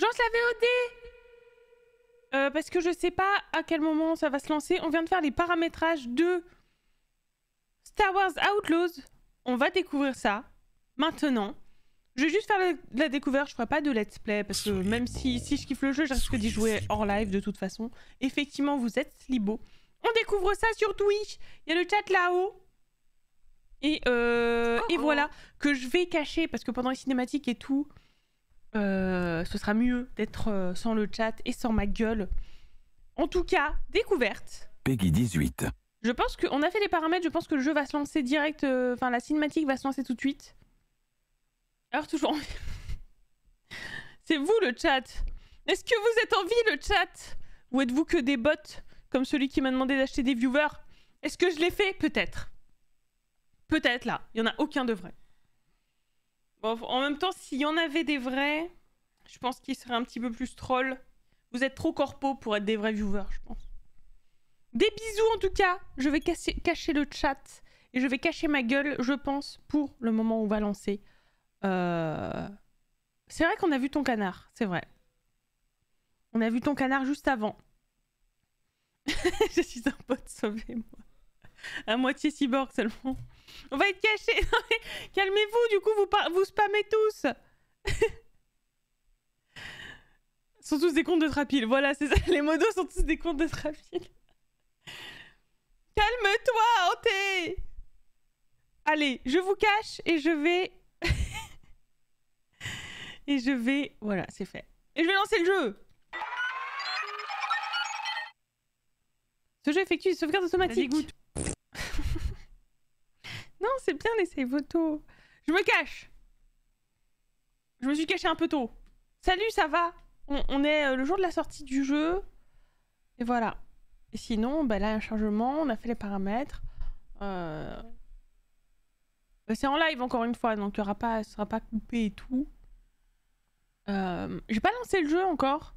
Lance la VOD Euh, Parce que je sais pas à quel moment ça va se lancer. On vient de faire les paramétrages de Star Wars Outlaws. On va découvrir ça maintenant. Je vais juste faire la, la découverte, je ferai pas de let's play parce que même si, si je kiffe le jeu, je risque d'y jouer hors live de toute façon. Effectivement, vous êtes Slibo. On découvre ça sur Twitch. Il y a le chat là-haut. Et, euh, et voilà, que je vais cacher parce que pendant les cinématiques et tout, euh, ce sera mieux d'être euh, sans le chat et sans ma gueule. En tout cas, découverte. Peggy 18. Je pense qu'on a fait les paramètres, je pense que le jeu va se lancer direct, euh, enfin la cinématique va se lancer tout de suite. Alors toujours... C'est vous le chat Est-ce que vous êtes en vie le chat? Ou êtes-vous que des bots comme celui qui m'a demandé d'acheter des viewers? Est-ce que je l'ai fait? Peut-être. Peut-être là, il y en a aucun de vrai. En même temps, s'il y en avait des vrais, je pense qu'ils seraient un petit peu plus troll. Vous êtes trop corpo pour être des vrais viewers, je pense. Des bisous en tout cas. Je vais cacher le chat et je vais cacher ma gueule, je pense, pour le moment où on va lancer. Euh, C'est vrai qu'on a vu ton canard, c'est vrai. On a vu ton canard juste avant. je suis un pote, sauvez-moi. À moitié cyborg seulement. On va être cachés. Calmez-vous, du coup, vous, spammez tous. sont tous des comptes de Trapil. Voilà, c'est ça. Les modos sont tous des comptes de Trapil. Calme-toi, Hanté Allez, je vous cache et je vais... et je vais... Voilà, c'est fait. Et je vais lancer le jeu Ce jeu effectue des sauvegardes automatiques. Non, c'est bien les save auto. Je me cache Je me suis caché un peu tôt. Salut, ça va? On, est euh, le jour de la sortie du jeu. Et voilà. Et sinon, bah, là, un chargement, on a fait les paramètres. Euh... euh, C'est en live encore une fois, donc il aura pas, sera pas coupé et tout. Euh... J'ai pas lancé le jeu encore.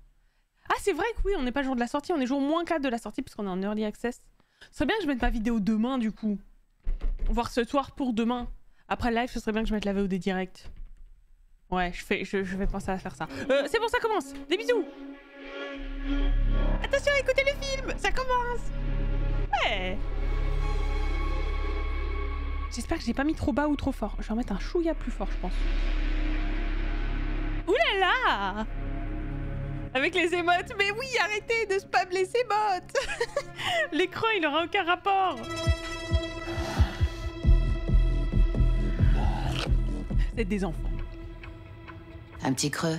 Ah, c'est vrai que oui, on n'est pas le jour de la sortie, on est jour moins 4 de la sortie parce qu'on est en early access. Ce serait bien que je mette ma vidéo demain du coup. Voir ce soir pour demain. Après le live, ce serait bien que je mette la VOD direct. Ouais, je, fais, je, vais penser à faire ça. Euh, c'est bon, ça commence. Des bisous. Attention, écoutez le film. Ça commence. Ouais. J'espère que j'ai pas mis trop bas ou trop fort. Je vais en mettre un chouïa plus fort, je pense. Là Avec les émotes. Mais oui, arrêtez de spam les émotes. L'écran, il aura aucun rapport. Vous êtes des enfants. Un petit creux.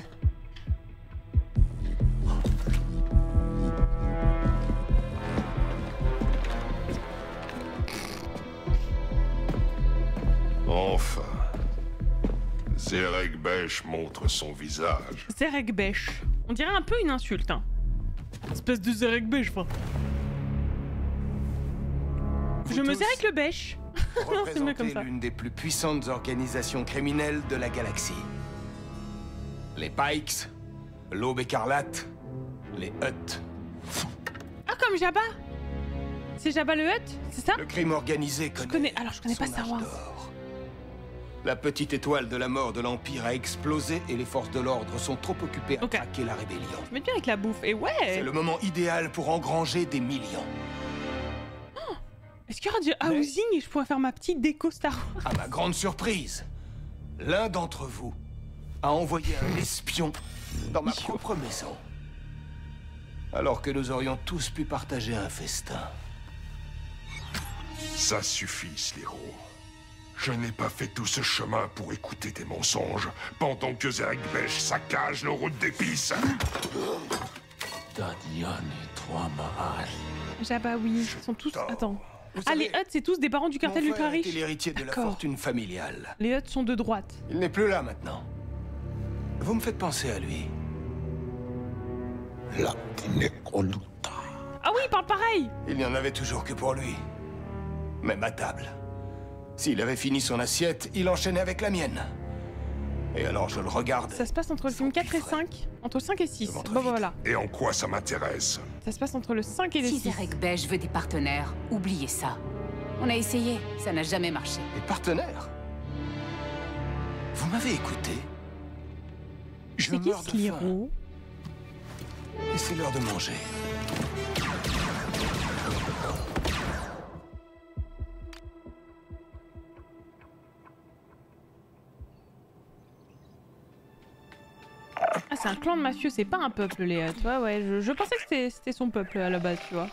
Enfin. Zerek Besh montre son visage. Zerekbesh. On dirait un peu une insulte, hein. Espèce de Zerekbesh, enfin. Je me tous Zerek le bêche. Ça. l'une des plus puissantes organisations criminelles de la galaxie. Les Pikes, l'Aube écarlate, les Hutt. Ah, comme Jabba C'est Jabba le Hutt C'est ça? Le crime organisé connaît, connais- alors, je connais pas Star Wars. La petite étoile de la mort de l'Empire a explosé et les forces de l'ordre sont trop occupées à Ok. traquer la rébellion. Je mets bien avec la bouffe. Et ouais C'est le moment idéal pour engranger des millions. Est-ce qu'il y aura du Mais- housing et je pourrais faire ma petite déco Star Wars À ma grande surprise, l'un d'entre vous a envoyé un espion dans ma propre maison. Alors que nous aurions tous pu partager un festin. Ça suffit, Sliro. Je n'ai pas fait tout ce chemin pour écouter tes mensonges, pendant que Zerek Besh saccage nos routes d'épices. Jabba, oui. Ils sont tous... Attends. Ah, les Hutt, c'est tous des barons du cartel ultra frère était riche l'héritier de la D'accord. fortune familiale. Les Hutt sont de droite. Il n'est plus là maintenant. Vous me faites penser à lui. La Ah oui, il parle pareil Il n'y en avait toujours que pour lui. Même à table. S'il avait fini son assiette, il enchaînait avec la mienne. Et alors je le regarde. Ça se passe entre le film 4 et 5. Entre le 5 et 6. Je montre Bon, voilà. Et en quoi ça m'intéresse? Ça se passe entre le 5 et le Si 6. Zerek Beige veut des partenaires, oubliez ça. On a essayé, ça n'a jamais marché. Les partenaires? Vous m'avez écouté? Je qui meurs ce de faim. Et c'est l'heure de manger. C'est un clan de mafieux, c'est pas un peuple, Léa. Tu vois, ouais, je, je pensais que c'était- son peuple à la base, tu vois.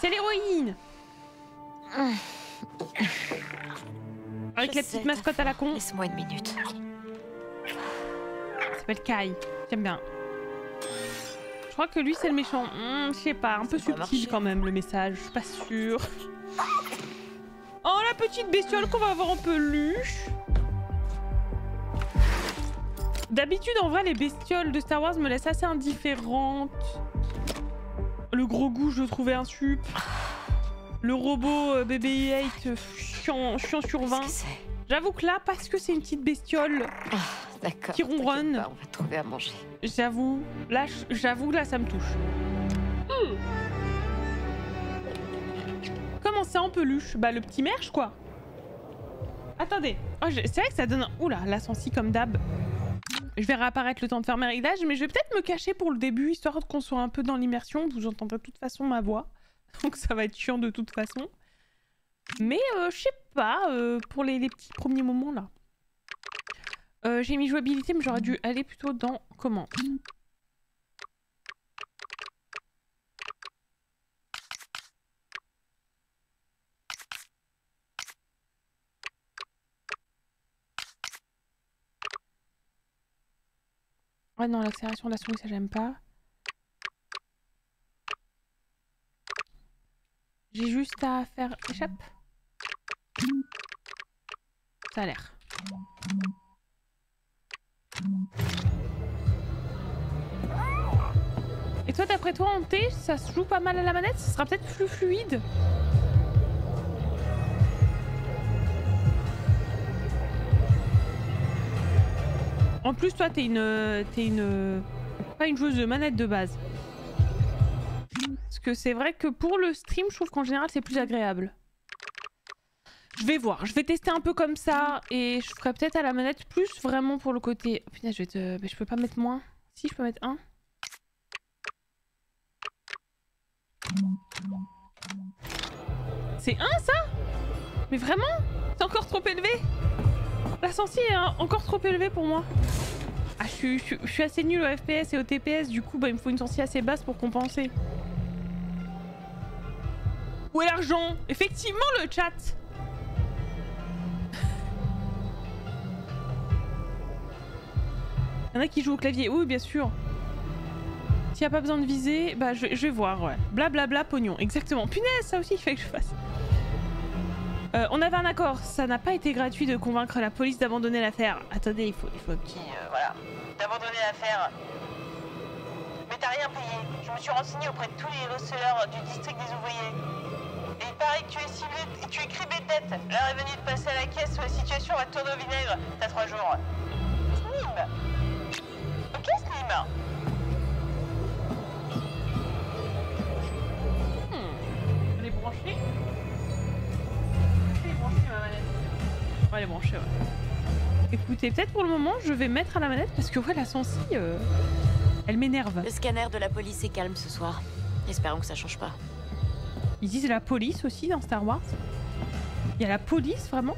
C'est l'héroïne Avec Je la petite mascotte à la con. Laisse-moi une minute. Il s'appelle Kai. J'aime bien. Je crois que lui, c'est le méchant. Hmm, je sais pas, un peu Ça subtil quand même, le message. Je suis pas sûre. Oh, la petite bestiole qu'on va avoir en peluche D'habitude, en vrai, les bestioles de Star Wars me laissent assez indifférente. Le gros goût, je le trouvais insup. Le robot euh, BB-8, euh, chiant, chiant sur 20. Qu'est-ce que c'est J'avoue que là, parce que c'est une petite bestiole, D'accord. Qui ronronne. pas, On va trouver à manger. J'avoue, là, j'avoue, là, ça me touche. Hmm. Comment ça en peluche? Bah, le petit merch, quoi. Attendez. Oh, c'est vrai que ça donne un... Oula, la sensi comme d'hab. Je vais réapparaître le temps de faire mes réglages, mais je vais peut-être me cacher pour le début, histoire qu'on soit un peu dans l'immersion. Vous entendrez de toute façon ma voix. Donc ça va être chiant de toute façon. Mais euh, je sais pas, euh, pour les, petits premiers moments, là. Euh, J'ai mis jouabilité, mais j'aurais dû aller plutôt dans comment? Ouais, non, l'accélération de la souris, ça j'aime pas. J'ai juste à faire échappe. Ça a l'air. Et toi, d'après toi, en T, ça se joue pas mal à la manette? Ce sera peut-être plus fluide En plus, toi, t'es une... T'es une... Pas une joueuse de manette de base. Parce que c'est vrai que pour le stream, je trouve qu'en général, c'est plus agréable. Je vais voir, je vais tester un peu comme ça et je ferai peut-être à la manette plus vraiment pour le côté. Oh, putain, je vais te. Je peux pas mettre moins. Si, je peux mettre un. C'est un ça? Mais vraiment? C'est encore trop élevé? La sensi est hein, encore trop élevée pour moi. Ah, je suis, assez nulle au FPS et au TPS, du coup, bah, il me faut une sensi assez basse pour compenser. Où est l'argent? Effectivement, le chat Il y en a qui jouent au clavier, oui bien sûr. S'il n'y a pas besoin de viser, bah je, vais voir, ouais. Blablabla pognon, exactement. Punaise, ça aussi il fallait que je fasse. Euh, on avait un accord, ça n'a pas été gratuit de convaincre la police d'abandonner l'affaire. Attendez, il faut, il faut euh, voilà, d'abandonner l'affaire. Mais t'as rien payé. Je me suis renseigné auprès de tous les receleurs du district des ouvriers. Et il paraît que tu es ciblé, tu es cribé de tête. L'heure est venue de passer à la caisse ou la situation va tourner vinaigre. T'as trois jours. Slim Ok, Slim Hmm. Elle est branchée Est branchée, ouais. Écoutez, peut-être pour le moment, je vais mettre à la manette parce que ouais, la sensi, euh, elle m'énerve. Le scanner de la police est calme ce soir. Espérons que ça change pas. Ils disent la police aussi dans Star Wars. Il y a la police vraiment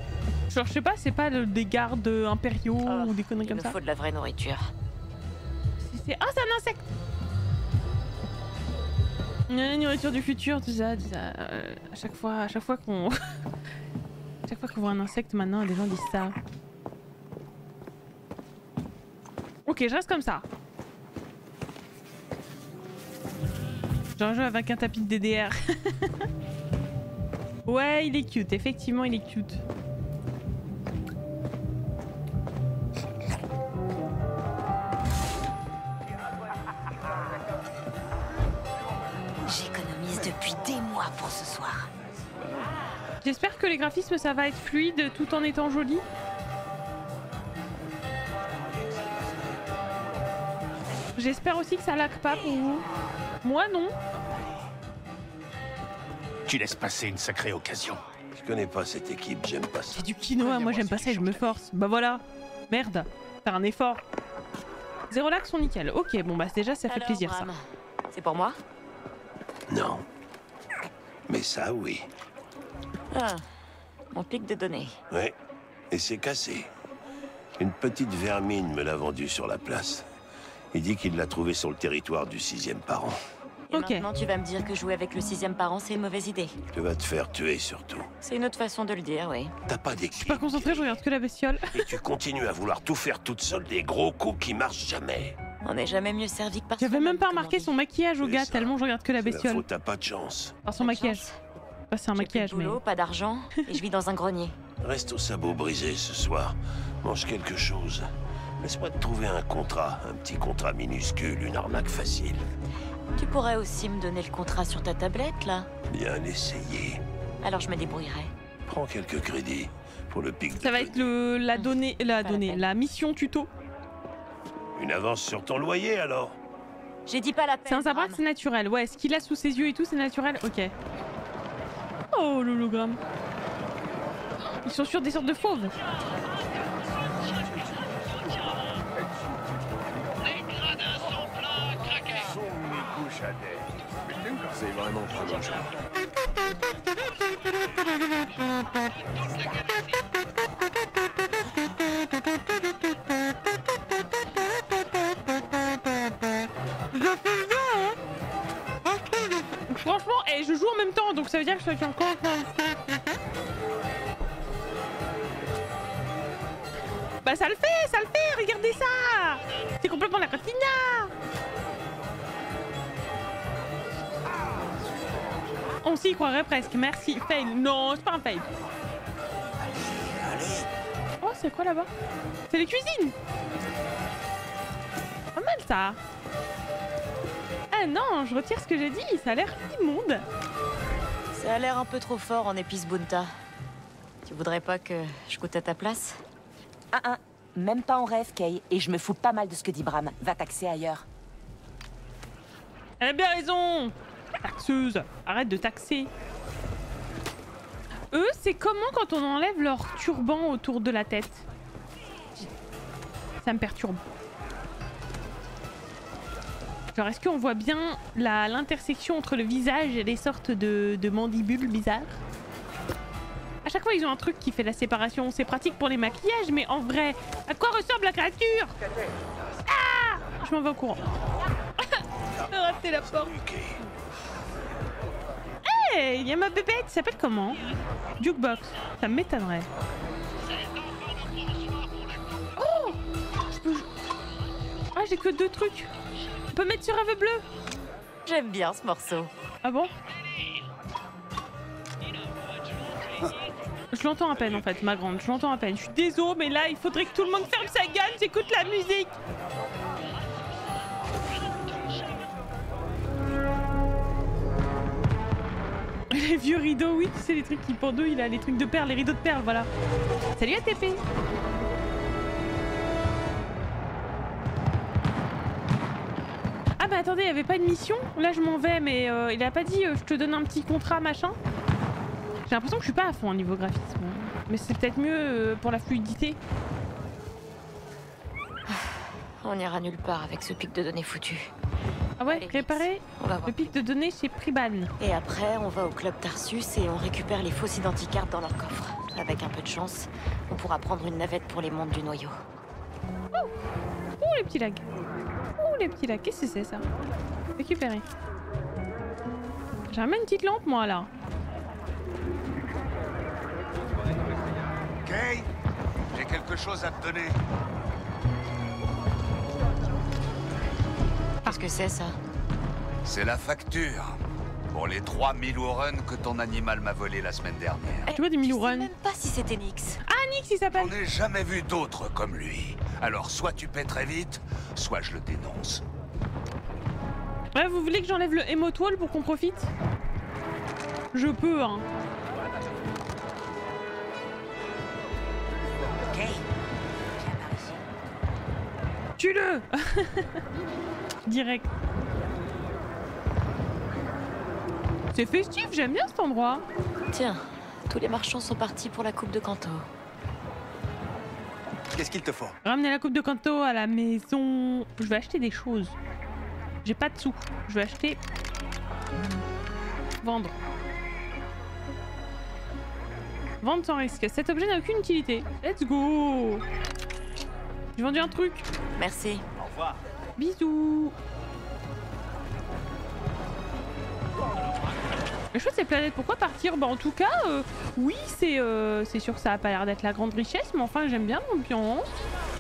Genre, je sais pas, c'est pas le- des gardes impériaux Ah, ou des conneries Il comme nous ça. faut de la vraie nourriture. C'est- Ah, c'est un insecte La nourriture du futur, tout ça, tout ça. Euh, à chaque fois, à chaque fois qu'on. chaque fois qu'on voit un insecte maintenant, les gens disent ça. Ok, je reste comme ça. Un jeu avec un tapis de DDR. ouais, il est cute, effectivement, il est cute. J'économise depuis des mois pour ce soir. J'espère que les graphismes ça va être fluide tout en étant joli. J'espère aussi que ça lag pas pour vous. Moi non. Tu laisses passer une sacrée occasion. Je connais pas cette équipe, j'aime pas ça. C'est du quinoa, moi j'aime pas ça et je me force. Bah voilà. Merde. Faire un effort. Zéro lacs sont nickel. Ok, bon bah déjà ça fait Alors, plaisir ça. C'est pour moi? Non. Mais ça, oui. Ah, mon pic de données. Ouais. Et c'est cassé. Une petite vermine me l'a vendu sur la place. Il dit qu'il l'a trouvé sur le territoire du sixième parent. Et Ok. maintenant, tu vas me dire que jouer avec le sixième parent, c'est une mauvaise idée. Tu vas te faire tuer surtout. C'est une autre façon de le dire, oui. T'as pas Je suis d'équipe. pas concentrée, je regarde que la bestiole. Et tu continues à vouloir tout faire toute seule, des gros coups qui marchent jamais. On n'est jamais mieux servi que par J'avais même pas remarqué son maquillage au gars, tellement je regarde que la bestiole. t'as pas de chance. Par son maquillage. chance. Pas c'est un J'ai plus de maquillage, mais. boulot, pas d'argent, et je vis dans un grenier. Reste au sabot brisé ce soir. Mange quelque chose. Laisse-moi te trouver un contrat. Un petit contrat minuscule, une arnaque facile. Tu pourrais aussi me donner le contrat sur ta tablette, là Bien essayé. Alors je me débrouillerai. Prends quelques crédits pour le pic de Ça va être le, la donnée, la Pas la donnée, peine. la mission tuto. Une avance sur ton loyer alors J'ai dit pas la peine. C'est un que c'est naturel. Ouais, ce qu'il a sous ses yeux et tout, c'est naturel. Ok. Oh, l'hologramme. Ils sont sur des sortes de fauves. C'est vraiment pas donc ça veut dire que je suis encore. Bah ça le fait, ça le fait, regardez ça C'est complètement la cantina On s'y croirait presque, merci. Fail, non, c'est pas un fail. Oh, c'est quoi là-bas? C'est les cuisines Pas mal ça non, je retire ce que j'ai dit, ça a l'air immonde Ça a l'air un peu trop fort en épice Bunta. Tu voudrais pas que je goûte à ta place? Ah, ah, même pas en rêve, Kay. Et je me fous pas mal de ce que dit Bram. Va taxer ailleurs. Elle a bien raison Taxeuse Arrête de taxer Eux, c'est comment quand on enlève leur turban autour de la tête? Ça me perturbe. Genre, est-ce qu'on voit bien l'intersection entre le visage et les sortes de, de mandibules bizarres? À chaque fois, ils ont un truc qui fait la séparation. C'est pratique pour les maquillages, mais en vrai, à quoi ressemble la créature? Ah Je m'en vais au courant. Raté la porte. Hey, il y a ma bébête, elle s'appelle comment? Jukebox, ça m'étonnerait. Oh. Ah, j'ai que deux trucs. On peut mettre sur rêve bleu J'aime bien ce morceau. Ah bon? Je l'entends à peine en fait, ma grande, je l'entends à peine. Je suis désolée, mais là, il faudrait que tout le monde ferme sa gueule, j'écoute la musique Les vieux rideaux, oui, tu sais, les trucs qui pendouillent, là, les trucs de perles, les rideaux de perles, voilà. Salut ATP Ah attendez, il y avait pas une mission Là je m'en vais, mais euh, il a pas dit euh, je te donne un petit contrat machin J'ai l'impression que je suis pas à fond au niveau graphisme. Mais c'est peut-être mieux euh, pour la fluidité. On n'ira nulle part avec ce pic de données foutu. Ah ouais, Allez, réparer On va voir. le pic de données chez Priban. Et après, on va au club Tarsus et on récupère les fausses identicartes dans leur coffre. Avec un peu de chance, on pourra prendre une navette pour les mondes du noyau. Ouh les petits lags Ouh les petits lags, qu'est-ce que c'est ça? Récupérer. J'ai une petite lampe moi là. Kay, j'ai quelque chose à te donner. Qu'est-ce que c'est ça C'est la facture pour les 3000 Warren que ton animal m'a volé la semaine dernière. Tu vois des Je sais même pas si c'était Nix. Ah Nix il s'appelle J'en ai jamais vu d'autres comme lui. Alors soit tu paies très vite, soit je le dénonce. Ouais, vous voulez que j'enlève le Emotwall pour qu'on profite? Je peux, hein. Kay, Tue-le Direct. C'est festif, j'aime bien cet endroit. Tiens, tous les marchands sont partis pour la coupe de Kanto. Qu'est-ce qu'il te faut? Ramener la coupe de Kanto à la maison. Je vais acheter des choses. J'ai pas de sous. Je vais acheter. Vendre. Vendre sans risque. Cet objet n'a aucune utilité. Let's go J'ai vendu un truc. Merci. Au revoir. Bisous Mais chouette ces planètes, pourquoi partir? Bah en tout cas, euh, oui c'est euh, sûr ça a pas l'air d'être la grande richesse, mais enfin j'aime bien l'ambiance.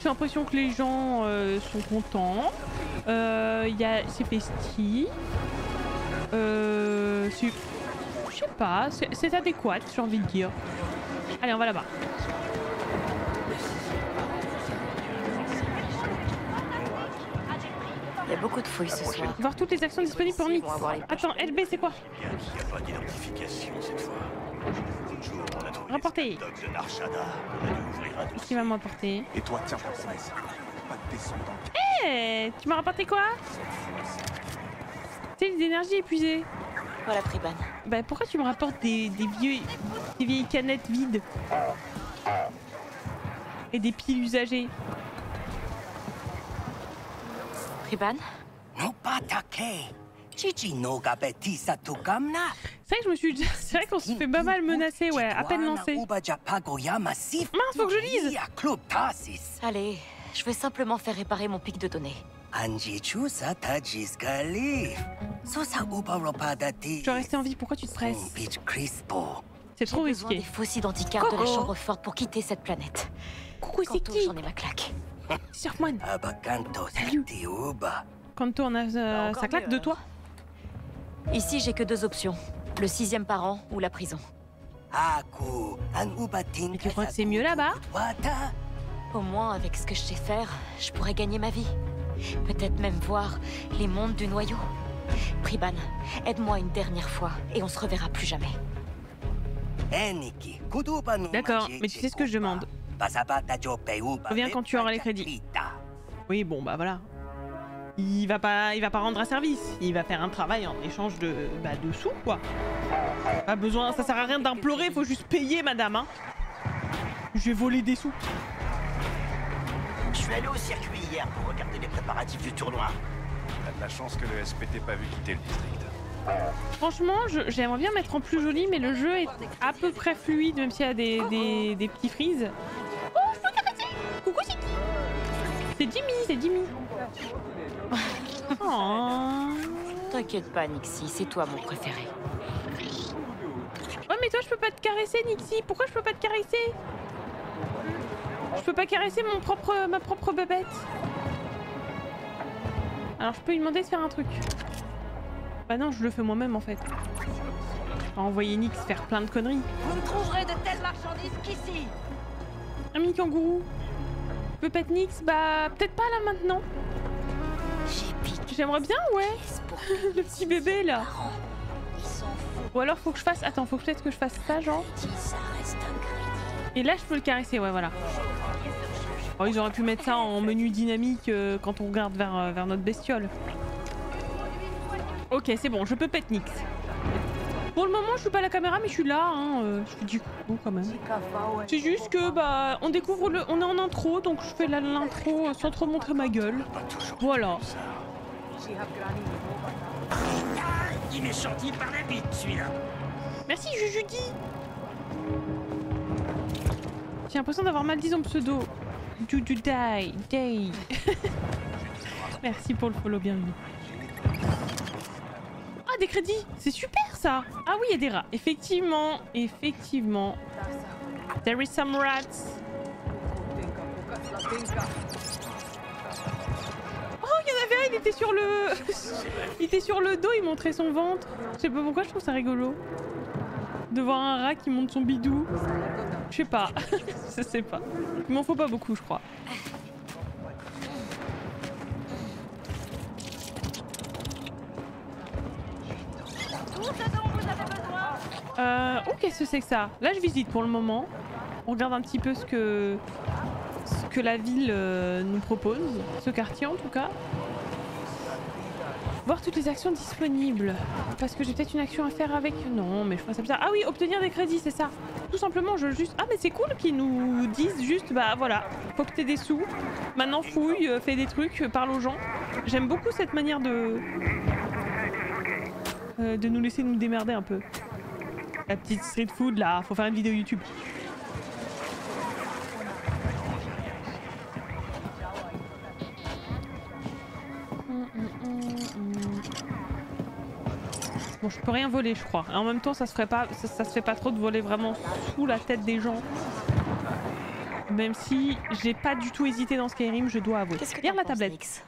J'ai l'impression que les gens euh, sont contents. Euh, y a- c'est festif. Je sais pas, c'est adéquat j'ai envie de dire. Allez on va là-bas. Il y a beaucoup de fouilles ce soir. Voir toutes les actions disponibles pour poches Attends, LB c'est quoi n'y a pas d'identification cette fois. Ouvrir un Qu'est-ce qu'il va m'apporter Et toi, tiens. Pas de descendant. Eh, tu m'as rapporté quoi Tu sais, les énergies épuisées. Voilà, Priban. Bah pourquoi tu me rapportes des, des vieux des vieilles canettes vides et des piles usagées Priban No patake. Chichi no gabeti satukamna. C'est vrai que je me suis c'est vrai qu'on se fait pas mal menacer ouais, à peine lancé. Mince, Mince, faut que je lise. Allez, je veux simplement faire réparer mon pic de données. Je dois rester en vie, pourquoi tu te presses. C'est trop J'ai besoin risqué. des fausses identicards de la chambre forte pour quitter cette planète. Coucou, c'est qui j'en ai ma claque. Surmoine. Abakanto Salut. tati uba. Quand on a euh, encore sa claque mieux, de hein. toi. Ici, j'ai que deux options. Le sixième parent ou la prison. Et tu crois que c'est mieux là-bas Wata. Au moins, avec ce que je sais faire, je pourrais gagner ma vie. Peut-être même voir les mondes du noyau. Priban, aide-moi une dernière fois et on se reverra plus jamais. No D'accord, mais tu sais ce que je demande. Reviens quand tu auras les crédits. Oui, bon bah voilà. Il va pas, il va pas rendre un service. Il va faire un travail en échange de, bah, de sous quoi. Pas besoin, ça sert à rien d'implorer, faut juste payer, madame. Hein. Je vais voler des sous. Je suis allé au circuit hier pour regarder les préparatifs du tournoi. T'as de la chance que le SP t'ait pas vu quitter le district. Franchement, j'aimerais bien mettre en plus joli, mais le jeu est à peu près fluide, même s'il y a des, des, des petits frises. Oh, je Coucou, c'est qui? C'est Jimmy, c'est Jimmy. Oh. T'inquiète pas, Nixie, c'est toi mon préféré. Ouais, mais toi, je peux pas te caresser, Nixie. Pourquoi je peux pas te caresser? Je peux pas caresser mon propre, ma propre bébête. Alors, je peux lui demander de faire un truc. Bah non, je le fais moi-même en fait. Envoyer Nix faire plein de conneries. Vous ne trouverez de telles marchandises qu'ici. Un mini kangourou. Peut pet Nix? Bah, peut-être pas là maintenant. J'aimerais bien, ouais. le petit bébé là. Ou alors faut que je fasse. Attends, faut peut-être que je fasse ça, genre. Et là, je peux le caresser, ouais, voilà. Oh, ils auraient pu mettre ça en menu dynamique euh, quand on regarde vers, euh, vers notre bestiole. Ok, c'est bon, je peux pet Nix. Pour le moment, je suis pas à la caméra, mais je suis là, hein. euh, je fais du coup quand même. C'est juste que, bah, on découvre le. On est en intro, donc je fais la- l'intro sans trop montrer ma gueule. Voilà. Il est sorti par la bite, celui-là. Merci Jujudi J'ai l'impression d'avoir mal dit son pseudo. Du du die, day. Merci pour le follow, bienvenue. Des crédits C'est super ça Ah oui, il y a des rats. Effectivement, effectivement. There is some rats. Oh, il y en avait un, il était sur le... il était sur le dos, il montrait son ventre. Je sais pas pourquoi, je trouve ça rigolo. De voir un rat qui monte son bidou. Je sais pas. je sais pas. Il m'en faut pas beaucoup, je crois. Qu'est-ce que c'est que ça? Là, je visite pour le moment. On regarde un petit peu ce que, ce que la ville euh, nous propose. Ce quartier, en tout cas. Voir toutes les actions disponibles. Parce que j'ai peut-être une action à faire avec. Non, mais je pense ça. Ah oui, obtenir des crédits, c'est ça. Tout simplement, je juste. Ah, mais c'est cool qu'ils nous disent juste, bah voilà, faut que t'aies des sous. Maintenant, fouille, euh, fais des trucs, euh, parle aux gens. J'aime beaucoup cette manière de. de nous laisser nous démerder un peu. La petite street food là, faut faire une vidéo YouTube. Bon, je peux rien voler, je crois. Et en même temps, ça se ferait pas, ça, ça se fait pas trop de voler vraiment sous la tête des gens. Même si j'ai pas du tout hésité dans Skyrim, je dois avouer. Qu'est-ce que t'en la tablette.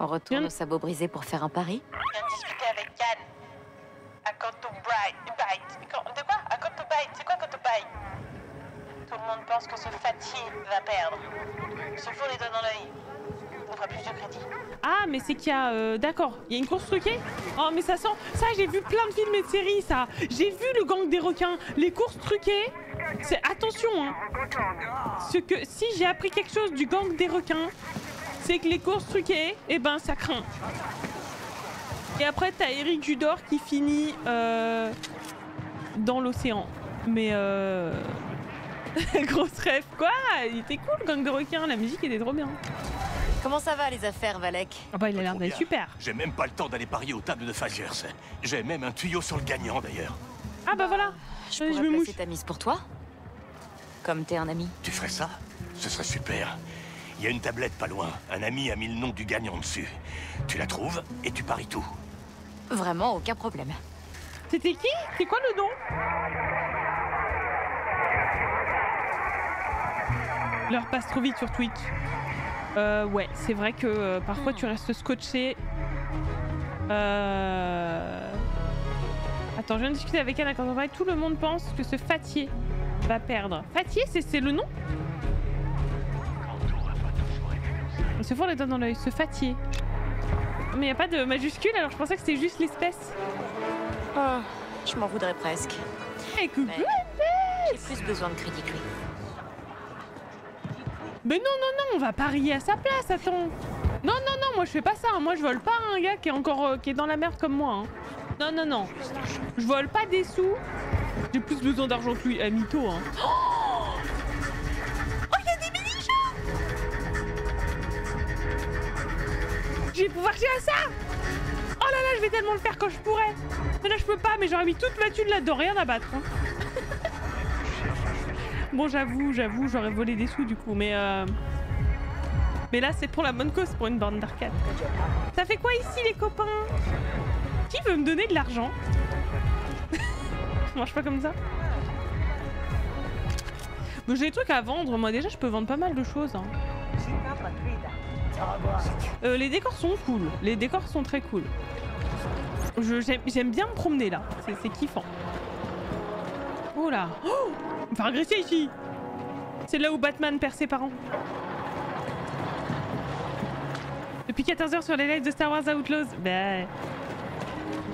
On retourne au sabot brisé pour faire un pari? Je viens de discuter avec Yann. De quoi? À Canto Bite. C'est quoi Canto Bite? Tout le monde pense que ce Fatih va perdre. Fout les doigts dans l'œil. On fera plus de crédit. Ah, mais c'est qu'il y a. euh, D'accord, il y a une course truquée? Oh, mais ça sent. Ça, j'ai vu plein de films et de séries, ça J'ai vu le gang des requins. Les courses truquées. C'est. Attention, hein Ce que. Si j'ai appris quelque chose du gang des requins, c'est que les courses truquées, eh ben, ça craint. Et après, t'as Eric Judor qui finit. euh, dans l'océan. Mais euh. Grosse rêve, quoi? Il était cool, le gang des requins. La musique était trop bien. Comment ça va les affaires, Valek? Ah bah, il a l'air d'être super. J'ai même pas le temps d'aller parier aux tables de Fagers. J'ai même un tuyau sur le gagnant d'ailleurs. Ah bah voilà Je Euh, pourrais me placer mouche. ta mise pour toi Comme t'es un ami. Tu ferais ça? Ce serait super. Il y a une tablette pas loin. Un ami a mis le nom du gagnant dessus. Tu la trouves et tu paries tout. Vraiment, aucun problème. C'était qui? C'est quoi le nom? L'heure passe trop vite sur Twitch. Euh, ouais, c'est vrai que euh, parfois tu restes scotché. Euh... Attends, je viens de discuter avec Anna quand on parlait. Tout le monde pense que ce Fatier va perdre. Fatier, c'est le nom? On se fout les doigts dans l'œil. Ce Fatier. Mais il a pas de majuscule, alors je pensais que c'était juste l'espèce. Oh, je m'en voudrais presque. Eh, coucou, J'ai plus besoin de crédit que lui. Mais non, non, non, on va parier à sa place, attends. Non, non, non, moi je fais pas ça. hein. Moi je vole pas un gars qui est encore euh, qui est dans la merde comme moi. hein. Non, non, non. Je vole pas des sous. J'ai plus besoin d'argent que lui. Eh, mytho, hein. Oh, Je vais pouvoir jouer à ça Oh là là, je vais tellement le faire quand je pourrais. Mais là, je peux pas, mais j'aurais mis toute ma thune là-dedans, rien à battre. hein. Bon, j'avoue, j'avoue, j'aurais volé des sous du coup, mais euh... Mais là, c'est pour la bonne cause, pour une borne d'arcade. Ça fait quoi ici, les copains? Qui veut me donner de l'argent? Je marche pas comme ça? J'ai des trucs à vendre, moi déjà, je peux vendre pas mal de choses. hein. Euh, les décors sont cool, les décors sont très cool. J'aime bien me promener là, c'est kiffant. Oh là oh On va agresser ici C'est là où Batman perd ses parents. Depuis 14h sur les lives de Star Wars Outlaws. Bah...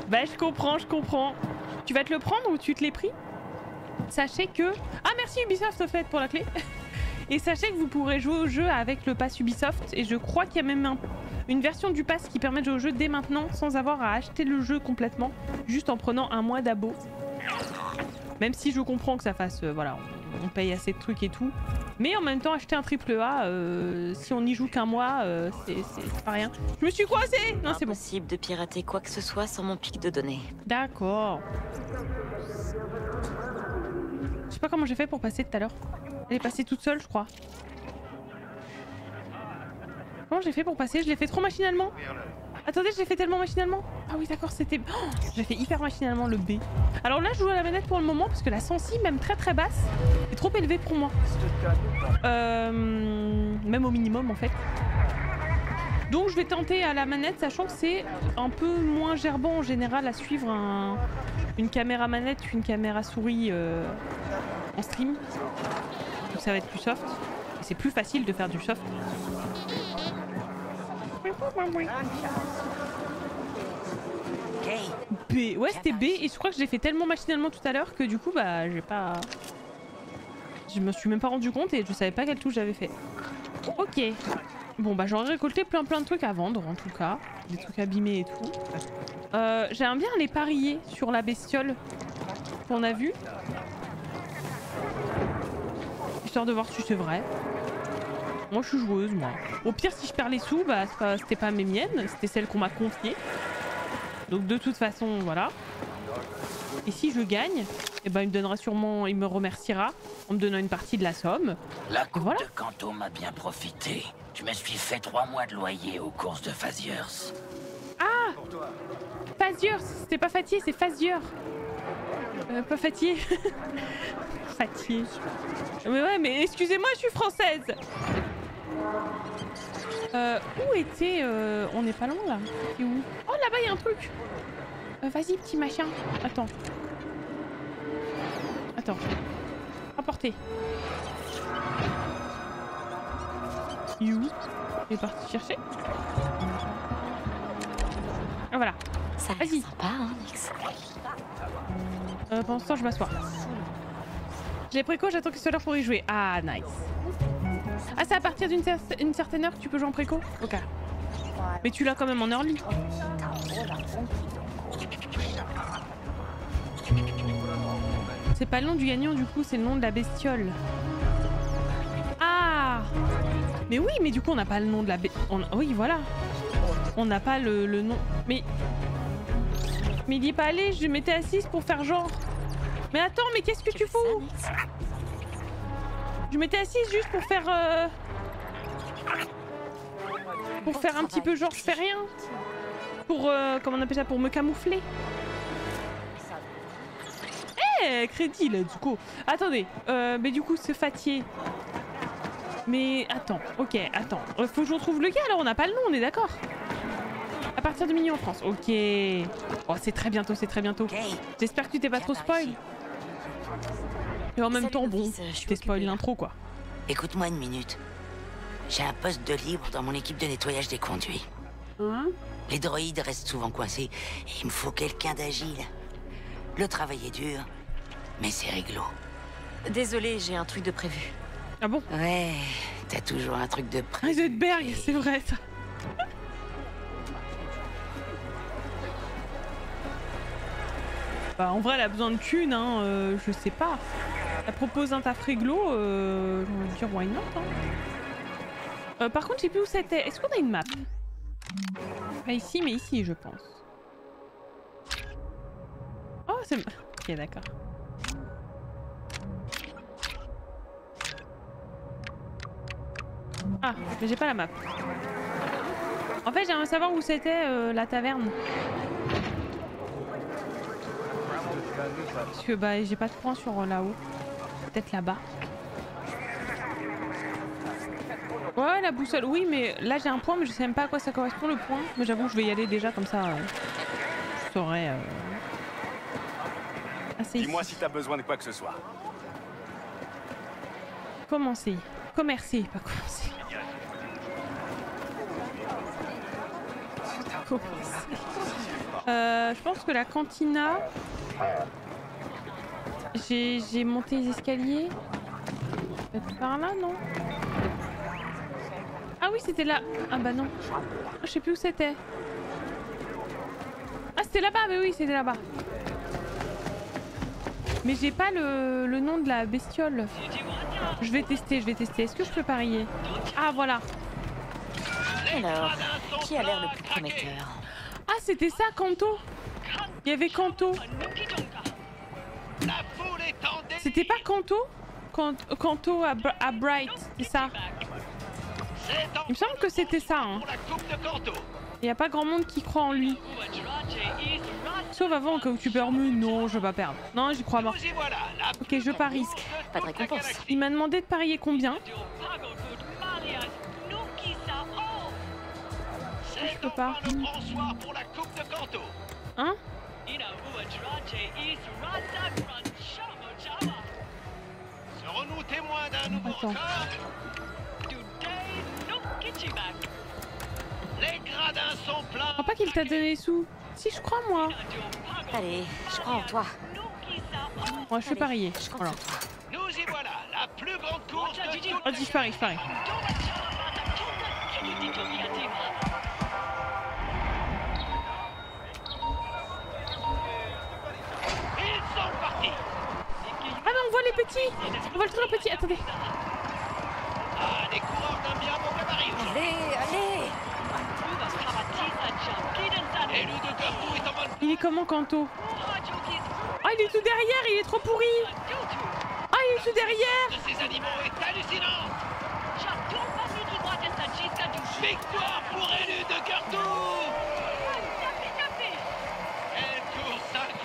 Bah je comprends, je comprends. Tu vas te le prendre ou tu te l'es pris? Sachez que... Ah merci Ubisoft au fait pour la clé Et sachez que vous pourrez jouer au jeu avec le pass Ubisoft et je crois qu'il y a même un- une version du pass qui permet de jouer au jeu dès maintenant sans avoir à acheter le jeu complètement, juste en prenant un mois d'abo. Même si je comprends que ça fasse, euh, voilà, on, on paye assez de trucs et tout. Mais en même temps, acheter un triple A, euh, si on n'y joue qu'un mois, euh, c'est pas rien. Je me suis coincée Non, c'est bon. Impossible de pirater quoi que ce soit sans mon pic de données. D'accord. Je sais pas comment j'ai fait pour passer tout à l'heure. Elle est passée toute seule, je crois. Comment j'ai fait pour passer? Je l'ai fait trop machinalement. Attendez, je l'ai fait tellement machinalement. Ah oui, d'accord, c'était. Oh, j'ai fait hyper machinalement le B. Alors là, je joue à la manette pour le moment parce que la sensi, même très très basse, est trop élevée pour moi. Euh, même au minimum en fait. Donc je vais tenter à la manette, sachant que c'est un peu moins gerbant en général à suivre un- une caméra manette qu'une caméra souris euh, en stream. Donc ça va être plus soft. C'est plus facile de faire du soft. B. Ouais, c'était B. Et je crois que je l'ai fait tellement machinalement tout à l'heure que du coup, bah, j'ai pas. Je me suis même pas rendu compte et je savais pas quelle touche j'avais fait. Ok. Bon bah j'aurais récolté plein plein de trucs à vendre en tout cas. Des trucs abîmés et tout. Euh, J'aime bien aller parier sur la bestiole qu'on a vue. Histoire de voir si c'est vrai. Moi je suis joueuse moi. Au pire si je perds les sous, bah c'était pas mes miennes, c'était celles qu'on m'a confiées. Donc de toute façon voilà. Et si je gagne, eh ben il me donnera sûrement, il me remerciera en me donnant une partie de la somme. La coupe de Canto m'a bien profité. Je me suis fait trois mois de loyer aux courses de Faziers. Ah Fazieur, c'était pas Fatier, c'est Fazieur. Euh, pas Fatier. Fatier. Mais ouais, mais excusez-moi, je suis française. Euh, où était... euh, On n'est pas loin là. C'est où? Oh là-bas, il y a un truc. Euh, Vas-y, petit machin. Attends. Attends. Rapporter. Où Il est parti chercher Ah voilà. Vas-y. sympa, hein, Nix Euh, pendant ce temps, je m'assois. J'ai préco, j'attends qu'il soit l'heure pour y jouer. Ah, nice. Ah, c'est à partir d'une cer- une certaine heure que tu peux jouer en préco Ok. Mais tu l'as quand même en early. C'est pas le nom du gagnant, du coup, c'est le nom de la bestiole. Ah Mais oui, mais du coup, on n'a pas le nom de la bestiole. Oui, voilà. On n'a pas le, nom. Mais mais il dit pas allez, je m'étais assise pour faire genre. Mais attends, mais qu'est-ce que tu fous? Je m'étais assise juste pour faire... euh, Pour faire un petit peu genre je fais rien. Pour... euh, Comment on appelle ça? Pour me camoufler. Crédit, let's go. Attendez, euh, mais du coup, ce Fatier... Mais attends, ok, attends. Euh, Faut que je retrouve le gars, alors on n'a pas le nom, on est d'accord à partir de minuit en France. Ok. Oh, c'est très bientôt, c'est très bientôt. J'espère que tu t'es pas trop spoil. Et en même temps, bon, tu t'es spoil l'intro quoi. Écoute-moi une minute. J'ai un poste de libre dans mon équipe de nettoyage des conduits. Les droïdes restent souvent coincés et il me faut quelqu'un d'agile. Le travail est dur, mais c'est réglo. Désolée, j'ai un truc de prévu. Ah bon? Ouais, t'as toujours un truc de prévu. Heisenberg, c'est vrai ça. Bah, en vrai, elle a besoin de thunes, hein, euh, je sais pas. Elle propose un taf réglo, euh, j'ai envie de dire why not, hein. Euh, par contre, je sais plus où c'était. Est-ce qu'on a une map? Pas ici, mais ici, je pense. Oh, c'est... Ok, d'accord. Ah, mais j'ai pas la map. En fait, j'aimerais savoir où c'était euh, la taverne. Parce que bah j'ai pas de point sur euh, là-haut. Peut-être là-bas. Ouais, la boussole, oui, mais là j'ai un point, mais je sais même pas à quoi ça correspond le point. Mais j'avoue je vais y aller déjà comme ça. euh, je saurais. assez Dis-moi si t'as besoin de quoi que ce soit. Commencer. Commercer, pas commencer. Euh, je pense que la cantina. J'ai monté les escaliers. Par là, non? Ah oui, c'était là. Ah bah non. Ah, Je sais plus où c'était. Ah, c'était là-bas, mais oui, c'était là-bas. Mais j'ai pas le nom de la bestiole. Je vais tester, je vais tester. Est-ce que je peux parier? Ah, voilà. Alors, qui a l'air le plus prometteur Ah, c'était ça, Kanto? Il y avait Kanto. C'était pas Kanto? Kan- Kanto à, Br- à Bright, c'est ça? Il me semble que c'était ça. Hein. Il n'y a pas grand monde qui croit en lui. Sauf avant que tu perds, non, je vais pas perdre. Non, j'y crois mort. Ok, je parie. Pas de récompense. Il m'a demandé de parier combien? Je peux pas. Hein? Serons-nous témoins d'un nouveau Attends. record Les gradins sont pleins Je crois pas qu'il t'a donné les sous. Si, je crois, moi. Allez, je crois en toi. Moi, je fais parier. Voilà. Nous y voilà, la plus grande course de toute Vas-y, je parie, je parie. Petit On va le trouver petit, attendez. Ah, des coureurs d'un bien bon gabarit Allez, allez. Il est comment, Kanto? Ah, il est tout derrière, il est trop pourri Ah, il est tout derrière Victoire pour élu de Cartou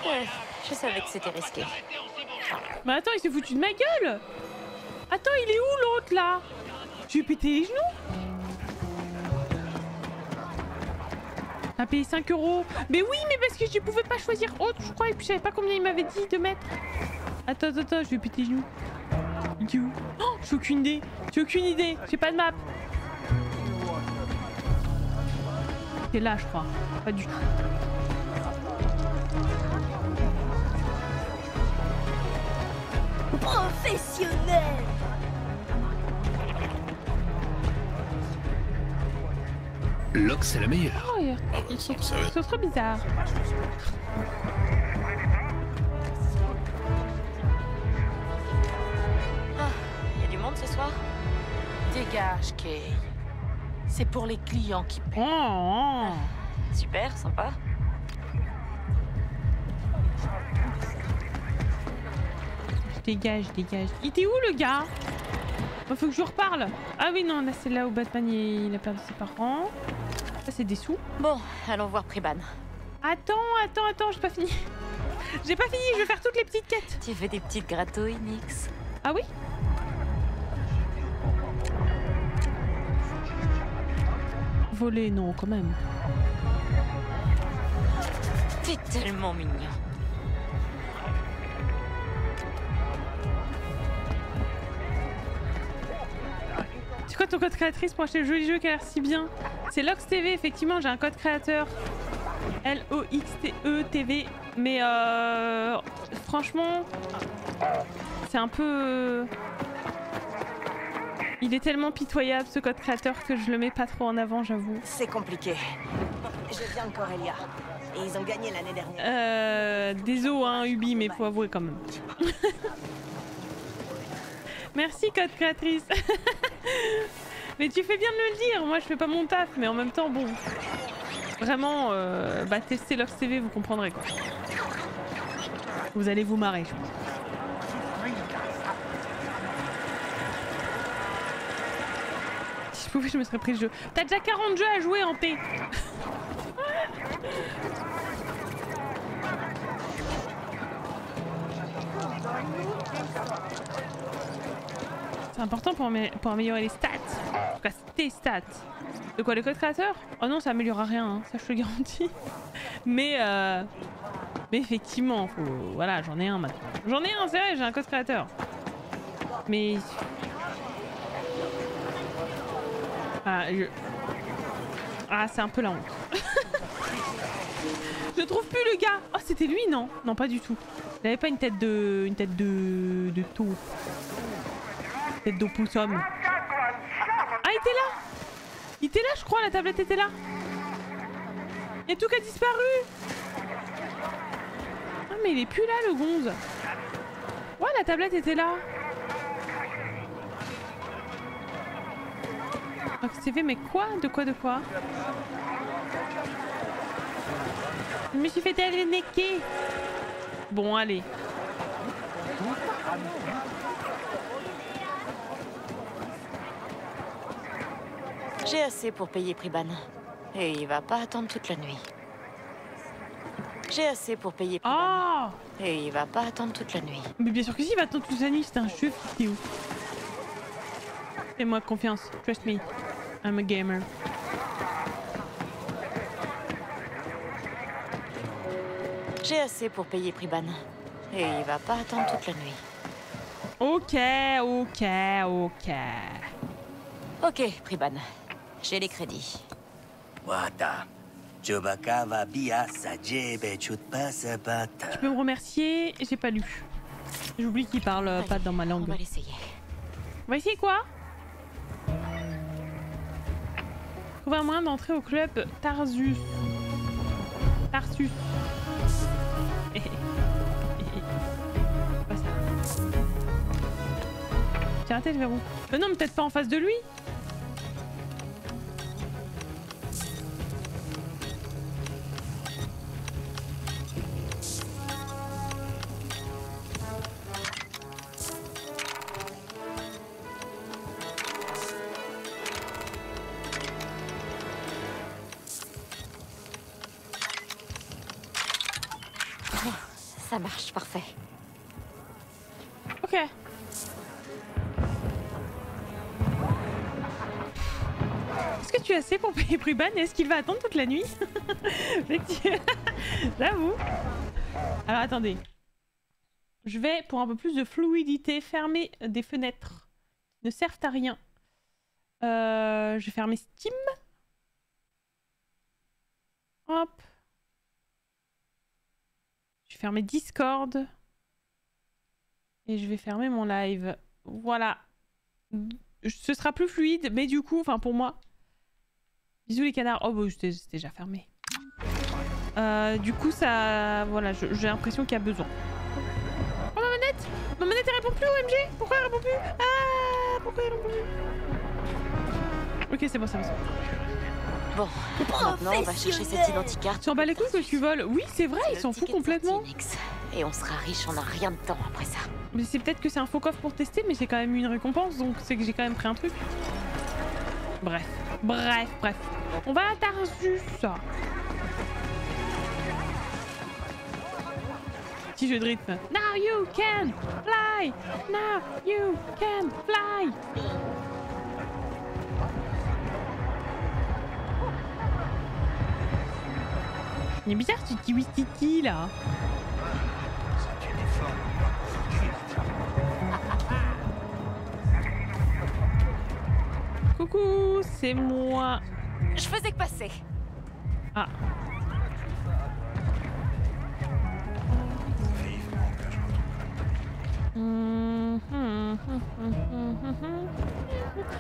Ouais, je savais que c'était risqué. Mais attends, il s'est foutu de ma gueule Attends, il est où l'autre là? Je vais péter les genoux T'as payé 5 euros Mais oui, mais parce que je pouvais pas choisir autre, je crois, et puis je savais pas combien il m'avait dit de mettre. Attends, attends, attends, je vais péter les genoux. Il est où? Oh, j'ai aucune idée J'ai aucune idée J'ai pas de map C'est là, je crois. Pas du tout. Professionnel L'Ox, c'est la meilleure. Oh, il y a- c'est trop bizarre. Ah, y a du monde ce soir? Dégage, Kay. C'est pour les clients qui paient. Oh, Super, sympa. Dégage, dégage. Il était où le gars Il faut que je lui reparle. Ah oui, non, là c'est là où Batman il, il a perdu ses parents. Ça c'est des sous. Bon, allons voir Priban. Attends, attends, attends, j'ai pas fini. J'ai pas fini, je vais faire toutes les petites quêtes. Tu fais des petites gratouilles, Nix Ah oui Voler, non, quand même. T'es tellement mignon. C'est quoi ton code créatrice pour acheter le joli jeu qui a l'air si bien C'est Lox TV, effectivement, j'ai un code créateur. L-O-X-T-E TV. Mais euh, franchement, c'est un peu. Il est tellement pitoyable ce code créateur que je le mets pas trop en avant, j'avoue. C'est compliqué. Je viens de Corelia. Et ils ont gagné l'année dernière. Euh, désolé, hein, Ubi, mais faut avouer quand même. Merci, code créatrice. mais tu fais bien de le dire. Moi, je fais pas mon taf, mais en même temps, bon. Vraiment, euh, bah, testez Lox TV, vous comprendrez quoi. Vous allez vous marrer, je pense. Si je pouvais, je me serais pris le jeu. T'as déjà 40 jeux à jouer en paix. C'est important pour, amé- pour améliorer les stats. En tout cas, tes stats. De quoi, le code créateur? Oh non, ça améliorera rien, hein, ça je te le garantis. Mais, euh... Mais effectivement, voilà, j'en ai un maintenant. J'en ai un, c'est vrai, j'ai un code créateur. Mais... Ah, je... Ah, c'est un peu la honte. je trouve plus le gars. Oh, c'était lui, non? Non, pas du tout. Il avait pas une tête de... Une tête de... De taupe. Tête d'opossum. Ah, il était là Il était là, je crois, la tablette était là. Il y a tout qui a disparu. Ah, mais il est plus là, le gonze. Ouais, la tablette était là. Donc c'est fait, mais quoi? De quoi, de quoi? Je me suis fait niquer. Bon, allez. J'ai assez pour payer Priban. Et il va pas attendre toute la nuit. J'ai assez pour payer Priban. Ah Et il va pas attendre toute la nuit. Mais bien sûr que si, il va attendre toute la nuit, c'est un jeu vidéo. Fais-moi confiance, trust me. I'm a gamer. J'ai assez pour payer Priban. Et il va pas attendre toute la nuit. Ok, ok, ok. Ok, Priban. J'ai les crédits. Wata. Tu peux me remercier? J'ai pas lu. J'oublie qu'il parle pas dans ma langue. On va l'essayer. On va essayer quoi? Trouver un moyen d'entrer au club Tarsus. Tarsus. Pas ça. pirater le verrou. Euh, non, mais peut-être pas en face de lui. Et est-ce qu'il va attendre toute la nuit. J'avoue. Alors attendez. Je vais, pour un peu plus de fluidité, fermer des fenêtres qui ne servent à rien. Euh, je vais fermer Steam. Hop. Je vais fermer Discord. Et je vais fermer mon live. Voilà. Ce sera plus fluide, mais du coup, enfin pour moi. Bisous les canards. Oh, bah, c'était déjà fermé. Euh, du coup, ça. Voilà, j'ai l'impression qu'il y a besoin. Oh, ma manette Ma manette, elle répond plus, OMG Pourquoi elle répond plus? Ah Pourquoi elle répond plus? Ok, c'est bon, c'est bon, c'est bon. Bon, maintenant on va chercher cette identicarte. Tu t'en bats les couilles que tu voles Oui, c'est vrai, il s'en fout complètement. Et on sera riche en un rien de temps après ça. Mais c'est peut-être que c'est un faux coffre pour tester, mais j'ai quand même eu une récompense, donc c'est que j'ai quand même pris un truc. Bref, bref, bref. On va à Tarsus. Petit jeu de rythme. Now you can fly. Now you can fly. Il est bizarre ce petit Wistiti là. Coucou, c'est moi. Je faisais que passer. Ah.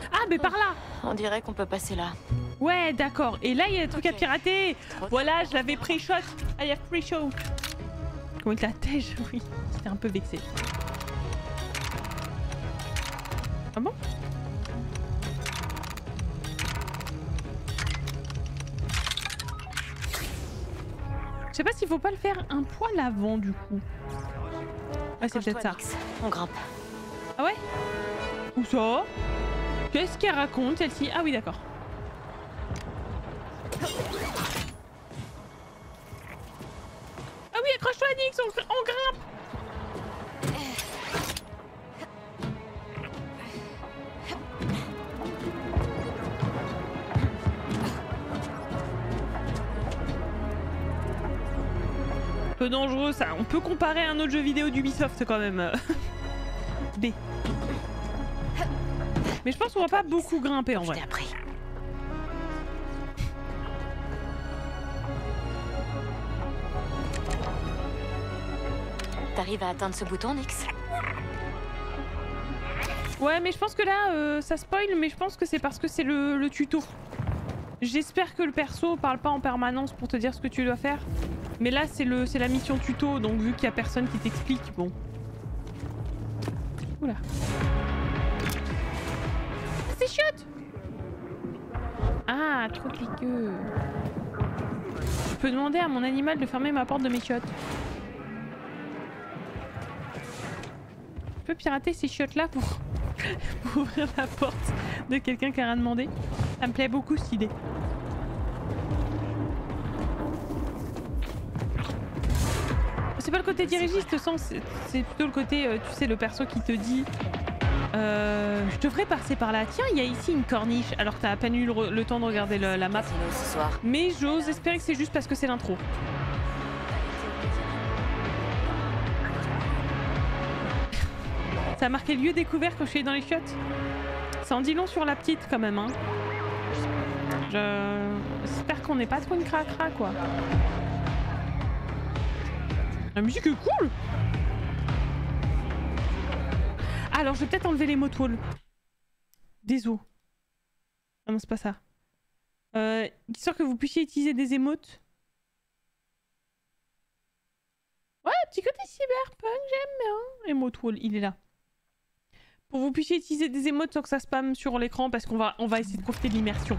Ah, mais par là On dirait qu'on peut passer là. Ouais, d'accord. Et là, il y a des trucs à pirater. Voilà, je l'avais pre-shot. I have pre-show. Comment il la tège Oui, j'étais un peu vexé. Ah bon? Je sais pas s'il faut pas le faire un poil avant du coup. Ah, c'est peut-être ça. On grimpe. Ah ouais? Où ça? Qu'est-ce qu'elle raconte celle-ci? Ah oui, d'accord. Ah oui, accroche-toi, Nix, on, on grimpe peu dangereux ça. On peut comparer à un autre jeu vidéo d'Ubisoft quand même. B. Mais je pense qu'on va pas beaucoup grimper en vrai. T'arrives à atteindre ce bouton, Nix? Ouais, mais je pense que là, euh, ça spoil, mais je pense que c'est parce que c'est le, le tuto. J'espère que le perso parle pas en permanence pour te dire ce que tu dois faire. Mais là, c'est la mission tuto, donc vu qu'il y a personne qui t'explique, bon. Oula. C'est chiotte Ah, trop cliqueux. Je peux demander à mon animal de fermer ma porte de mes chiottes. Je peux pirater ces chiottes là pour, pour ouvrir la porte de quelqu'un qui a rien demandé. Ça me plaît beaucoup cette idée. C'est pas le côté dirigiste, c'est plutôt le côté, euh, tu sais, le perso qui te dit euh, Je devrais passer par là. Tiens, il y a ici une corniche, alors que t'as à peine eu le, temps de regarder le- la map. Mais j'ose espérer que c'est juste parce que c'est l'intro. Ça a marqué lieu découvert quand je suis dans les chiottes. Ça en dit long sur la petite quand même. Hein. Je... J'espère qu'on n'est pas trop une cracra quoi. La musique est cool Alors je vais peut-être enlever les mots tôles. Désolé. Ah non c'est pas ça. Euh, histoire que vous puissiez utiliser des émotes. Ouais, petit côté cyberpunk, j'aime bien. Emote wall, il est là. Pour que vous puissiez utiliser des émotes sans que ça spam sur l'écran parce qu'on va, va essayer de profiter de l'immersion.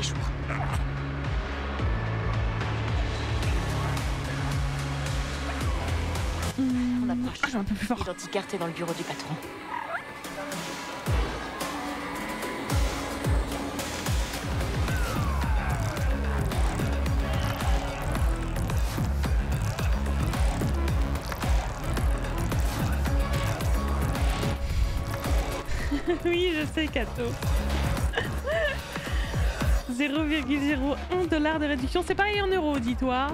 Les jours. On approche. Ah, un peu plus fort. L'identicarté dans le bureau du patron. oui, je sais, Kato. 0,01 dollar de réduction. C'est pareil en euros, dis-toi.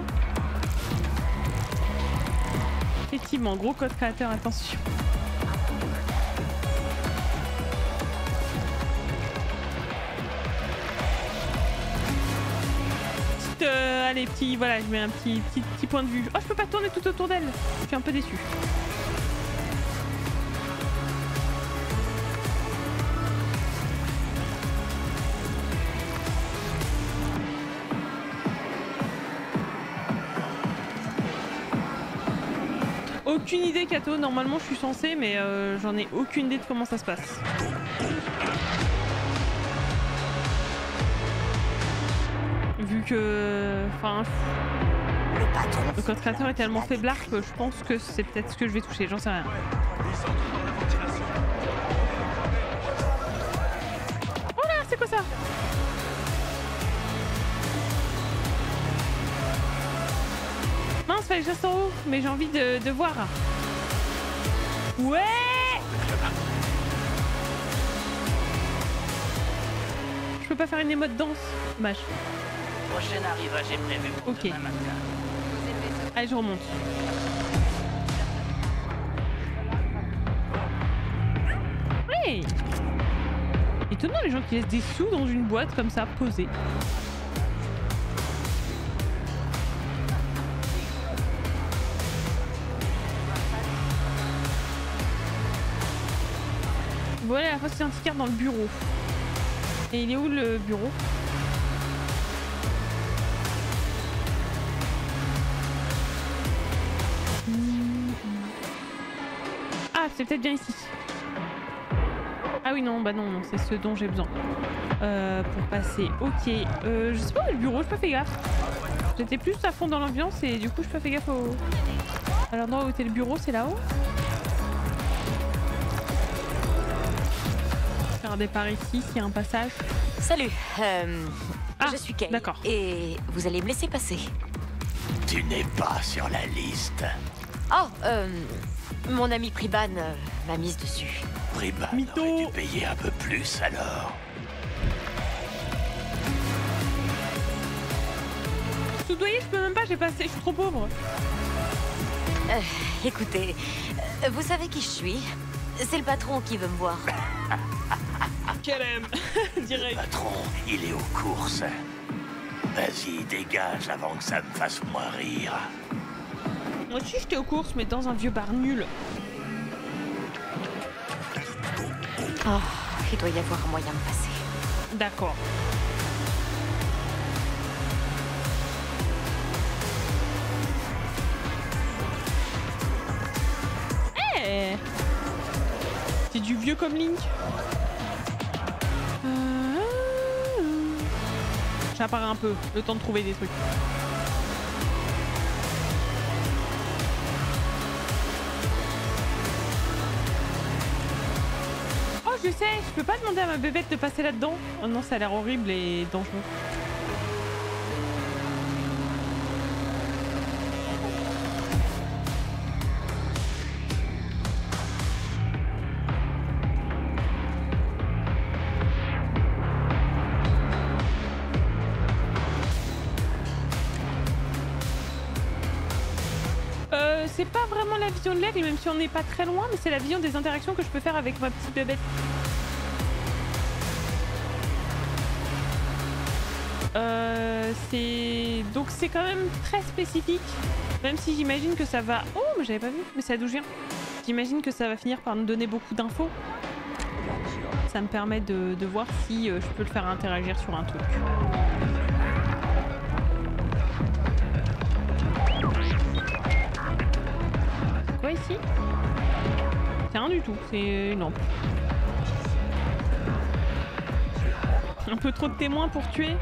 Effectivement, gros code créateur, attention. Petite, euh, allez, petit, voilà, je mets un petit, petit, petit point de vue. Oh, je peux pas tourner tout autour d'elle. Je suis un peu déçue. Aucune idée, Kato. Normalement, je suis censée, mais euh, j'en ai aucune idée de comment ça se passe. Vu que. Enfin. Le code créateur est tellement faiblard que je pense que c'est peut-être ce que je vais toucher, j'en sais rien. Oh là, c'est quoi ça? Que je reste en haut, mais j'ai envie de, de voir. Ouais Je peux pas faire une émote danse. Dommage. Prochain arrivage est prévu pour Ok. demain matin. Allez, je remonte. Ouais Étonnant les gens qui laissent des sous dans une boîte comme ça, posée. Voilà la fausse identitaire dans le bureau. Et il est où le bureau? Ah, c'est peut-être bien ici. Ah oui, non, bah non, non, c'est ce dont j'ai besoin. Euh, pour passer, ok. Euh, je sais pas où est le bureau, je pas fait gaffe. J'étais plus à fond dans l'ambiance et du coup, je pas fait gaffe au... À l'endroit où était le bureau, c'est là-haut? Par ici s'il y a un passage. Salut, euh, Ah, je suis Kay. d'accord. Et vous allez me laisser passer. Tu n'es pas sur la liste. Oh, euh, mon ami Priban euh, m'a mise dessus. Priban aurait dû payer un peu plus alors. Soudoyer, je peux même pas, j'ai passé, je suis trop pauvre. Euh, écoutez, vous savez qui je suis C'est le patron qui veut me voir. Qu'elle aime, direct. Patron, il est aux courses. Vas-y, dégage avant que ça me fasse moins rire. Moi aussi, j'étais aux courses, mais dans un vieux bar nul. Oh, il doit y avoir un moyen de passer. D'accord. Eh C'est du vieux comme Link. J'apparais un peu, le temps de trouver des trucs. Oh, je sais, je peux pas demander à ma bébête de passer là-dedans. Oh non, ça a l'air horrible et dangereux. Même si on n'est pas très loin, mais c'est la vision des interactions que je peux faire avec ma petite bébête. Euh, c'est donc c'est quand même très spécifique, même si j'imagine que ça va. Oh, mais j'avais pas vu, mais à d'où je viens. J'imagine que ça va finir par nous donner beaucoup d'infos. ça me permet de, de voir si euh, je peux le faire interagir sur un truc. Du tout, c'est une lampe. Un peu trop de témoins pour tuer.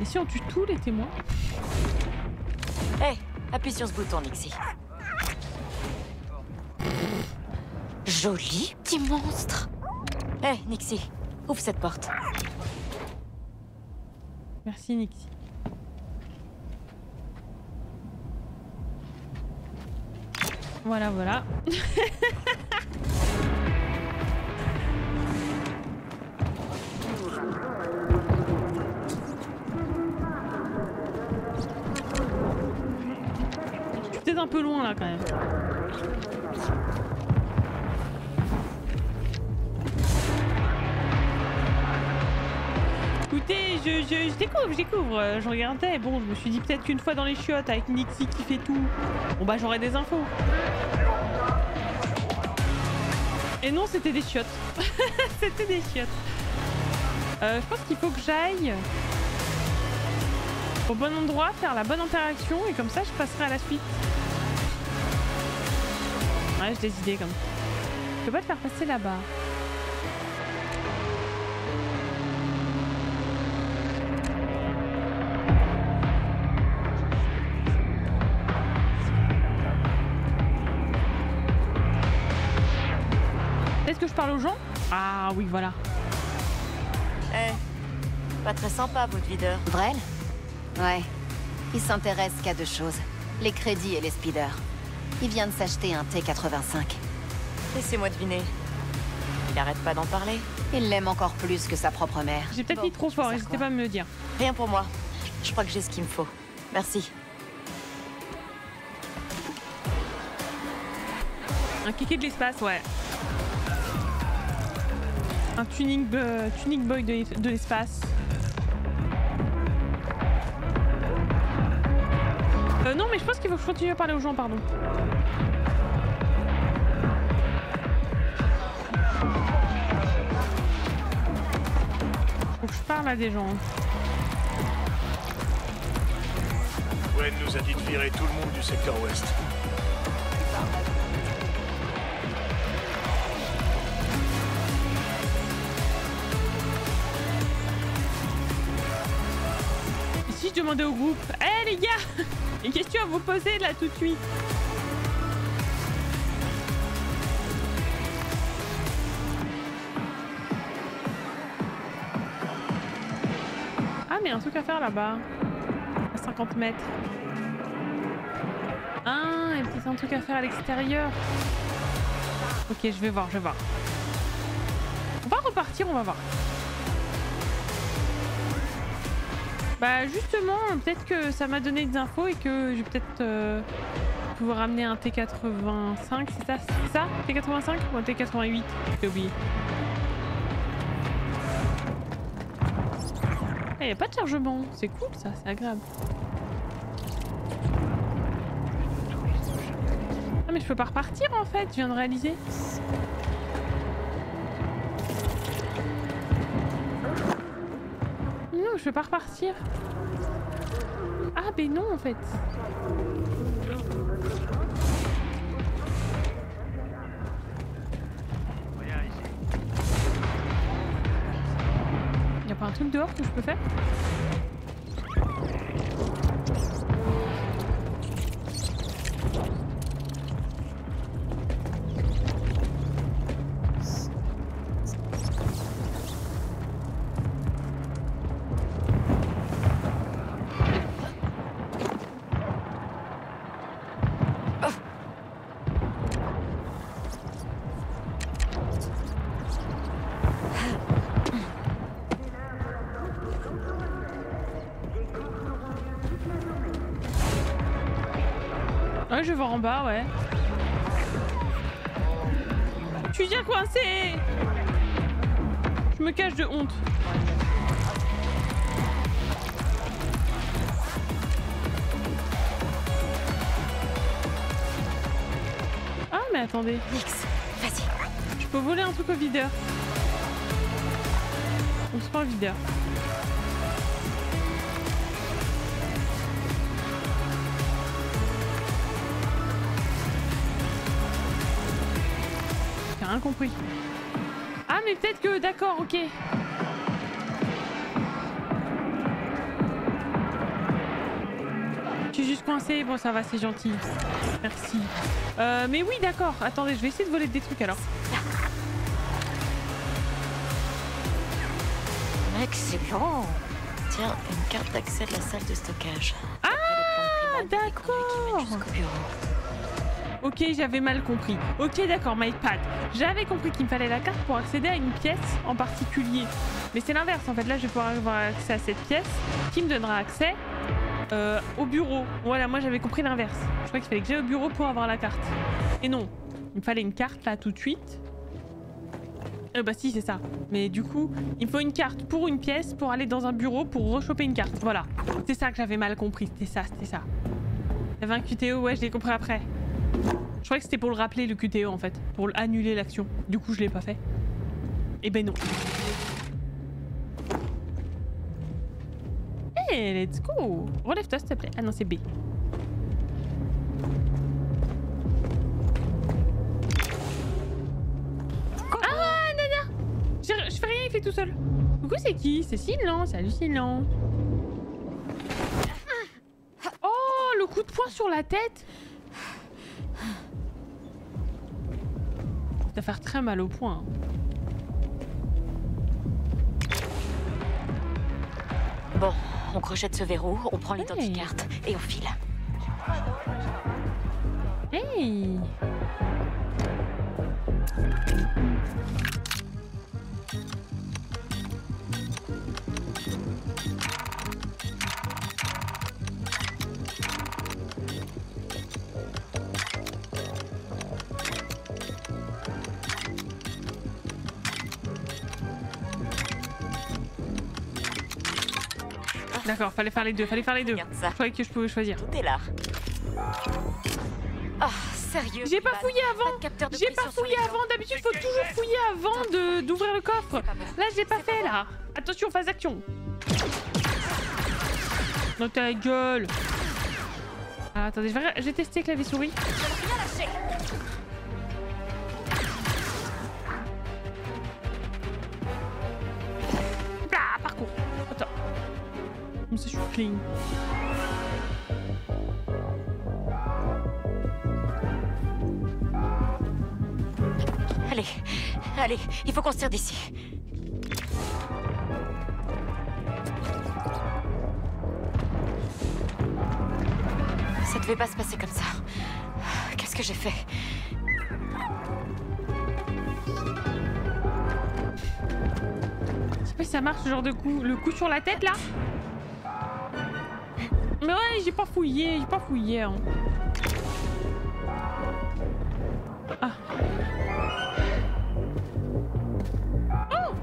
Et si on tue tous les témoins? Hé, appuie sur ce bouton, Nixie. Joli petit monstre. Hé, Nixie, ouvre cette porte. Merci Nixie. Voilà, voilà. je, découvre, je découvre. Euh, Je regardais, bon, je me suis dit peut-être qu'une fois dans les chiottes avec Nixie qui fait tout, bon bah j'aurais des infos. Et non, c'était des chiottes. c'était des chiottes. Euh, je pense qu'il faut que j'aille au bon endroit, faire la bonne interaction et comme ça je passerai à la suite. Ouais, j'ai des idées comme ça. Je peux pas te faire passer là-bas. Aux gens Ah oui, voilà. Eh, pas très sympa, votre videur. Vrel? Ouais. Il s'intéresse qu'à deux choses. Les crédits et les speeders. Il vient de s'acheter un T85. Laissez-moi deviner. Il arrête pas d'en parler. Il l'aime encore plus que sa propre mère. J'ai peut-être mis trop fort, n'hésitez pas à me le dire. Rien pour moi. Je crois que j'ai ce qu'il me faut. Merci. Un kéké de l'espace, ouais. Un tuning, tuning boy de, de l'espace. Euh, non, mais je pense qu'il faut que je continue à parler aux gens, pardon. Faut que je parle à des gens. Gwen nous a dit de virer tout le monde du secteur ouest. Demandais au groupe, hé les gars, une question à vous poser là tout de suite. Ah mais un truc à faire là-bas. À 50 mètres. Ah, un truc à faire à l'extérieur. Ok, je vais voir, je vais voir. On va repartir, on va voir. Bah justement, peut-être que ça m'a donné des infos et que je vais peut-être euh, pouvoir ramener un T85, c'est ça? C'est ça? T85 ou un T88 J'ai oublié. Il n'y a pas de chargement, c'est cool ça, c'est agréable. Ah mais je peux pas repartir en fait, je viens de réaliser. Je peux pas repartir. Ah ben non en fait. Y a pas un truc dehors que je peux faire? Vais voir en bas, ouais. Je suis bien coincée Je me cache de honte. Ah, mais attendez. Nix, Faut voler un truc au videur. Ou c'est pas un videur. Compris. Ah mais peut-être que... D'accord, ok. Je suis juste coincée. Bon, ça va, c'est gentil. Merci. Euh, mais oui, d'accord. Attendez, je vais essayer de voler des trucs alors. Excellent Tiens, une carte d'accès de la salle de stockage. Ah, d'accord. Ok, j'avais mal compris. Ok, d'accord, MyPad. J'avais compris qu'il me fallait la carte pour accéder à une pièce en particulier. Mais c'est l'inverse, en fait. Là, je vais pouvoir avoir accès à cette pièce qui me donnera accès euh, au bureau. Voilà, moi, j'avais compris l'inverse. Je crois qu'il fallait que j'aille au bureau pour avoir la carte. Et non, il me fallait une carte, là, tout de suite. Euh, bah si, c'est ça. Mais du coup, il me faut une carte pour une pièce pour aller dans un bureau pour rechoper une carte. Voilà. C'est ça que j'avais mal compris. C'était ça, c'était ça. Avait un QTO, ouais, je l'ai compris après. Je croyais que c'était pour le rappeler, le QTO, en fait. Pour annuler l'action. Du coup, je l'ai pas fait. Eh ben non. Hey, let's go Relève-toi, s'il te plaît. Ah non, c'est B. Ah, Nana Je fais rien, il fait tout seul. Coucou, c'est qui? C'est Silence. Salut, Silence. Oh, le coup de poing sur la tête Ça va faire très mal au poing. Bon, on crochette ce verrou, on prend l'identi-carte et on file. Hey D'accord, fallait faire les deux, fallait faire les deux. Je croyais que je pouvais choisir. Tout est là. Ah, sérieux J'ai pas fouillé avant J'ai pas fouillé avant D'habitude, faut toujours fouiller avant d'ouvrir le coffre. Là, j'ai pas fait, là. Attention, phase d'action. Dans ta gueule. Ah, attendez, je vais, je vais tester clavier souris. Ah, Allez, allez, il faut qu'on se tire d'ici. Ça devait pas se passer comme ça. Qu'est-ce que j'ai fait? Je sais pas si ça marche ce genre de coup. Le coup sur la tête là Mais ouais, j'ai pas fouillé, j'ai pas fouillé. hein. Ah. Oh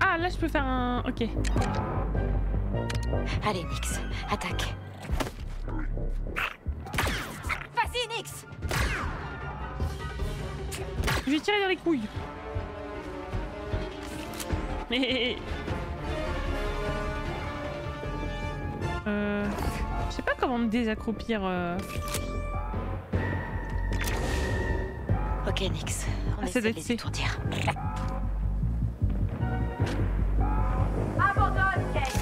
Ah, là je peux faire un. Ok. Allez, Nix, attaque. Vas-y, Nix Je vais tirer dans les couilles. Mais. Euh. Je sais pas comment me désaccroupir. euh. Ok, Nix, on Ah, essaie de étourdir. Abandonne, Kate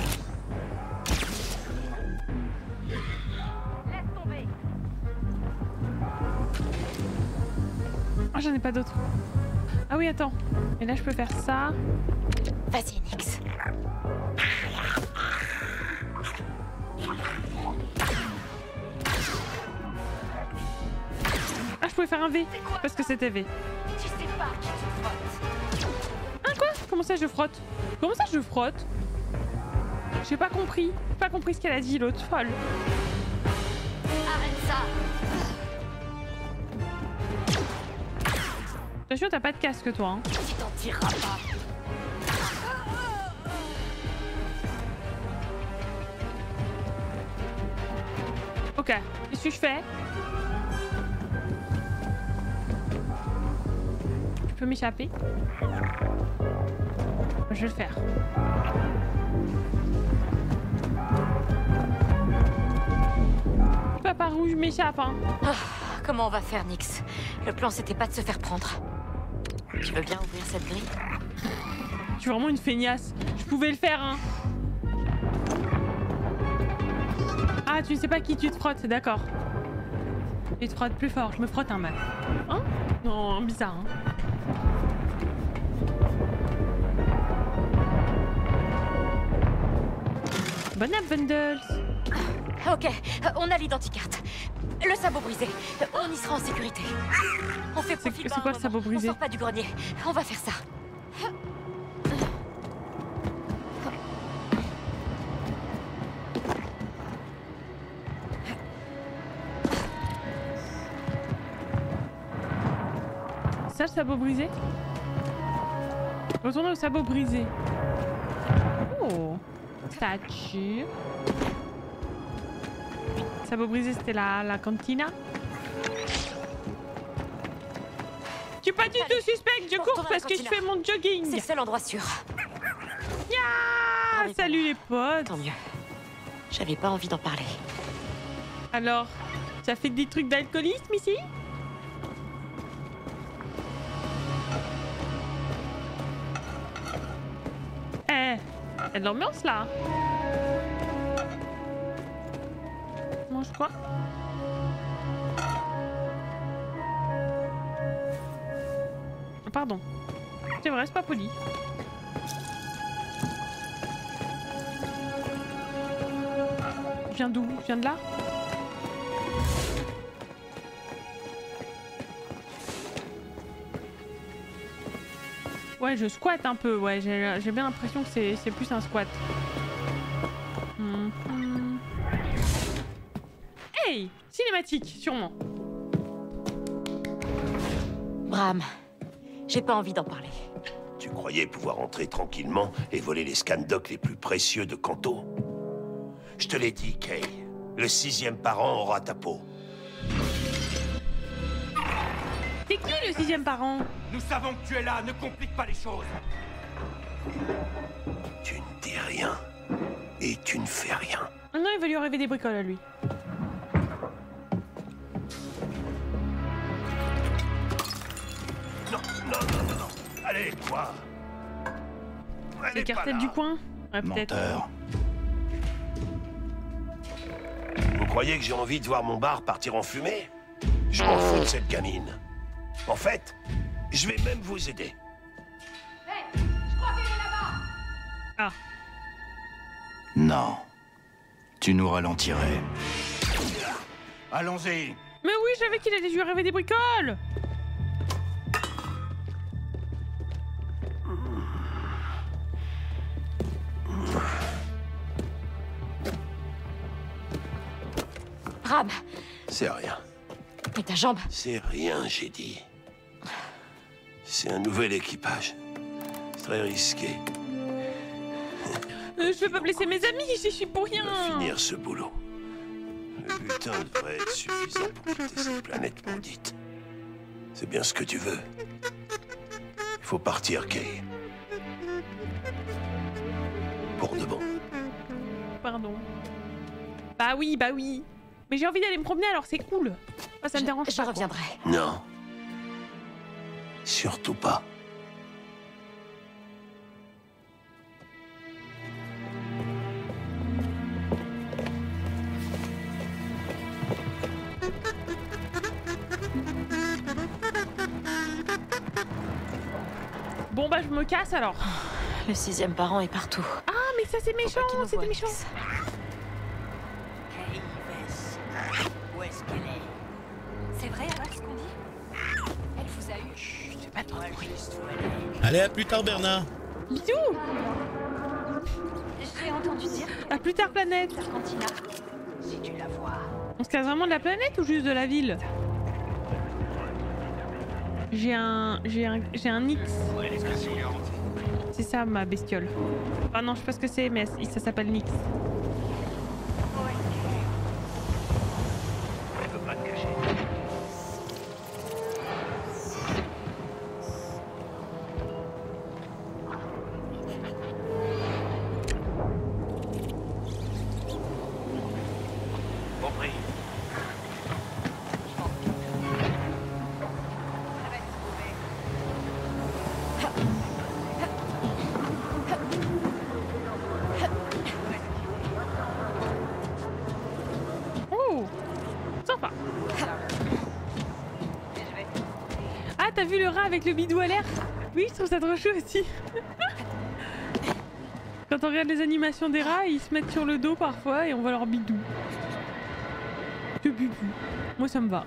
Laisse tomber Ah, j'en ai pas d'autres. Ah oui, attends. Et là, je peux faire ça. Vas-y, Nix. Pouvais faire un V. Parce que c'était V. Tu sais pas qui tu frottes Ah, quoi? Comment ça, je frotte? Comment ça, je frotte? J'ai pas compris. J'ai pas compris ce qu'elle a dit, l'autre folle. Arrête ça Attention, t'as pas de casque, toi. Hein. Tu t'en tireras pas Ok. Qu'est-ce que je fais? Peux m'échapper. Je vais le faire. Je sais pas par où je m'échappe, hein. Ah, comment on va faire, Nix? Le plan, c'était pas de se faire prendre. Tu veux bien ouvrir cette grille? Je suis vraiment une feignasse. Je pouvais le faire, hein. Ah, tu sais pas qui tu te frottes, d'accord. Tu te frottes plus fort, je me frotte un mal. Hein? Non, bizarre, hein. Bonne app, Bundles Ok, on a l'identicarte. Le sabot brisé. On y sera en sécurité. On fait profil C'est quoi le sabot brisé On sort pas du grenier. On va faire ça. Ça, le sabot brisé? Retournons au sabot brisé. Oh Statue. Sabot brisé, c'était la, la cantina. Je suis pas du tout suspect, je cours parce que je fais mon jogging. C'est le seul endroit sûr. Salut les potes. Tant mieux. J'avais pas envie d'en parler. Alors, ça fait des trucs d'alcoolisme ici? Y a de l'ambiance là. Mange quoi? Ah, Pardon. C'est vrai, c'est pas poli. Viens d'où? Viens de là? Ouais, je squatte un peu, ouais, j'ai bien l'impression que c'est plus un squat. Mhm. Hey Cinématique, sûrement. Bram, j'ai pas envie d'en parler. Tu croyais pouvoir entrer tranquillement et voler les scandocs les plus précieux de Kanto Je te l'ai dit, Kay. Le sixième parent aura ta peau. Le sixième parent Nous savons que tu es là, ne complique pas les choses. Tu ne dis rien. Et tu ne fais rien. Non, il va lui arriver des bricoles à lui. Non, non, non, non, non. Allez, toi. C'est cartel du coin Ouais, peut-être. Vous croyez que j'ai envie de voir mon bar partir en fumée? Je m'en fous de cette gamine. En fait, je vais même vous aider. Ah. Non. Tu nous ralentirais. Allons-y. Mais oui, je savais qu'il allait lui arriver des bricoles Bram, C'est rien. et ta jambe C'est rien, j'ai dit. C'est un nouvel équipage. C'est très risqué. Euh, Je vais pas blesser mes amis, j'y suis pour rien Finir ce boulot. Le butin devrait être suffisant pour quitter cette planète maudite. C'est bien ce que tu veux. Il faut partir, Kay. Pour de bon. Pardon. Bah oui, bah oui. Mais j'ai envie d'aller me promener alors c'est cool. Moi, ça me dérange pas. Je reviendrai. Non. Surtout pas. Bon bah je me casse alors. Le sixième parent est partout. Ah mais ça c'est méchant, c'est méchant. Allez, à plus tard, Bernard. Bisous J'ai entendu dire À plus tard planète Cantina. Si tu la vois. On se casse vraiment de la planète ou juste de la ville? J'ai un... J'ai un... J'ai un X. C'est ça ma bestiole. Ah non, je sais pas ce que c'est, mais ça s'appelle Nix. Le bidou à l'air Oui, je trouve ça trop chou aussi. Quand on regarde les animations des rats, ils se mettent sur le dos parfois et on voit leur bidou. Bidou. Moi, ça me va.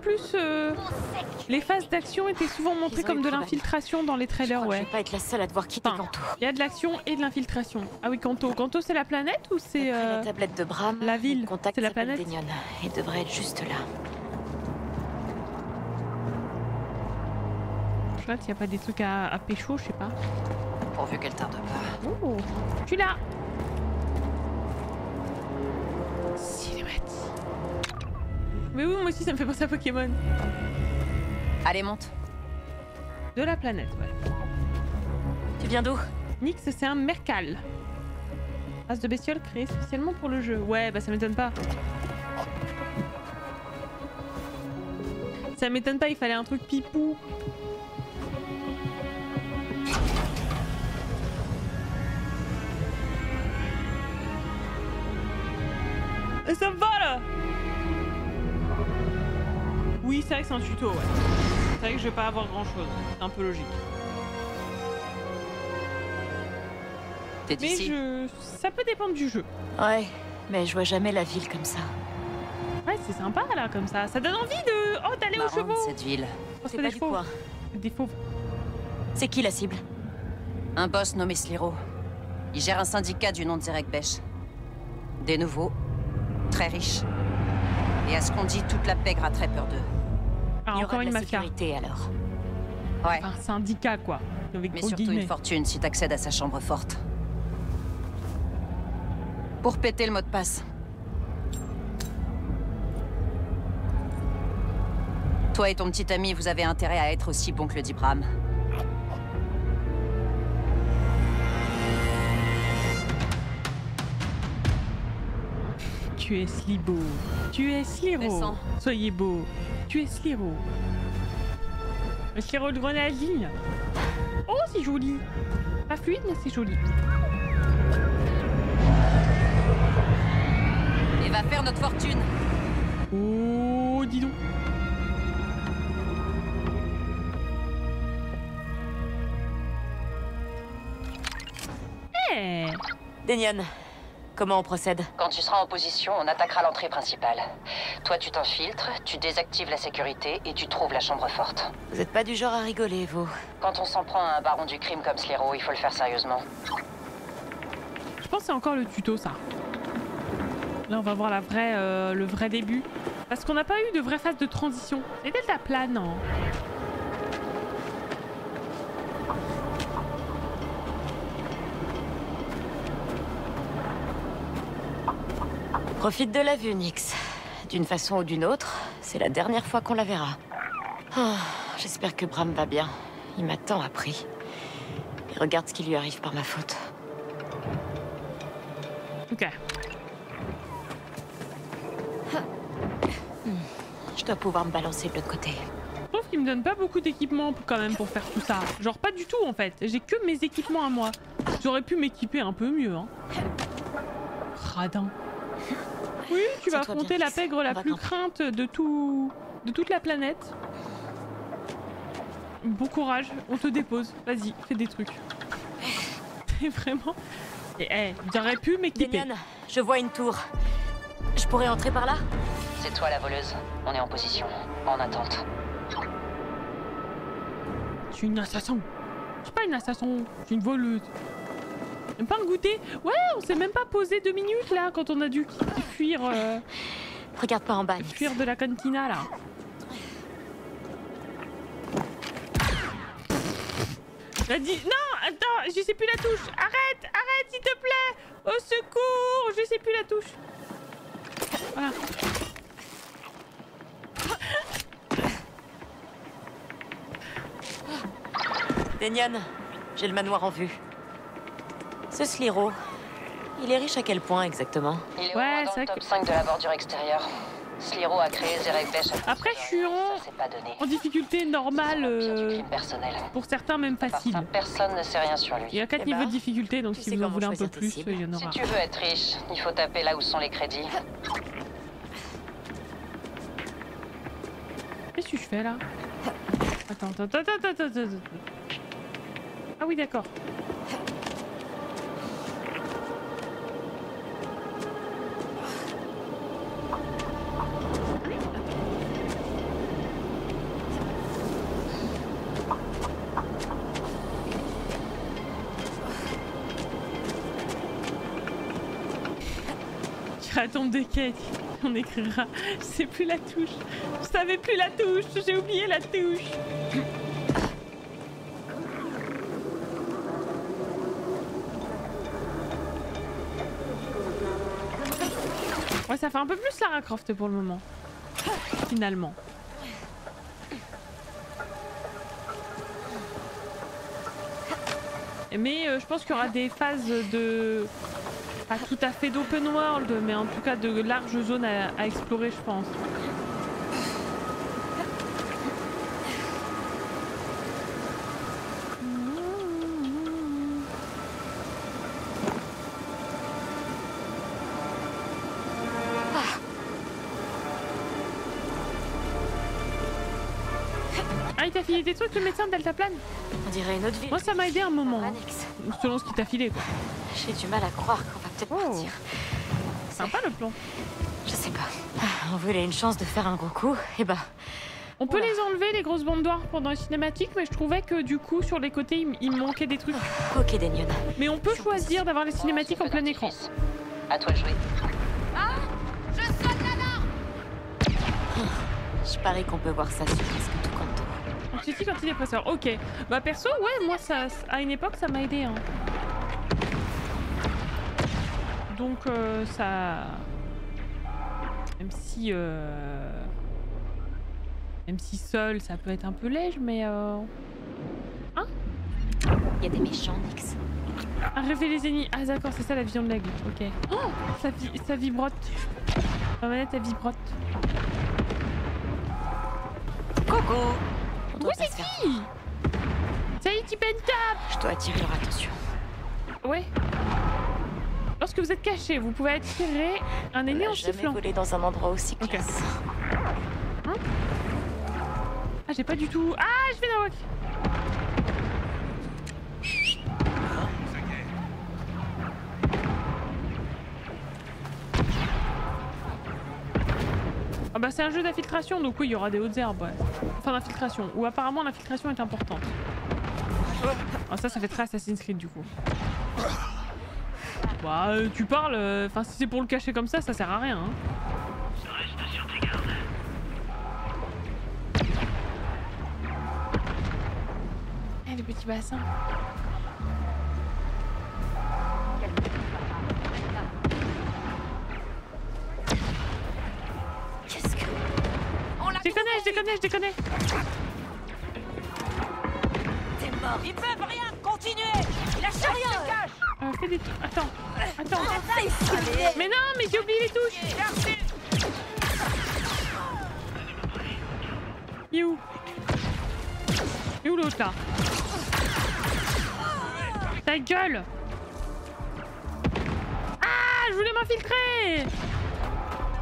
Plus. euh, Les phases d'action étaient souvent montrées comme de l'infiltration dans les trailers, Je crois que ouais. je vais pas être la seule à devoir quitter Enfin, Kanto. Il y a de l'action et de l'infiltration. Ah oui, Kanto. Kanto, c'est la planète ou c'est. Euh, la tablette de Bram, la ville? C'est la planète? Et devrait être juste là. Je regarde s'il n'y a pas des trucs à, à pécho, je sais pas. Pourvu qu'elle tarde pas. Oh, je suis là Mais oui, moi aussi, ça me fait penser à Pokémon. Allez, monte. De la planète, ouais. Tu viens d'où? Nyx, c'est un Mercal. Race de bestiole créée spécialement pour le jeu. Ouais, bah ça m'étonne pas. Ça m'étonne pas, il fallait un truc pipou. C'est vrai que c'est un tuto, ouais. C'est vrai que je vais pas avoir grand chose. C'est un peu logique. T'es Mais d'ici je... ça peut dépendre du jeu. Ouais, mais je vois jamais la ville comme ça. Ouais, c'est sympa là, comme ça. Ça donne envie de. Oh, d'aller aux Marrante, chevaux cette ville. Oh, C'est c'est pas des du fauves. coin. Des fauves. C'est qui la cible? Un boss nommé Sliro. Il gère un syndicat du nom de Zerek Besh. Des nouveaux, très riches. Et à ce qu'on dit, toute la pègre a très peur d'eux. Ah, Il y encore aura de une la mafia. sécurité alors. Ouais, Un syndicat, quoi. Avec mais gros surtout guillemets. une fortune si t'accèdes à sa chambre forte. Pour péter le mot de passe. Toi et ton petit ami, vous avez intérêt à être aussi bon que le dit Tu es Slibo. Tu es Sliro. Soyez beau. Tu es Sliro. Le Sliro de grenadine. Oh, c'est joli. Pas fluide, mais c'est joli. Et va faire notre fortune. Oh, dis donc. Eh Daignon, comment on procède Quand tu seras en position, on attaquera l'entrée principale. Toi, tu t'infiltres, tu désactives la sécurité et tu trouves la chambre forte. Vous êtes pas du genre à rigoler, vous. Quand on s'en prend à un baron du crime comme Slero, il faut le faire sérieusement. Je pense que c'est encore le tuto, ça. Là, on va voir la vraie, euh, le vrai début. Parce qu'on n'a pas eu de vraie phase de transition. C'est Delta plane, hein. Profite de la vue, Nyx. D'une façon ou d'une autre, c'est la dernière fois qu'on la verra. Ah, J'espère que Bram va bien. Il m'a tant appris. Et regarde ce qui lui arrive par ma faute. Ok. Je dois pouvoir me balancer de l'autre côté. Je trouve qu'il me donne pas beaucoup d'équipements quand même pour faire tout ça. Genre pas du tout en fait. J'ai que mes équipements à moi. J'aurais pu m'équiper un peu mieux. Hein. Radin. Oui, tu vas affronter la pègre la plus crainte de tout, de toute la planète. Bon courage, on te dépose. Vas-y, fais des trucs. C'est vraiment. Et eh, j'aurais pu m'équiper. Je vois une tour. Je pourrais entrer par là? C'est toi la voleuse. On est en position, en attente. Je suis une assassin. Je suis pas une assassin, je suis une voleuse. Même pas un goûter Ouais, on s'est même pas posé deux minutes là quand on a dû fuir, euh, Regarde pas en bas. Fuir de la cantina là. Dit non, attends, je sais plus la touche. Arrête, arrête, s'il te plaît. Au secours, je sais plus la touche. Voilà. Denyon, j'ai le manoir en vue. Ce Sliro, il est riche à quel point exactement Il est au moins dans le top 5 de la bordure extérieure. Sliro a créé Zerek Besh. Après, je suis en, en difficulté normale. euh, pour certains, même facile. Personne ne sait rien sur lui. Il y a 4 Eh ben, niveaux de difficulté, donc si vous en voulez un peu plus, cibles. il y en Si aura. tu veux être riche, il faut taper là où sont les crédits. Qu'est-ce que je fais là? Attends, attends, attends, attends, attends, attends. attends. Ah oui, d'accord. Tombe de quête. On écrira. Je sais plus la touche. Je savais plus la touche. J'ai oublié la touche. Ouais, ça fait un peu plus Lara Croft pour le moment. Finalement. Mais euh, je pense qu'il y aura des phases de... Pas tout à fait d'open world, mais en tout cas de larges zones à, explorer, je pense. Ah, des trucs, le médecin de Deltaplane On dirait une autre ville. Moi, ça m'a aidé un moment. hein. Selon ce qu'il t'a filé, quoi. J'ai du mal à croire qu'on va peut-être partir. Sympa le plan. Je sais pas. On voulait une chance de faire un gros coup, et bah. On peut les enlever, les grosses bandes noires, pendant les cinématiques, mais je trouvais que du coup, sur les côtés, il, manquait des trucs. Ok, Denyon. Mais on peut choisir d'avoir les cinématiques en plein écran. À toi de jouer. Je saute l'alarme Je parie qu'on peut voir ça sur presque tout est passeur. Ok. Bah perso, ouais, moi, ça, à une époque, ça m'a aidé. Hein. Donc, euh, ça... Même si... euh, Même si seul, ça peut être un peu léger, mais... Euh... Il y a des méchants, Nix. Ah, révéler les ennemis. Ah d'accord, c'est ça la vision de l'aigle. Ok. Oh, ça, vi ça vibrote. Ma manette, elle vibrote. Où c'est qui Ça y est, Tap Je dois attirer leur attention. Ouais. Lorsque vous êtes caché, vous pouvez attirer un ennemi en jamais sifflant. volé dans un endroit aussi classe. Hein Ah, j'ai pas du tout... Ah, je fais la walk Ah bah c'est un jeu d'infiltration, donc oui, il y aura des hautes herbes, ouais. Enfin d'infiltration, où apparemment l'infiltration est importante. Ah ça, ça fait très Assassin's Creed du coup. Bah, euh, tu parles, euh, enfin si c'est pour le cacher comme ça, ça sert à rien. Hein. Reste sur gardes. Eh, bassin. Je déconne. T'es mort. Ils peuvent rien. Continuez. Rien Euh, fais des trucs. Attends, attends. Allez. Mais non, mais j'ai oublié les touches. Il est où? Il est où l'autre là? Ta gueule. Ah Je voulais m'infiltrer.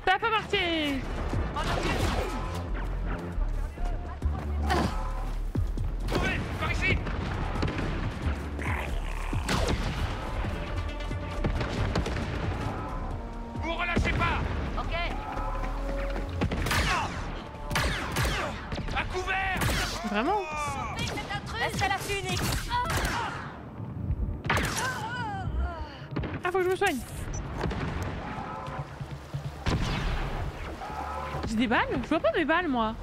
Ça a pas marché mes balles, moi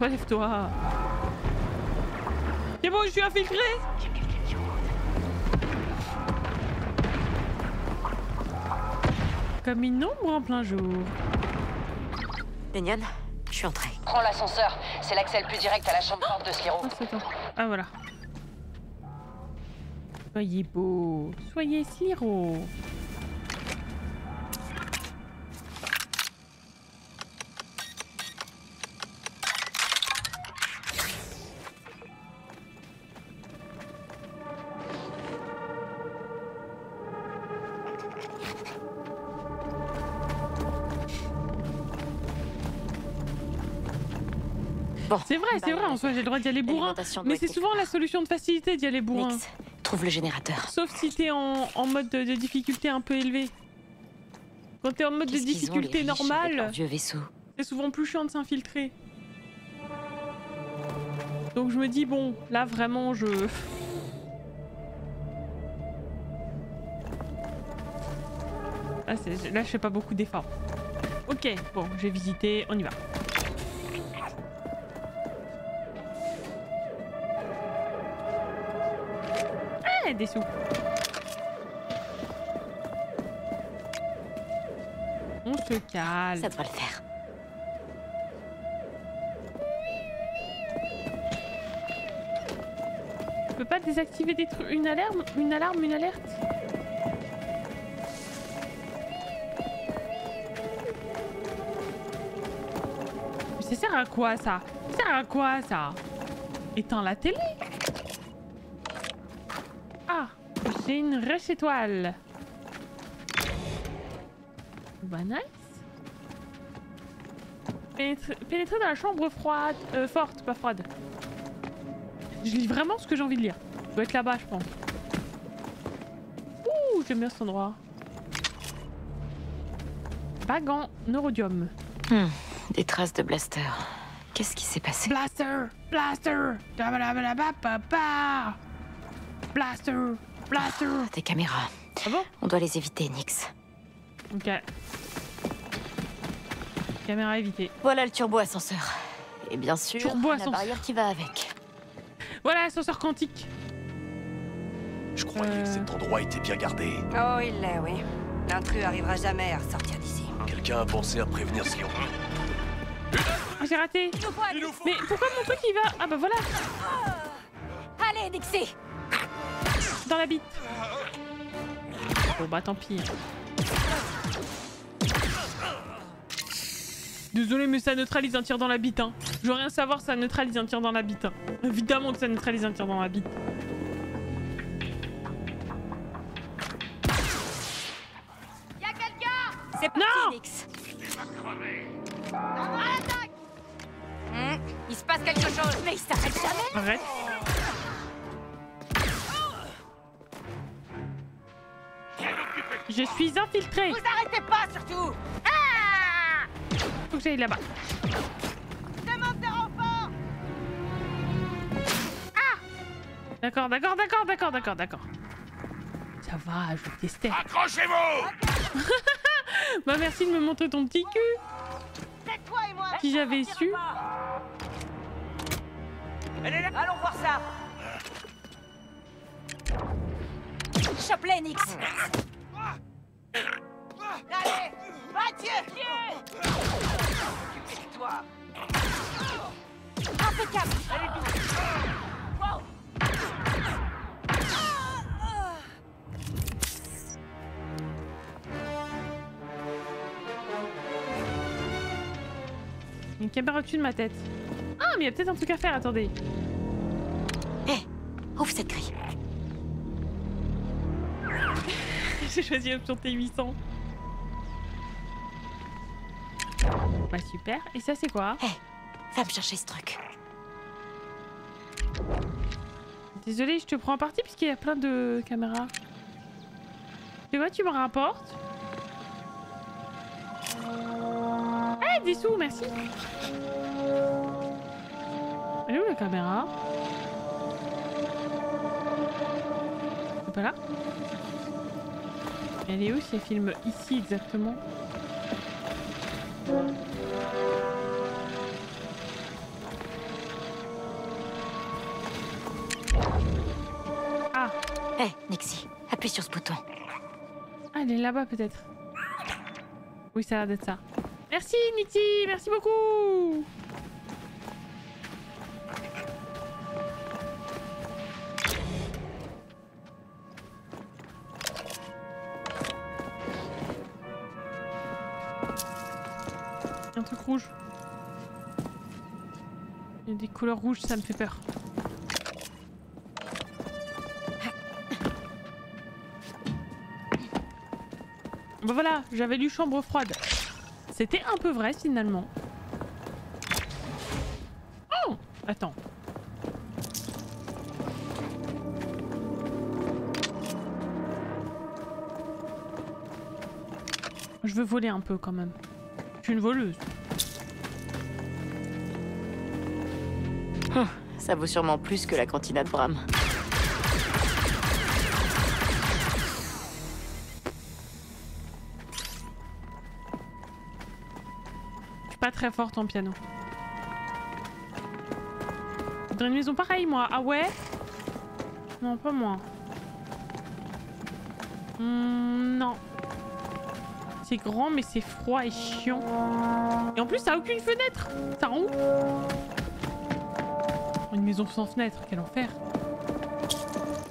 Relève-toi. C'est bon, je suis infiltré Comme une ombre en plein jour. Denian, je suis entrée. Prends l'ascenseur. C'est l'accès le plus direct à la chambre forte de Sliro. Bon. Ah voilà. Soyez beau. Soyez Sliro. C'est vrai, c'est vrai, en soi j'ai le droit d'y aller bourrin. Mais c'est souvent la solution de facilité d'y aller bourrin. Trouve le générateur. Sauf si t'es en, en mode de, de difficulté un peu élevé. Quand t'es en mode de difficulté normale, c'est souvent plus chiant de s'infiltrer. Donc je me dis, bon, là vraiment je... Là, c'est- là je fais pas beaucoup d'efforts. Ok, bon, j'ai visité, on y va. Des sous. On se calme. Ça devrait le faire. Je peux pas désactiver des trucs, une alarme, une alarme, une alerte? Mais ça sert à quoi ça? Ça sert à quoi ça? Éteins la télé j'ai une rêche étoile. Bah nice. Pénétrer, pénétrer dans la chambre froide, euh, forte, pas froide. Je lis vraiment ce que j'ai envie de lire. Ça doit être là-bas, je pense. Ouh, j'aime bien cet endroit. Bagan, neurodium. Hmm, des traces de blaster. Qu'est-ce qui s'est passé? Blaster Blaster. Blaster Blaster Des caméras. Ah bon? On doit les éviter, Nix. Ok. Caméra évitée. Voilà le turbo ascenseur. Et bien sûr, Turbo la ascenseur. barrière qui va avec. Voilà l'ascenseur quantique. Je croyais que cet endroit était bien gardé. Oh, il l'est, oui. L'intrus arrivera jamais à ressortir d'ici. Quelqu'un a pensé à prévenir Sion. Ah, j'ai raté. Mais pourquoi mon truc il va? Ah bah voilà Allez, Nixie Dans la bite. Bon bah tant pis. Désolé mais ça neutralise un tir dans la bite hein. Je veux rien savoir, ça neutralise un tir dans la bite. hein. Évidemment que ça neutralise un tir dans la bite. Y'a quelqu'un? C'est parti, Non Nix. Hmm, il se passe quelque chose. Mais il s'arrête jamais. Arrête. Je suis infiltré. Vous arrêtez pas, surtout Ah Faut que j'aille là-bas. Demande de renfort D'accord, d'accord, d'accord, d'accord, d'accord, d'accord. Ça va, je vais tester. Accrochez-vous Bah merci de me montrer ton petit cul. C'est toi et moi Si j'avais su. Elle est là Allons voir ça Chope-les, Nix Allez Mathieu toi Impeccable Allez, Une caméra au-dessus de ma tête. Ah, mais il y a peut-être un truc à faire, attendez. Hé, ouvre cette grille. J'ai choisi l'option T800. Bah super. Et ça c'est quoi? Hé, va me chercher ce truc. Désolé, je te prends en partie puisqu'il y a plein de caméras. Tu vois, tu me rapportes Ah, des sous, merci Elle est où la caméra? C'est pas là? Elle est où ces films ici exactement Ah Hé, hey, Nixie, appuie sur ce bouton. Ah, elle est là-bas peut-être. Oui, ça a l'air d'être ça. Merci Nixie, merci beaucoup des couleurs rouges, ça me fait peur. Bah voilà, j'avais lu chambre froide. C'était un peu vrai finalement. Oh Attends. Je veux voler un peu quand même. Je suis une voleuse. Ça vaut sûrement plus que la cantina de Bram. Je suis pas très forte en piano. Dans une maison pareille, moi. Ah ouais? Non, pas moi. Hmm, non. C'est grand, mais c'est froid et chiant. Et en plus, ça a aucune fenêtre. Ça rend maison sans fenêtre, quel enfer.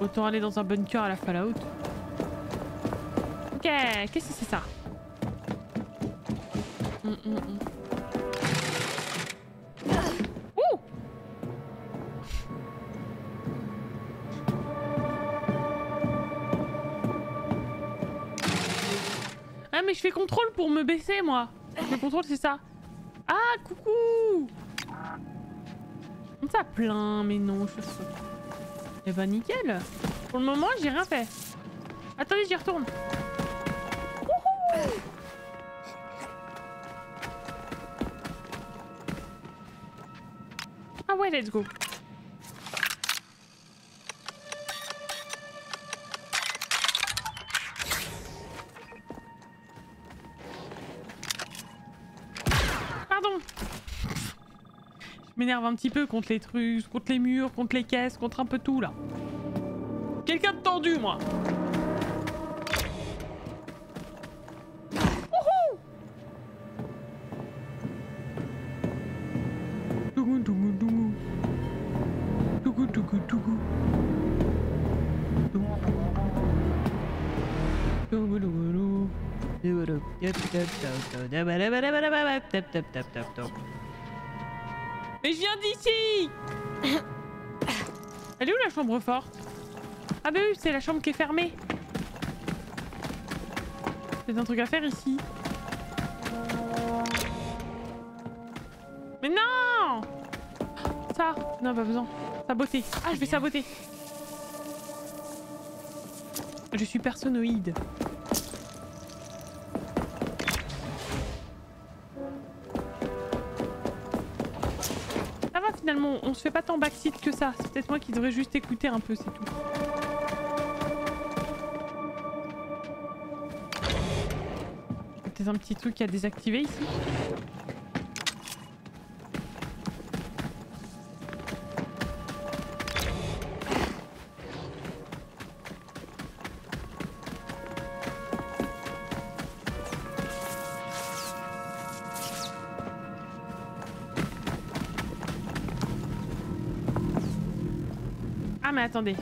Autant aller dans un bunker à la Fallout. Ok, qu'est-ce que c'est ça? Ouh Ah mais je fais contrôle pour me baisser moi. Le contrôle c'est ça. Ah coucou Plein mais non je sais. Eh bah nickel. Pour le moment j'ai rien fait. Attendez j'y retourne. Ah ouais let's go. Un petit peu contre les trucs, contre les murs, contre les caisses, contre un peu tout là. Quelqu'un de tendu moi Mais je viens d'ici Elle est où la chambre forte? Ah bah oui, c'est la chambre qui est fermée. C'est un truc à faire ici. Mais non Ça Non, pas besoin. Saboter. Ah, je vais saboter. Je suis personnoïde. On se fait pas tant backseat que ça. C'est peut-être moi qui devrais juste écouter un peu, c'est tout. Peut-être un petit truc à désactiver ici. Attendez.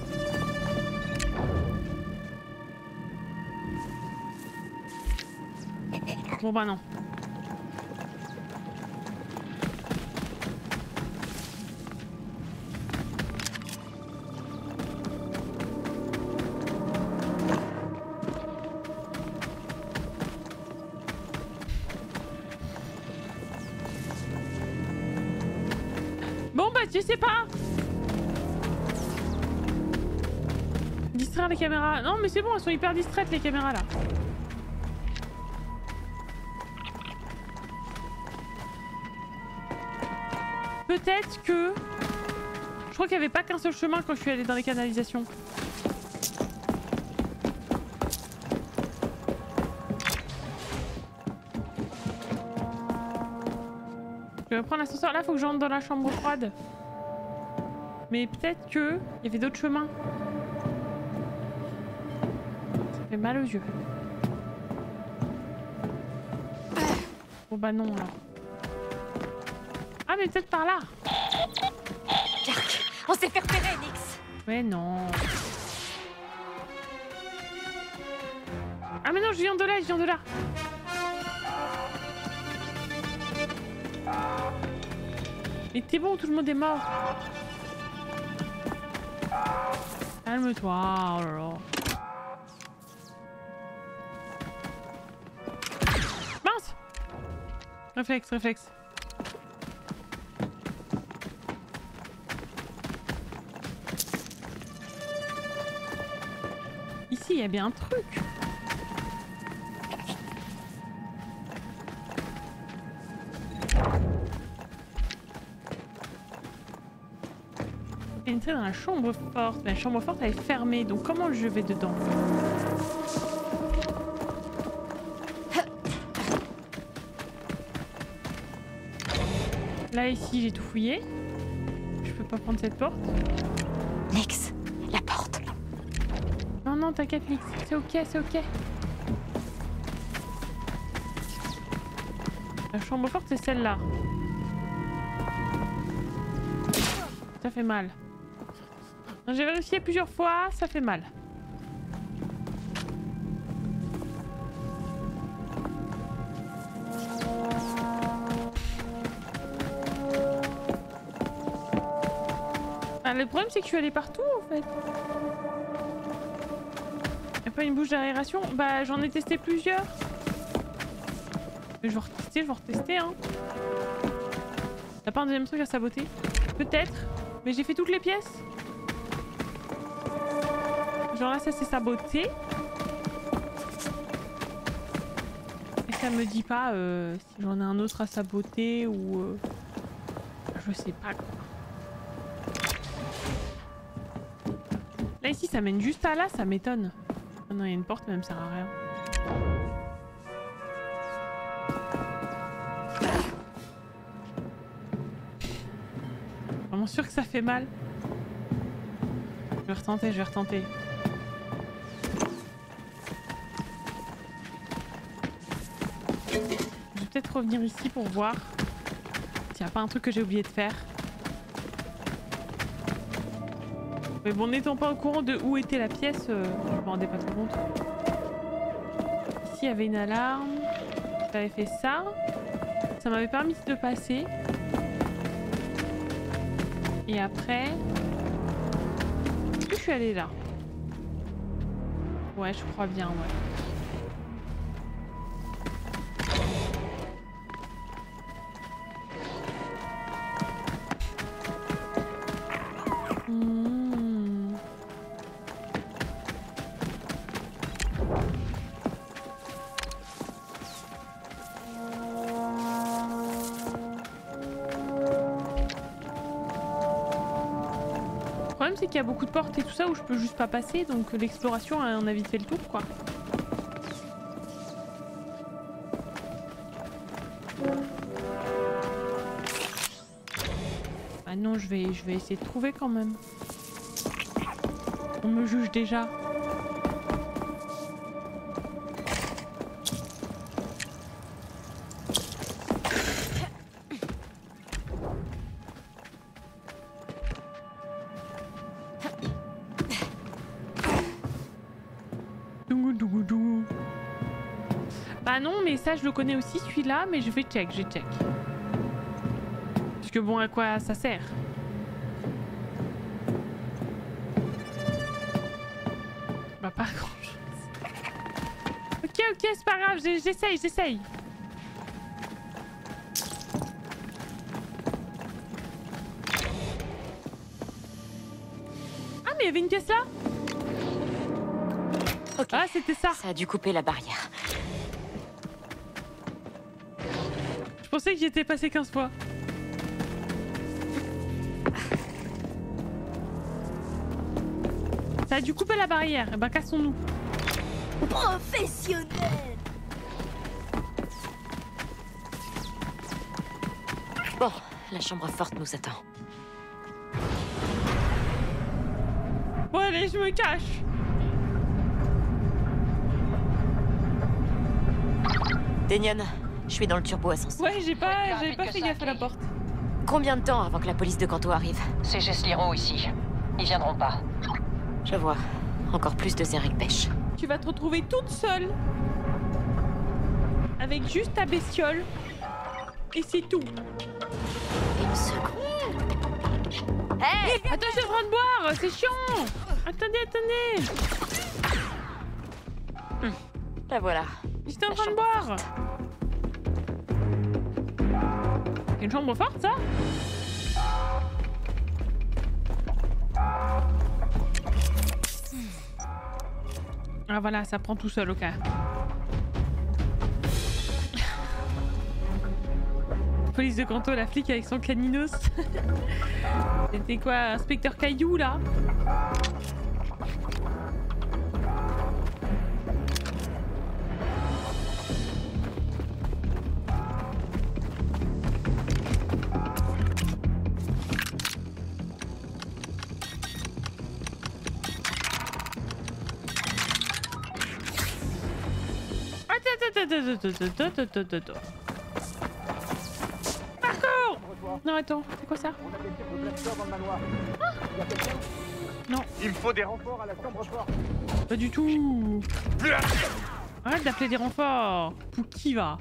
Bon bah non. Non mais c'est bon, elles sont hyper distraites les caméras là. Peut-être que... Je crois qu'il n'y avait pas qu'un seul chemin quand je suis allée dans les canalisations. Je vais prendre l'ascenseur. Là, faut que j'entre dans la chambre froide. Mais peut-être que... Il y avait d'autres chemins. fait mal aux yeux. Bon bah non alors. Ah mais peut-être par là on s'est fait repérer, Nix Mais non Ah mais non, je viens de là, je viens de là Mais t'es bon, tout le monde est mort Calme-toi, oh là là. Réflexe, réflexe. Ici, il y a bien un truc. Entrer dans la chambre forte. La chambre forte, elle est fermée. Donc comment je vais dedans? Là, ici, j'ai tout fouillé. Je peux pas prendre cette porte. Nix, la porte. Non, non, t'inquiète, Nix. C'est ok, c'est ok. La chambre forte, c'est celle-là. Ça fait mal. J'ai vérifié plusieurs fois, ça fait mal. Le problème c'est que je suis allée partout en fait. Y'a pas une bouche d'aération? Bah j'en ai testé plusieurs. Mais je vais retester, je vais retester hein. T'as pas un deuxième truc à saboter? Peut-être. Mais j'ai fait toutes les pièces. Genre là ça s'est saboté. Et ça me dit pas euh, si j'en ai un autre à saboter ou... Euh, je sais pas quoi. Là ici ça mène juste à là, ça m'étonne. Oh non il y a une porte mais elle me sert à rien. Vraiment sûr que ça fait mal. Je vais retenter, je vais retenter. Je vais peut-être revenir ici pour voir s'il n'y a pas un truc que j'ai oublié de faire. Mais bon, n'étant pas au courant de où était la pièce, euh, je m'en rendais pas compte. Ici, il y avait une alarme. J'avais fait ça. Ça m'avait permis de passer. Et après... Est-ce que je suis allée là Ouais, je crois bien, ouais. Y a beaucoup de portes et tout ça où je peux juste pas passer donc l'exploration on a vite fait le tour quoi. Ah non je vais, je vais essayer de trouver quand même. On me juge déjà. Je le connais aussi celui-là, mais je vais check, je check. Parce que bon, à quoi ça sert? Bah pas grand chose. Ok, ok, c'est pas grave, j'essaye, j'essaye. Ah, mais il y avait une pièce là? Ah, c'était ça. Ça a dû couper la barrière. Pensais que j'y étais passé 15 fois. Ça a dû couper la barrière. Eh ben, cassons-nous. Professionnel Bon, la chambre forte nous attend. Bon, allez, je me cache. Denion, je suis dans le turbo ascenseur. Ouais, j'ai pas, j'avais pas fait gaffe à la porte. Combien de temps avant que la police de Kanto arrive C'est chez Sliro ici. Ils viendront pas. Je vois. Encore plus de Zerek Besh. Tu vas te retrouver toute seule. Avec juste ta bestiole. Et c'est tout. Une seconde. Hé Attends, je suis en train de boire C'est chiant Attendez, attendez La voilà. J'étais en train de boire une chambre forte, ça Ah voilà, ça prend tout seul, ok. Police de Kanto, la flic avec son caninos. C'était quoi, inspecteur Caillou, là? Attends. Parcours Non, attends, c'est quoi ça Ah Non, Il me faut des renforts à la chambre pas du tout. Arrête d'appeler des renforts. Pour qui va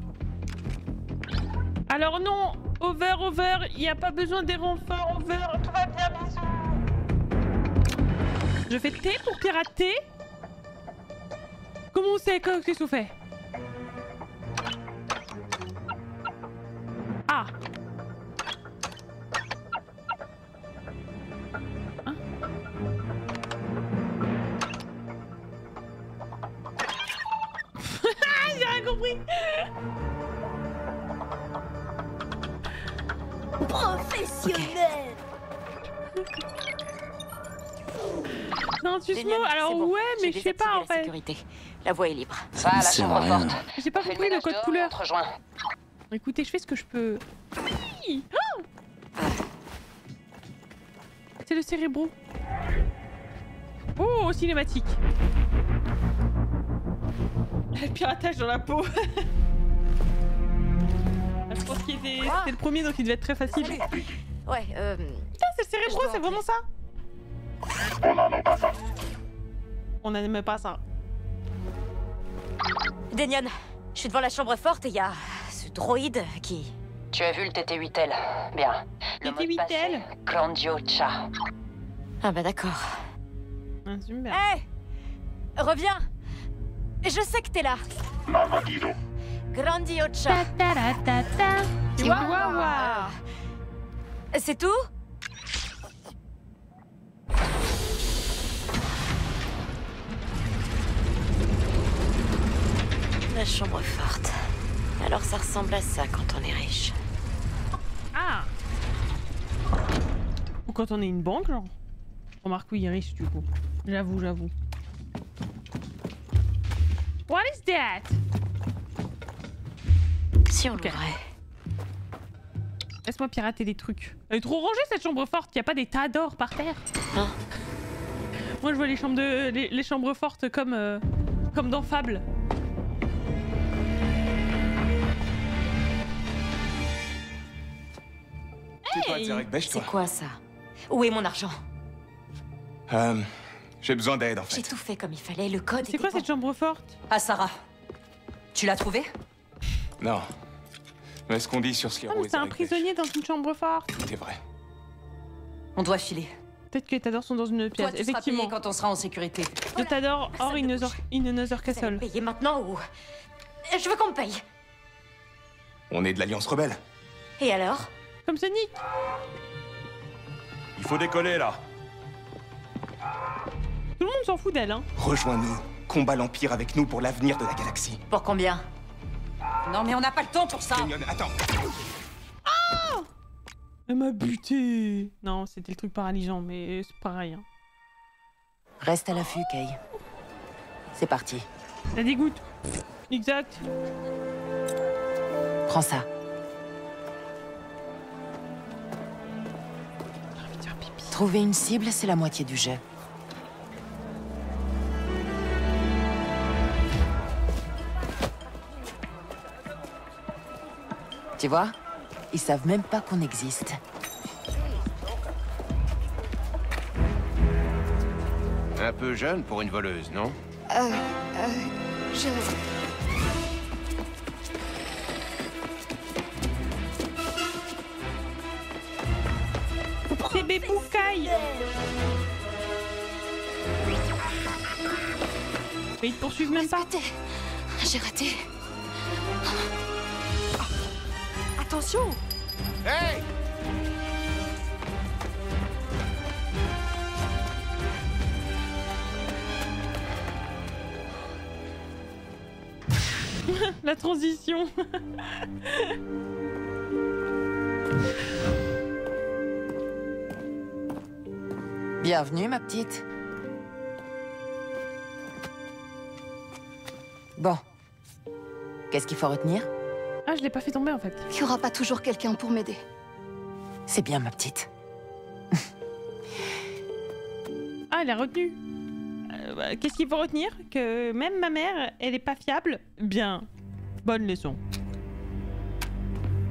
Alors non, over, over, il n'y a pas besoin des renforts, over, tout va bien, bisous. Je fais T pour pirater Comment on sait Qu'est-ce qu'on fait Non, tu Alors bon. ouais, mais je sais pas en fait. sécurité. La voie est libre. Ça, la chambre. J'ai pas compris le code couleur. Écoutez, je fais ce que je peux. Oui. Ah C'est le cérébro. Oh, cinématique. Le piratage dans la peau. Ah, je pense qu'il était... C'était le premier, donc il devait être très facile. Putain, Ouais, euh... c'est le cérébro, c'est vraiment ça On n'en a pas ça. On n'aime pas ça. Denion, je suis devant la chambre forte et il y a ce droïde qui... Tu as vu le TT-8L Bien. Le mot de passe, TT-8L? c'est Grandio Cha. Ah bah d'accord. Ah. Hé Reviens Je sais que t'es là Navadido. Grandiocha Chihuahua. C'est tout? La chambre forte. Alors ça ressemble à ça quand on est riche. Ah Ou quand on est une banque, genre. Remarque, oui, il est riche, du coup. J'avoue, j'avoue. What is that? Si on Ok. l'ouvrait. Laisse-moi pirater des trucs. Elle est trop rangée, cette chambre forte. Y a pas des tas d'or par terre? Non. Moi, je vois les chambres, de... les, les chambres fortes comme, euh, comme dans Fable. Tu C'est toi quoi ça? Où est mon argent? Euh, J'ai besoin d'aide, en J'ai fait. tout fait comme il fallait, le code C'est quoi cette chambre forte? Ah, Sarah. Tu l'as trouvé Non. Mais ce qu'on dit sur Sliro c'est un prisonnier dans une chambre forte. c'est vrai. On doit filer. Peut-être que les Tadors sont dans une Toi, pièce. tu seras Effectivement. payé quand on sera en sécurité. Le Tador or in another, in castle. me payer maintenant ou... Je veux qu'on me paye. On est de l'Alliance Rebelle. Et alors? Comme Sonic. Il faut décoller là. Tout le monde s'en fout d'elle, hein. Rejoins-nous. Combat l'Empire avec nous pour l'avenir de la galaxie. Pour combien? Non, mais on n'a pas le temps pour ça. Kenyon, attends. Elle m'a buté. Non, c'était le truc paralysant, mais c'est pareil. Hein. Reste à l'affût, Kay. C'est parti. Ça dégoûte. Exact. Prends ça. Trouver une cible, c'est la moitié du jeu. Tu vois Ils savent même pas qu'on existe. Un peu jeune pour une voleuse, non? Euh, euh, je... C'est Béboucaille Mais ils te poursuivent même pas. J'ai raté. Attention. Hey. La transition Bienvenue, ma petite. Bon. Qu'est-ce qu'il faut retenir? Ah, je l'ai pas fait tomber en fait. Il y aura pas toujours quelqu'un pour m'aider. C'est bien, ma petite. Ah, elle a retenu. Euh, bah, Qu'est-ce qu'il faut retenir? Que même ma mère, elle est pas fiable? Bien. Bonne leçon.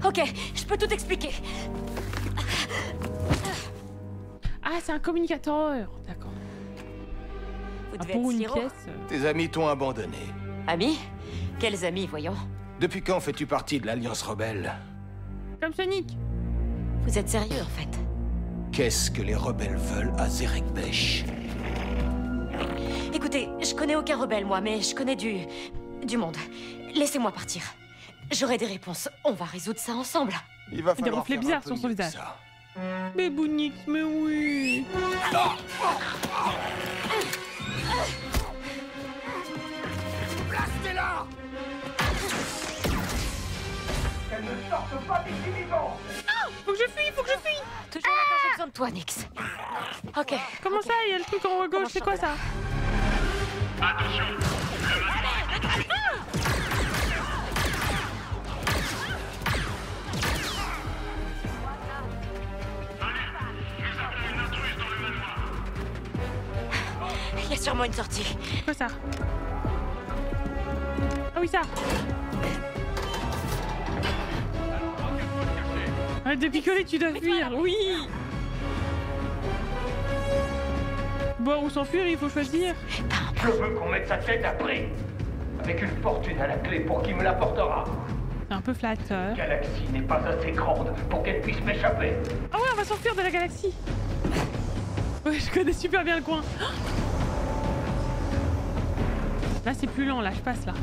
Ok, je peux tout expliquer. Ah, c'est un communicateur D'accord. Vous Ah, devez pour être une pièce. euh. Tes amis t'ont abandonné. Amis? Quels amis, voyons? Depuis quand fais-tu partie de l'Alliance rebelle? Comme Sonic Vous êtes sérieux, en fait Qu'est-ce que les rebelles veulent à Zerek Besh? Écoutez, je connais aucun rebelle, moi, mais je connais du... du monde. Laissez-moi partir. J'aurai des réponses. On va résoudre ça ensemble. Il va a des falloir reflets faire un bizarres peu sur son visage. ça. Mais Bounix, mais oui. Blastez-la. Qu'elle ne sorte pas d'ici vivant Faut que je fuis, faut que je fuis. Toujours là quand j'ai besoin de toi, Nix. Ok. Comment ça Il y a le truc en haut à gauche, c'est quoi ça Il sûrement une sortie. Quoi ça Ah oui, ça Arrête de picoler, tu dois fuir, oui Boire ou s'enfuir, il faut choisir. Je veux qu'on mette sa tête à prix Avec une fortune à la clé pour qui me l'apportera C'est un peu flatteur. La galaxie n'est pas assez grande pour qu'elle puisse m'échapper Ah ouais, on va s'enfuir de la galaxie Ouais, je connais super bien le coin. Là, c'est plus lent, là, je passe là.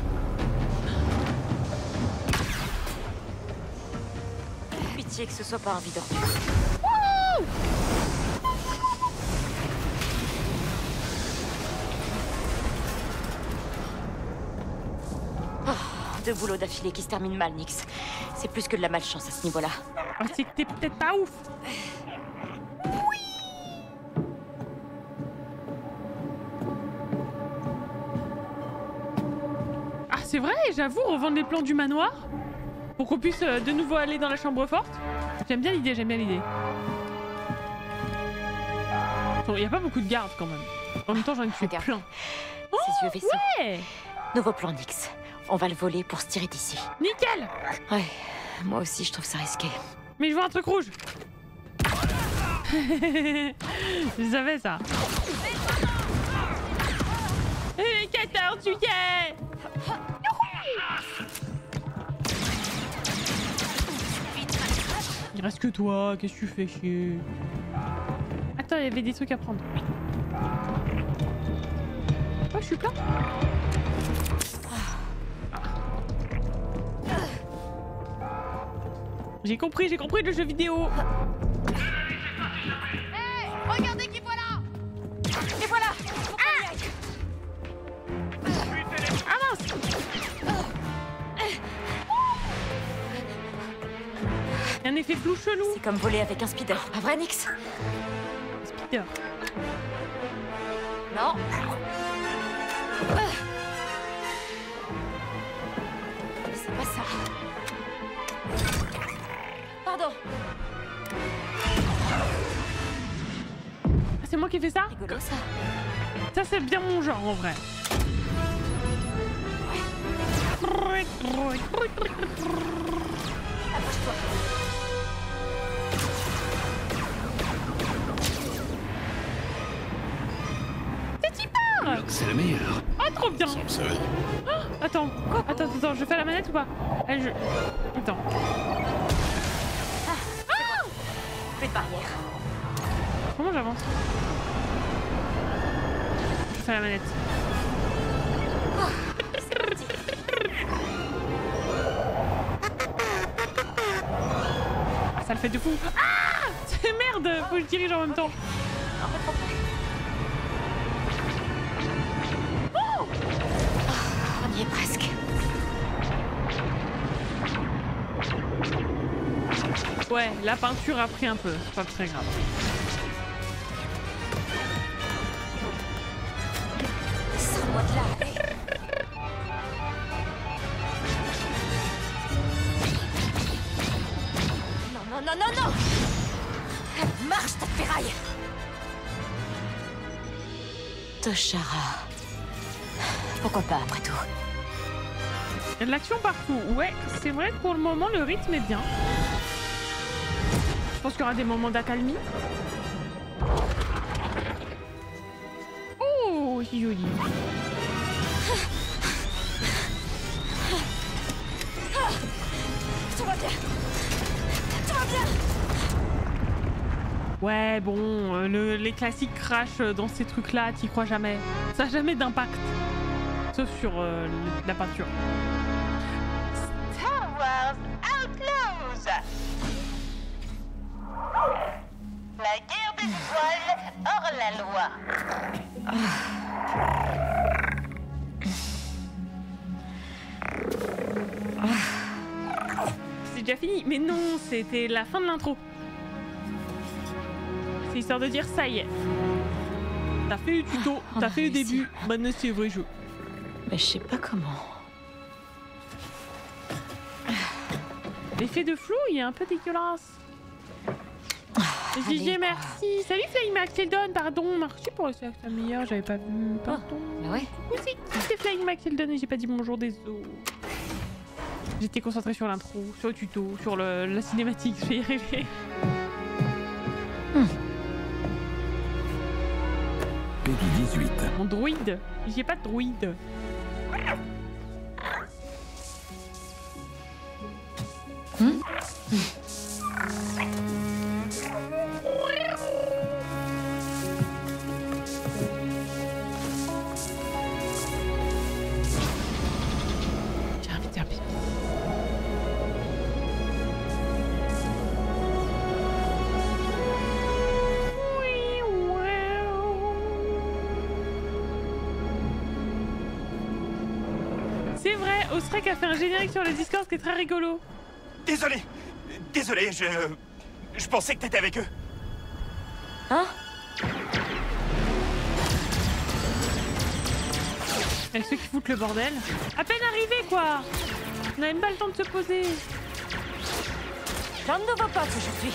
Pitié que ce soit pas un vide Oh, deux boulots d'affilée qui se terminent mal, Nix. C'est plus que de la malchance à ce niveau-là. Ah, c'est que t'es peut-être pas ouf. C'est vrai, j'avoue, revendre les plans du manoir pour qu'on puisse euh, de nouveau aller dans la chambre forte. J'aime bien l'idée, j'aime bien l'idée. Bon, il y a pas beaucoup de gardes quand même. En même temps, j'en ai tué plein. Ces yeux vaisseaux. Ouais Nouveau plan, Nix. On va le voler pour se tirer d'ici. Nickel Ouais, moi aussi je trouve ça risqué. Mais je vois un truc rouge. je savais ça. Et 14 juillet Il reste que toi, qu'est-ce que tu fais chier? Attends, il y avait des trucs à prendre. Oh, je suis plein. J'ai compris, j'ai compris le jeu vidéo. Regardez Un effet flou chelou C'est comme voler avec un speeder, pas vrai, Nix Speeder. Non C'est pas ça. Pardon, Ah, c'est moi qui ai fait ça? Rigolo ça. Ça c'est bien mon genre en vrai. C'est ah, C'est la meilleure. Ah, trop bien ah, Attends, quoi? Attends, attends, je fais la manette ou pas? Allez, je... Attends. Comment j'avance? Je fais la manette. Oh. Ça le fait de fou. Ah C'est merde Faut que je dirige en même temps. On y est presque. Ouais, la peinture a pris un peu. C'est pas très grave. Toshara. Pourquoi pas, après tout Il y a de l'action partout. Ouais, c'est vrai que pour le moment, le rythme est bien. Je pense qu'il y aura des moments d'accalmie. Oh, c'est joli. Tout va bien Tout va bien Ouais, bon, euh, le- les classiques crash euh, dans ces trucs-là, t'y crois jamais. Ça n'a jamais d'impact. Sauf sur euh, la peinture. Star Wars Outlaws La guerre des étoiles hors la loi. C'est déjà fini. Mais non, c'était la fin de l'intro. Histoire de dire ça y est. T'as fait le tuto, On t'as fait le début. Maintenant, c'est le vrai jeu. Mais je sais pas comment. L'effet de flou, il est un peu dégueulasse. Gigi, merci. Salut Flying Maxeldon, pardon. Merci pour le sac meilleur, j'avais pas vu. Pardon. bah ouais. Coucou, c'est qui c'est Flying Maxeldon et j'ai pas dit bonjour des os. J'étais concentrée sur l'intro, sur le tuto, sur le- la cinématique, je vais y arriver. Mon droïde. J'ai pas de droïde. J'ai Ostrek a fait un générique sur le Discord qui est très rigolo. Désolé Désolé, je... Je pensais que t'étais avec eux. Hein? Avec ceux qui foutent le bordel. À peine arrivé quoi On a même pas le temps de se poser. J'en ne nouveau pote aujourd'hui.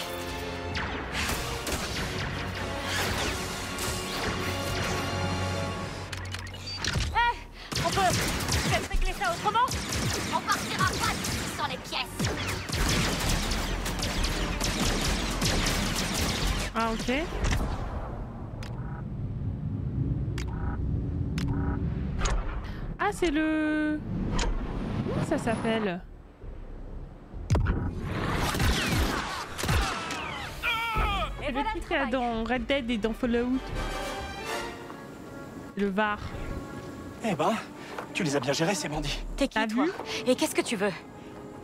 Le... Comment ça s'appelle C'est le y a dans Red Dead et dans Fallout. Le VAR. Eh ben, tu les as bien gérés, ces bandits. T'es qui, toi Et qu'est-ce que tu veux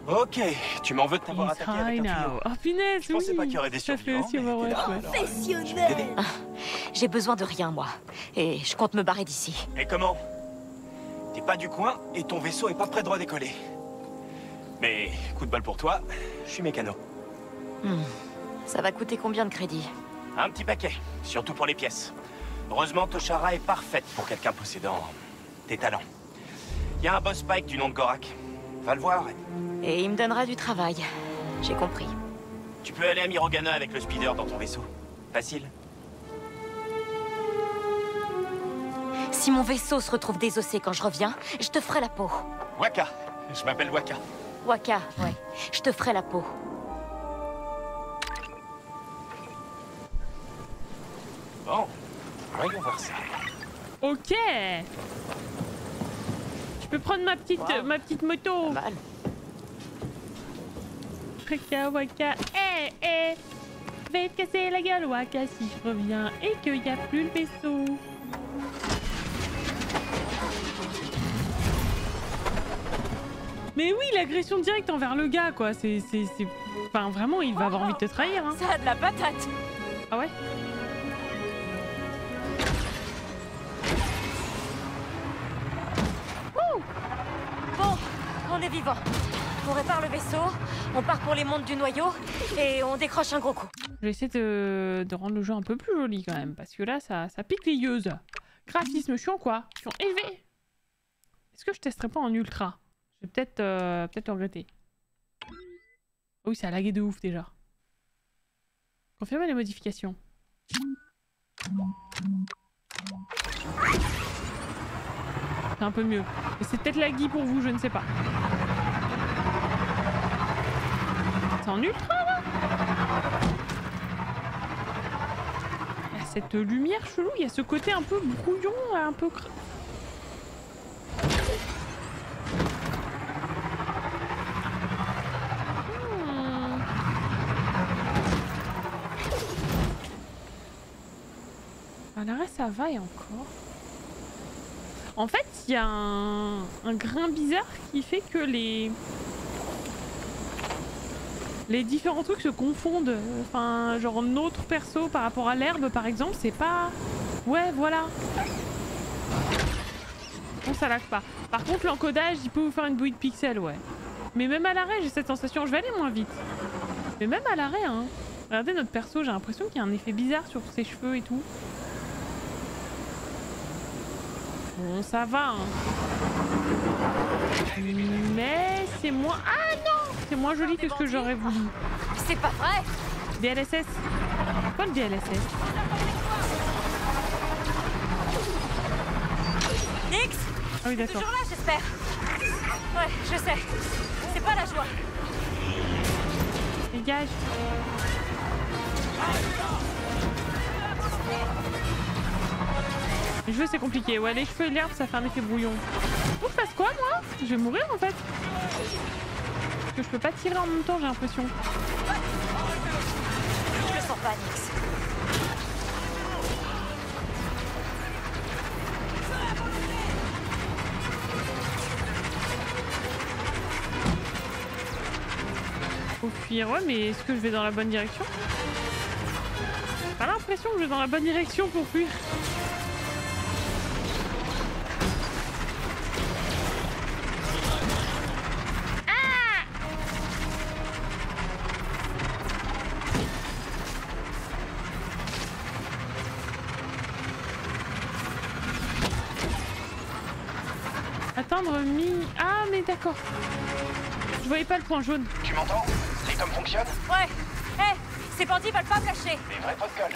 Ok, tu m'en veux de t'avoir attaqué avec un tuyau. Oh punaise, Je pensais oui. pas qu'il y aurait des survivants. Professionnel Ah, J'ai besoin de rien, moi. Et je compte me barrer d'ici. Et comment Pas du coin et ton vaisseau est pas prêt de redécoller. Mais, coup de balle pour toi, je suis mécano. Hmm. Ça va coûter combien de crédits? Un petit paquet, surtout pour les pièces. Heureusement, Toshara est parfaite pour quelqu'un possédant des talents. Il y a un boss Pike du nom de Gorak. Va le voir. Et il me donnera du travail. J'ai compris. Tu peux aller à Mirogana avec le speeder dans ton vaisseau. Facile. Si mon vaisseau se retrouve désossé quand je reviens, je te ferai la peau. Waka. Je m'appelle Waka. Waka, ouais. Je te ferai la peau. Bon, voyons voir ça. Ok peux prendre ma petite, Wow. ma petite moto. Mal. Waka waka, eh eh. Vais te casser la gueule, waka, si je reviens et qu'il n'y a plus le vaisseau. Mais oui, l'agression directe envers le gars, quoi. C'est. Enfin, vraiment, il va avoir envie de te trahir, hein. Ça a de la patate. Ah ouais? Bon, on est vivant. On répare le vaisseau, on part pour les mondes du noyau et on décroche un gros coup. Je vais essayer de, de rendre le jeu un peu plus joli quand même, parce que là, ça, ça pique les yeux. Graphisme chiant quoi? Chiant élevé Est-ce que je testerai pas en ultra? Je vais peut-être euh, peut-être le regretter. Oh oui, ça a lagué de ouf déjà. Confirmer les modifications. C'est un peu mieux. C'est peut-être laggy pour vous, je ne sais pas. C'est en ultra là? Il y a cette lumière chelou, il y a ce côté un peu brouillon, un peu... cr- À l'arrêt, ça va et encore. En fait, il y a un, grain bizarre qui fait que les les différents trucs se confondent. Enfin, genre notre perso par rapport à l'herbe, par exemple, c'est pas. Ouais, voilà. Bon, ça pas. Par contre, l'encodage, il peut vous faire une bouille de pixels, ouais. Mais même à l'arrêt, j'ai cette sensation. Je vais aller moins vite. Mais même à l'arrêt, hein. Regardez notre perso, j'ai l'impression qu'il y a un effet bizarre sur ses cheveux et tout. Bon, ça va, hein. Mais c'est moins... Ah non C'est moins joli que ce que j'aurais voulu. C'est pas vrai DLSS Quoi le DLSS Nix Ah oui, d'accord. Toujours là, j'espère. Ouais, je sais. C'est pas la joie. Dégage. Les cheveux c'est compliqué. Ouais, les cheveux et l'herbe ça fait un effet brouillon. Faut que je fasse quoi moi? Je vais mourir en fait. Parce que je peux pas tirer en même temps j'ai l'impression. Je sens pas, Nix. Faut fuir, ouais, mais est-ce que je vais dans la bonne direction? J'ai pas l'impression que je vais dans la bonne direction pour fuir. D'accord. Je voyais pas le point jaune. Tu m'entends Les tomes fonctionnent Ouais. Hé, ces bandits veulent pas me lâcher. Des vrais colle.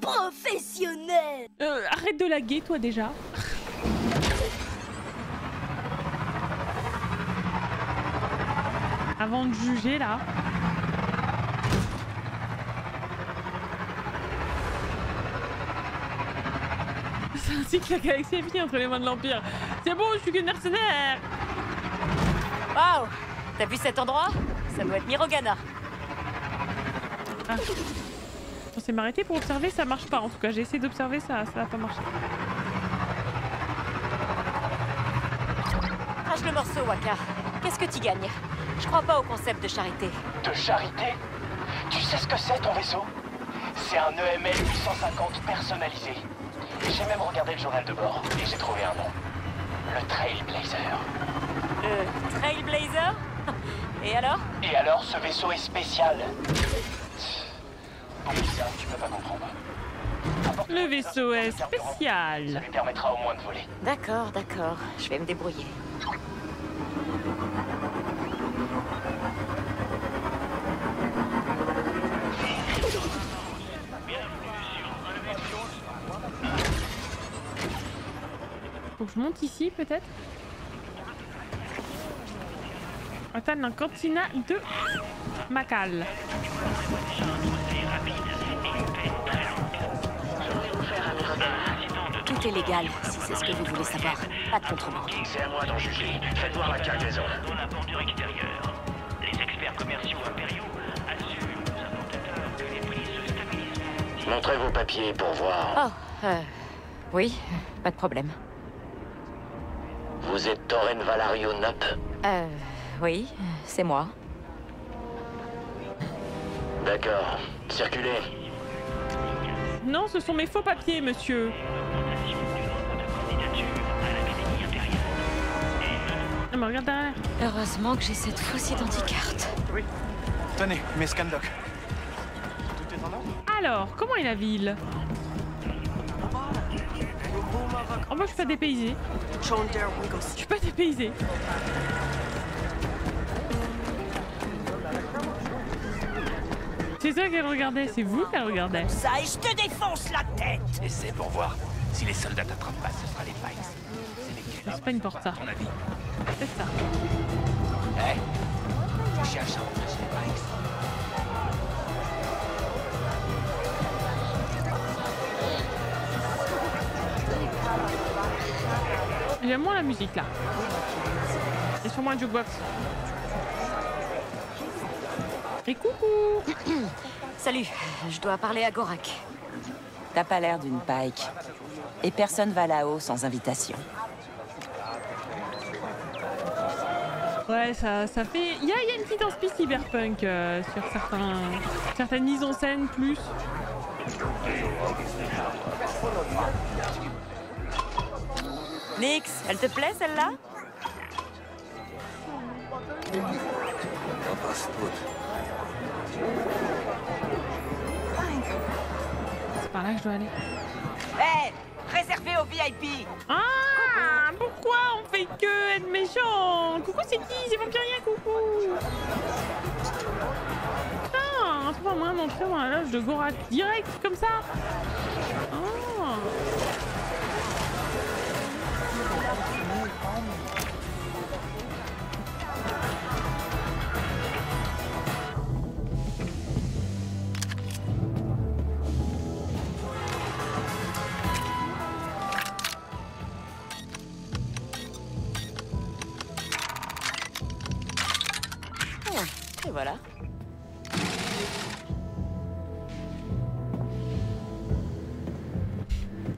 Professionnel Euh, arrête de laguer, toi déjà. Avant de juger, là. C'est ainsi que la galaxie est finie entre les mains de l'Empire. C'est bon, je suis que mercenaire Waouh T'as vu cet endroit? Ça doit être Mirogana. Ah. On s'est m'arrêter pour observer, ça marche pas. En tout cas, j'ai essayé d'observer, ça, ça a pas marché. Crache le morceau, Waka. Qu'est-ce que tu gagnes? Je crois pas au concept de charité. De charité? Tu sais ce que c'est ton vaisseau C'est un EML 850 personnalisé. J'ai même regardé le journal de bord et j'ai trouvé un nom. Le Trailblazer. Le Trailblazer Et alors? Et alors, ce vaisseau est spécial. Pour ça, tu peux pas comprendre. Le vaisseau est spécial. Ça lui permettra au moins de voler. D'accord, d'accord. Je vais me débrouiller. je monte ici peut-être Atteindre la cantina de Macal. Tout est légal, si c'est ce que vous voulez savoir. Pas de contrebande. C'est à moi d'en juger. Faites voir la cargaison. Dans la bordure extérieure, les experts commerciaux impériaux assurent aux importateurs que les prix se stabilisent. Montrez vos papiers pour voir. Oh, euh, oui, pas de problème. Vous êtes Torren Valario Nap Euh... Oui, c'est moi. D'accord. Circulez. Non, ce sont mes faux papiers, monsieur. Ah, mais regarde derrière. Heureusement que j'ai cette fausse identicarte. Oui. Tenez, mes scandocs. Tout est en ordre? Alors, comment est la ville? Oh, moi je suis pas dépaysée. Je suis pas dépaysée. C'est ça qu'elle regardait, c'est vous qu'elle regardait. Ça et je te défonce la tête Essaie pour voir. Si les soldats t'attrapent pas, ce sera les Pikes. C'est pas une porte ça. C'est ça. Hé Tu cherches à remplacer les Pikes J'aime moins la musique là. Et sûrement un jukebox. Et coucou Salut, je dois parler à Gorak. T'as pas l'air d'une pike. Et personne va là-haut sans invitation. Ouais, ça, ça fait. Il y y a une petite inspi cyberpunk euh, sur certains, certaines mises en scène plus. Nix, elle te plaît celle-là? C'est par là que je dois aller. Hé Réservé aux VIP Ah Pourquoi on fait que être méchant? Coucou, c'est qui? C'est Vampirien, coucou. Putain C'est pas moyen d'entrer dans la loge de Gorak direct, comme ça. Ah Et voilà.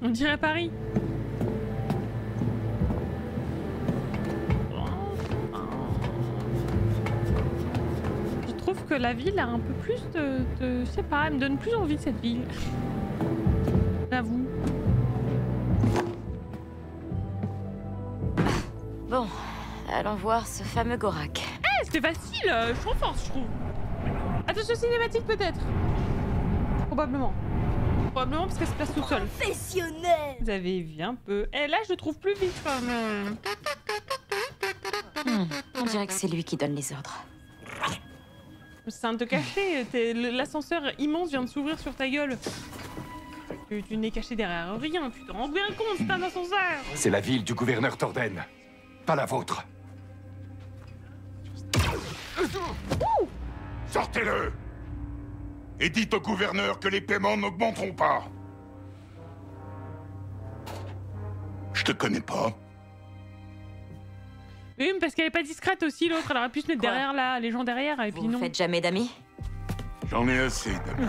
On dirait Paris. Que la ville a un peu plus de, de- je sais pas, elle me donne plus envie cette ville. J'avoue. Bon, allons voir ce fameux Gorak. Eh, c'était facile, euh, je suis en force, je trouve. Attention cinématique peut-être. Probablement. Probablement parce qu'elle se place tout seul. Professionnel Vous avez vu un peu. Et là, je le trouve plus vite quand même. Hmm, on dirait que c'est lui qui donne les ordres. C'est un te cacher. L'ascenseur immense vient de s'ouvrir sur ta gueule. Tu, tu n'es caché derrière rien. Tu te rends bien compte, c'est un ascenseur. C'est la ville du gouverneur Torden, pas la vôtre. Sortez-le Et dites au gouverneur que les paiements n'augmenteront pas. Je te connais pas. Oui, mais parce qu'elle est pas discrète aussi, l'autre. Elle aurait pu se mettre derrière là, les gens derrière, et puis Vous non. faites jamais d'amis? J'en ai assez d'amis.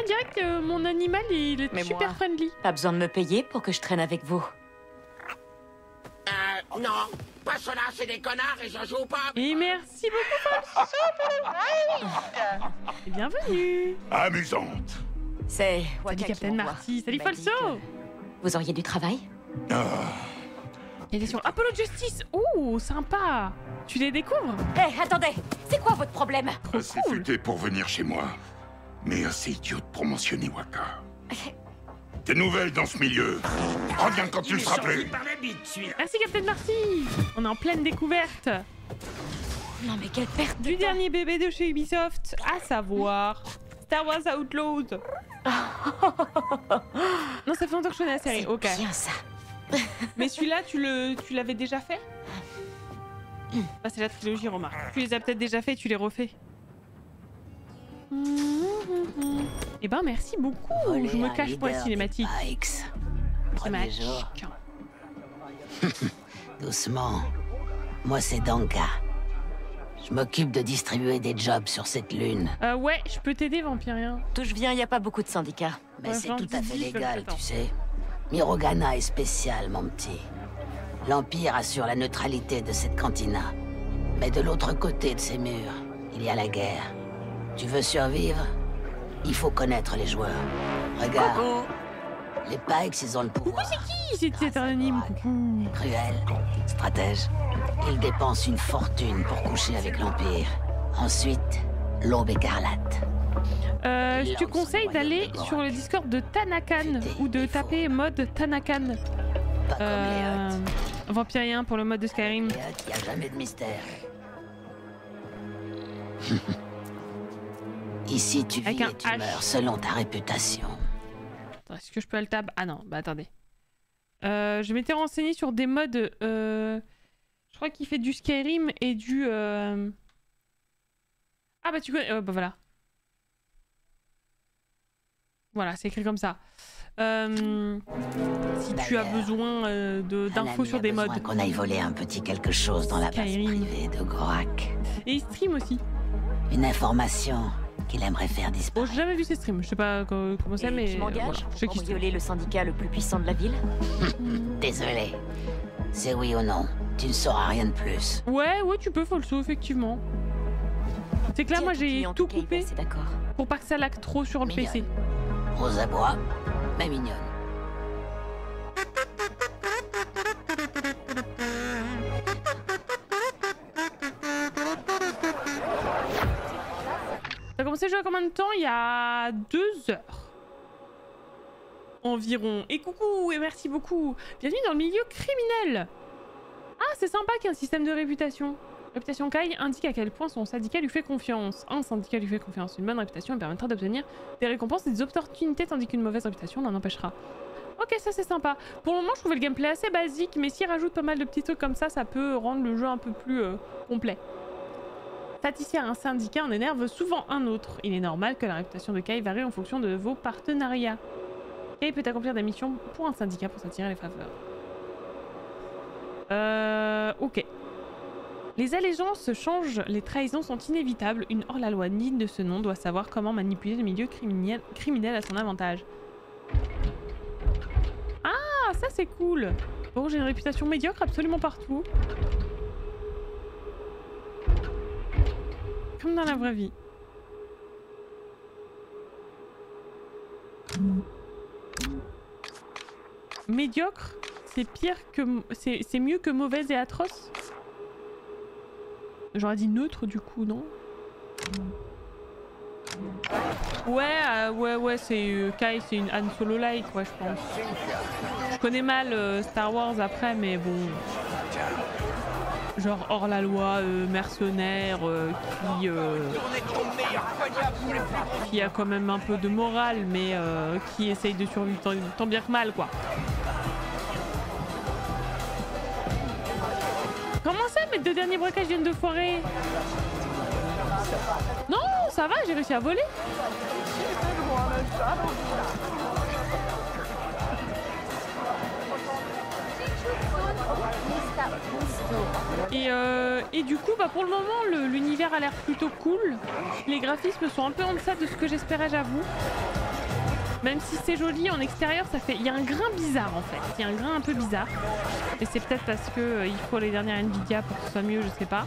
On dirait que euh, mon animal, il est Mais super moi friendly. Pas besoin de me payer pour que je traîne avec vous. Euh, non Pas cela, c'est des connards et je joue pas Et merci beaucoup, Et bienvenue. Amusante. C'est Captain. Marty, salut Falso. Vous auriez du travail? Ah, Elle est sur Apollo Justice. Oh, sympa. Tu les découvres Hé, attendez C'est quoi votre problème? Assez futé pour venir chez moi, mais assez idiot de promotionner Waka. Des nouvelles dans ce milieu. Reviens quand tu le seras plus. par la bite, celui-là Merci Captain Marty. On est en pleine découverte Non mais quelle perte du dernier bébé de chez Ubisoft, à savoir Star Wars Outlaws. non, ça fait longtemps que je connais la série. Ok. bien ça. Mais celui-là, tu le, tu l'avais déjà fait? Bah, c'est la trilogie, remarque. Tu les as peut-être déjà fait, tu les refais. Eh ben, merci beaucoup. je me cache pour les cinématiques. premier jour. Doucement. Moi, c'est Danka. Je m'occupe de distribuer des jobs sur cette lune. Euh, ouais, je peux t'aider, Vampirien. D'où je viens, y a pas beaucoup de syndicats. Mais Ouais, c'est tout à fait légal, tu sais. Mirogana est spécial, mon petit. L'Empire assure la neutralité de cette cantina. Mais de l'autre côté de ces murs, il y a la guerre. Tu veux survivre? Il faut connaître les joueurs. Regarde. Les Pikes, ils ont le pouvoir. Qui c'est anonyme Coucou. Cruel, stratège. Ils dépensent une fortune pour coucher avec l'Empire. Ensuite, l'aube écarlate. Euh, je te conseille d'aller sur le Discord de Tanakan ou de taper mode Tanakan. Euh, Vampirien pour le mode de Skyrim. Il n'y a jamais de mystère. Ici, tu vis Avec un et tu H. meurs selon ta réputation. Est-ce que je peux le tab? Ah non, bah attendez. Euh, je m'étais renseigné sur des modes. euh, je crois qu'il fait du Skyrim et du. Euh, Ah bah tu connais. euh, bah voilà. Voilà, c'est écrit comme ça. Euh, si tu as besoin euh, d'infos sur des modes. qu'on aille voler un petit quelque chose dans la base privée de Gorak. Et il stream aussi. Une information qu'il aimerait faire Bon, disparaître. j'ai jamais vu ses streams. Je sais pas co- comment c'est, mais. tu euh, m'engages voilà. Pour violer le syndicat le plus puissant de la ville Désolé. C'est oui ou non. Tu ne sauras rien de plus. Ouais, ouais, tu peux falso, effectivement. C'est que là, moi, j'ai tout coupé pour pas que ça lag trop sur le PC. Rose à bois, mais mignonne. T'as commencé à jouer à combien de temps Il y a deux heures. Environ. Et coucou, et merci beaucoup. Bienvenue dans le milieu criminel. Ah, c'est sympa qu'il y ait un système de réputation. Réputation Kai indique à quel point son syndicat lui fait confiance. Un syndicat lui fait confiance. Une bonne réputation lui permettra d'obtenir des récompenses et des opportunités, tandis qu'une mauvaise réputation l'en empêchera. Ok, ça c'est sympa. Pour le moment, je trouvais le gameplay assez basique, mais s'il rajoute pas mal de petits trucs comme ça, ça peut rendre le jeu un peu plus euh, complet. Satisfaire un syndicat en énerve souvent un autre. Il est normal que la réputation de Kai varie en fonction de vos partenariats. Kai peut accomplir des missions pour un syndicat pour s'attirer les faveurs. Euh... Ok. Les allégeances changent, les trahisons sont inévitables. Une hors-la-loi digne de ce nom doit savoir comment manipuler le milieu criminel, à son avantage. Ah, ça c'est cool Bon, j'ai une réputation médiocre absolument partout. Comme dans la vraie vie. Médiocre, c'est pire que... C'est mieux que mauvaise et atroce? J'aurais dit neutre du coup, non Ouais, euh, ouais, ouais, c'est... euh, Kai, c'est une Han Solo-like, ouais, je pense. Je connais mal euh, Star Wars après, mais bon... Genre hors la loi, mercenaire, qui... qui a quand même un peu de morale, mais qui essaye de survivre tant, tant bien que mal, quoi. Comment ça, mes deux derniers braquages viennent de foirer Non, ça va, j'ai réussi à voler. Et, euh, du coup, bah pour le moment, l'univers a l'air plutôt cool. Les graphismes sont un peu en deçà de ce que j'espérais, j'avoue. Même si c'est joli en extérieur, ça fait. Il y a un grain bizarre en fait. Il y a un grain un peu bizarre. Et c'est peut-être parce que euh, faut les dernières Nvidia pour que ce soit mieux, je sais pas.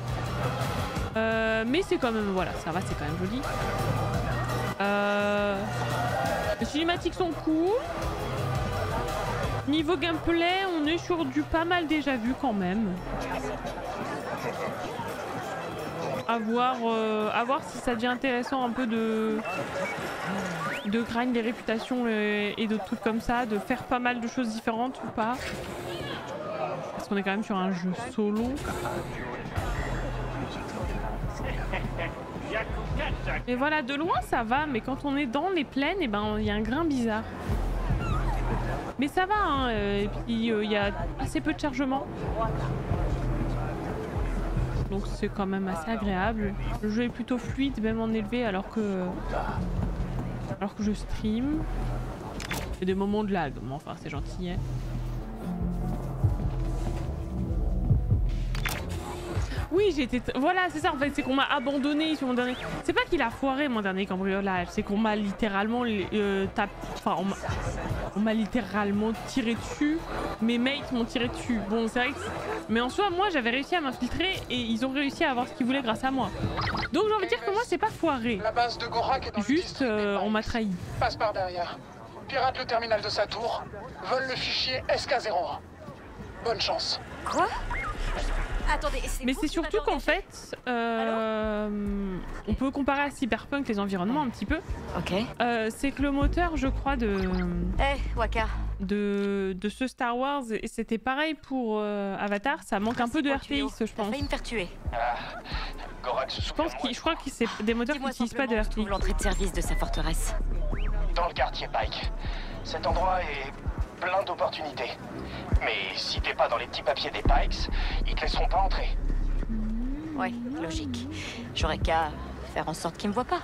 Euh, mais c'est quand même. Voilà, ça va, c'est quand même joli. Euh, les cinématiques sont cool. Niveau gameplay, on est sur du pas mal déjà vu quand même. À voir, à voir si ça devient intéressant un peu de de grind des réputations et, et de trucs comme ça, de faire pas mal de choses différentes ou pas. Parce qu'on est quand même sur un jeu solo. Et voilà, de loin ça va, mais quand on est dans les plaines, et ben il y a un grain bizarre. Mais ça va, hein, euh, et puis euh, il y a assez peu de chargement. Donc c'est quand même assez agréable. Le jeu est plutôt fluide, même en élevé, alors que alors que je stream. A des moments de lag, mais enfin c'est gentil. Hein. Oui, j'ai été. Voilà, c'est ça en fait, c'est qu'on m'a abandonné sur mon dernier. C'est pas qu'il a foiré mon dernier cambriolage, c'est qu'on m'a littéralement euh, tapé. Enfin, on m'a- on m'a littéralement tiré dessus. Mes mates m'ont tiré dessus. Bon, c'est vrai que. Mais en soi, moi j'avais réussi à m'infiltrer et ils ont réussi à avoir ce qu'ils voulaient grâce à moi. Donc j'ai envie de dire que moi c'est pas foiré. La base de Gorak est dans Juste, euh, on m'a trahi. Passe par derrière. Pirate le terminal de sa tour. Vole le fichier SK01. Bonne chance. Quoi? Attendez, c'est Mais c'est surtout qu'en fait, euh, on peut comparer à Cyberpunk les environnements un petit peu. Ok. Euh, c'est que le moteur, je crois, de Eh, Waka. de, de ce Star Wars, et c'était pareil pour euh, Avatar, ça manque un peu de RTX, je pense. failli me faire tuer. Se Je pense qu'il, je crois que c'est des moteurs qui n'utilisent pas de RTX. L'entrée de service de sa forteresse. Dans le quartier Pike. Cet endroit est plein d'opportunités. Mais si t'es pas dans les petits papiers des Pikes, ils te laisseront pas entrer. Ouais, logique. J'aurais qu'à faire en sorte qu'il me voit pas.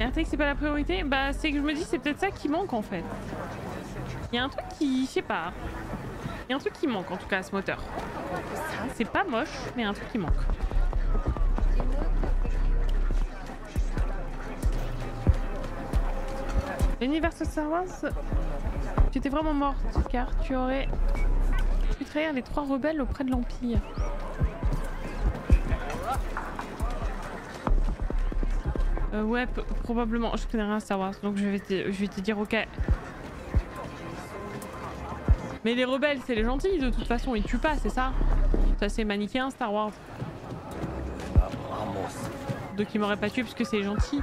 RTX c'est pas la priorité? Bah c'est que je me dis c'est peut-être ça qui manque en fait. Il y a un truc qui, je sais pas. Il y a un truc qui manque en tout cas à ce moteur. C'est pas moche, mais un truc qui manque. L'univers Star Wars, tu étais vraiment morte car tu aurais pu trahir les trois rebelles auprès de l'Empire. Euh, ouais, probablement. Je connais rien à Star Wars, donc je vais te, je vais te dire ok. Mais les rebelles, c'est les gentils de toute façon, ils tuent pas, c'est ça? Ça c'est manichéen Star Wars. Donc ils m'auraient pas tué parce que c'est les gentils.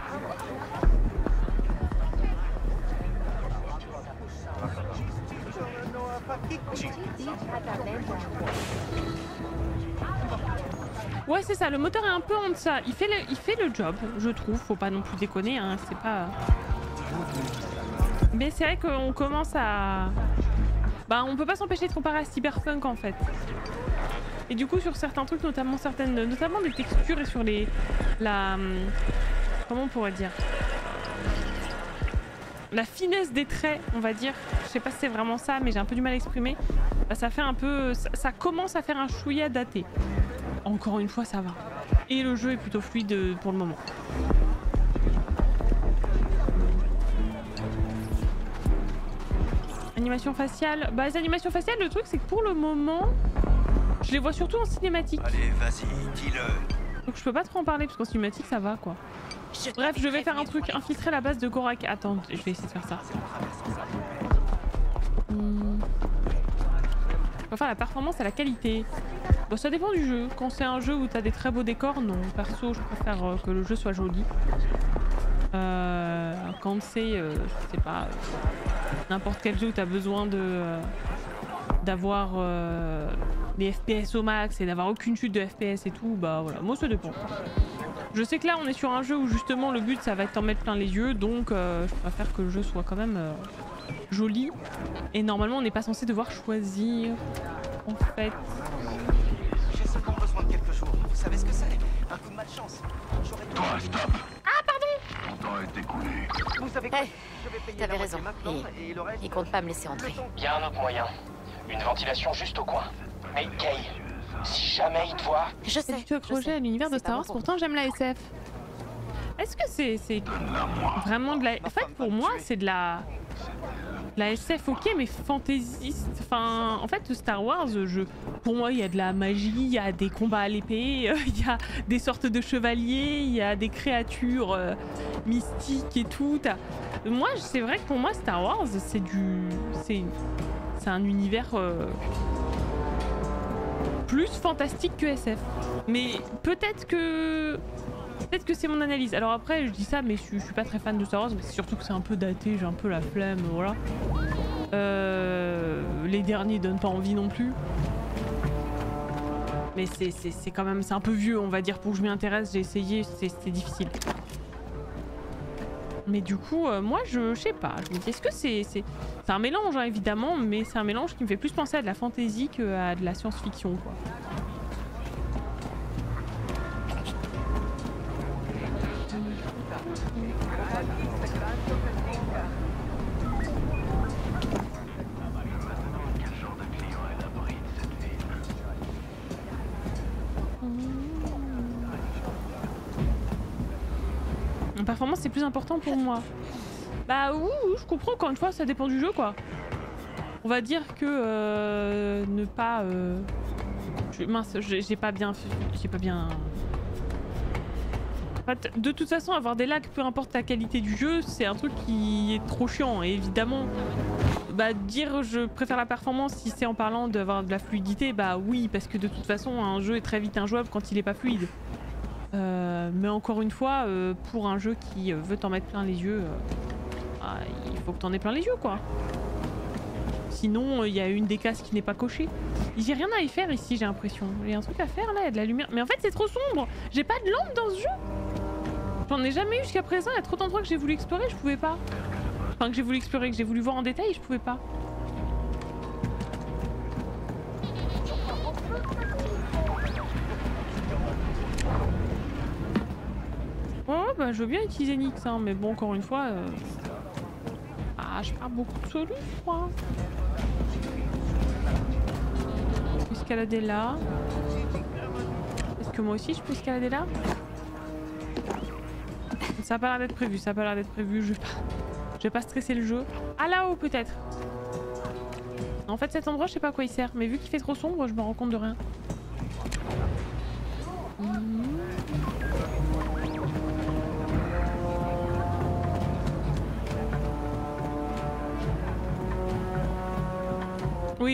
Ouais, c'est ça, le moteur est un peu en deçà. Il fait le, il fait le job, je trouve. Faut pas non plus déconner, hein, c'est pas. Mais c'est vrai qu'on commence à. Bah, on peut pas s'empêcher de comparer à Cyberpunk en fait. Et du coup, sur certains trucs, notamment certaines, notamment des textures et sur les, la, hum, comment on pourrait dire, la finesse des traits, on va dire. Je sais pas si c'est vraiment ça, mais j'ai un peu du mal à exprimer. Bah, ça fait un peu, ça, ça commence à faire un chouïa daté. Encore une fois, ça va. Et le jeu est plutôt fluide euh, pour le moment. Animation faciale. Bah, les animations faciales, le truc, c'est que pour le moment, je les vois surtout en cinématique. Allez, vas-y, dis-le. Donc je peux pas trop en parler parce qu'en cinématique ça va quoi. Bref, je vais faire un truc, infiltrer la base de Gorak. Attends, je vais essayer de faire ça. Hmm. Faire la performance à la qualité. Bon, ça dépend du jeu. Quand c'est un jeu où t'as des très beaux décors, non. Perso, je préfère euh, que le jeu soit joli. Euh, quand c'est, euh, je sais pas, euh, n'importe quel jeu où t'as besoin de d'avoir euh, des FPS au max et d'avoir aucune chute de FPS et tout, bah voilà, moi ça dépend. Je sais que là on est sur un jeu où justement le but ça va être d'en mettre plein les yeux, donc euh, je préfère que le jeu soit quand même euh, joli. Et normalement on n'est pas censé devoir choisir en fait. J'ai seulement besoin de quelques jours. Vous savez ce que c'est? Un coup de malchance. Toi, stop Ah pardon Mon temps est écoulé. Vous savez quoi? Je vais payer la raison. maintenant et, le reste... Il compte pas me laisser entrer. Il y a un autre moyen. Une ventilation juste au coin. Mais Kay, si jamais il te voit, Je sais. Tu accroché à l'univers de Star Wars, pourtant j'aime la SF. Est-ce que c'est c'est vraiment de la... En fait pour moi c'est de la... La SF ok mais fantaisiste. Enfin en fait Star Wars, je... pour moi il y a de la magie, il y a des combats à l'épée, il y a des sortes de chevaliers, il y a des créatures euh, mystiques et tout. Moi c'est vrai que pour moi Star Wars c'est du... C'est un univers... euh, plus fantastique que SF. Mais peut-être que peut-être que c'est mon analyse. Alors après, je dis ça, mais je, suis- pas très fan de Star Wars, mais c'est surtout que c'est un peu daté, j'ai un peu la flemme, voilà. Euh, les derniers donnent pas envie non plus. Mais c'est- quand même, c'est un peu vieux, on va dire, pour que je m'y intéresse. J'ai essayé, c'est difficile. Mais du coup, euh, moi, je, sais pas. Est-ce que c'est c'est c'est un mélange, hein, évidemment, mais c'est un mélange qui me fait plus penser à de la fantasy qu'à de la science-fiction, quoi. Performance c'est plus important pour moi. Bah oui, je comprends encore une fois, ça dépend du jeu quoi. On va dire que euh, ne pas... euh, mince, j'ai pas bien... J'ai pas bien... De toute façon, avoir des lags, peu importe la qualité du jeu, c'est un truc qui est trop chiant. Et évidemment, bah, dire je préfère la performance si c'est en parlant d'avoir de la fluidité, bah oui, parce que de toute façon, un jeu est très vite injouable quand il est pas fluide. Euh, mais encore une fois, euh, pour un jeu qui euh, veut t'en mettre plein les yeux, ah, il faut que t'en aies plein les yeux, quoi. Sinon, il y a une des cases qui n'est pas cochée. J'ai rien à y faire ici, j'ai l'impression. A un truc à faire là, il y a de la lumière. Mais en fait, c'est trop sombre. J'ai pas de lampe dans ce jeu. J'en ai jamais eu jusqu'à présent. Il y a trop d'endroits que j'ai voulu explorer, je pouvais pas. Enfin, que j'ai voulu explorer, que j'ai voulu voir en détail, je pouvais pas. Je veux bien utiliser Nyx, hein, mais bon, encore une fois. euh, Ah, je perds beaucoup de solus, je crois. Je peux escalader là. Est-ce que moi aussi je peux escalader là? Ça a pas l'air d'être prévu, ça a pas l'air d'être prévu. Je vais pas... je vais pas stresser le jeu. Ah là-haut peut-être. En fait cet endroit je sais pas à quoi il sert, mais vu qu'il fait trop sombre, je me rends compte de rien.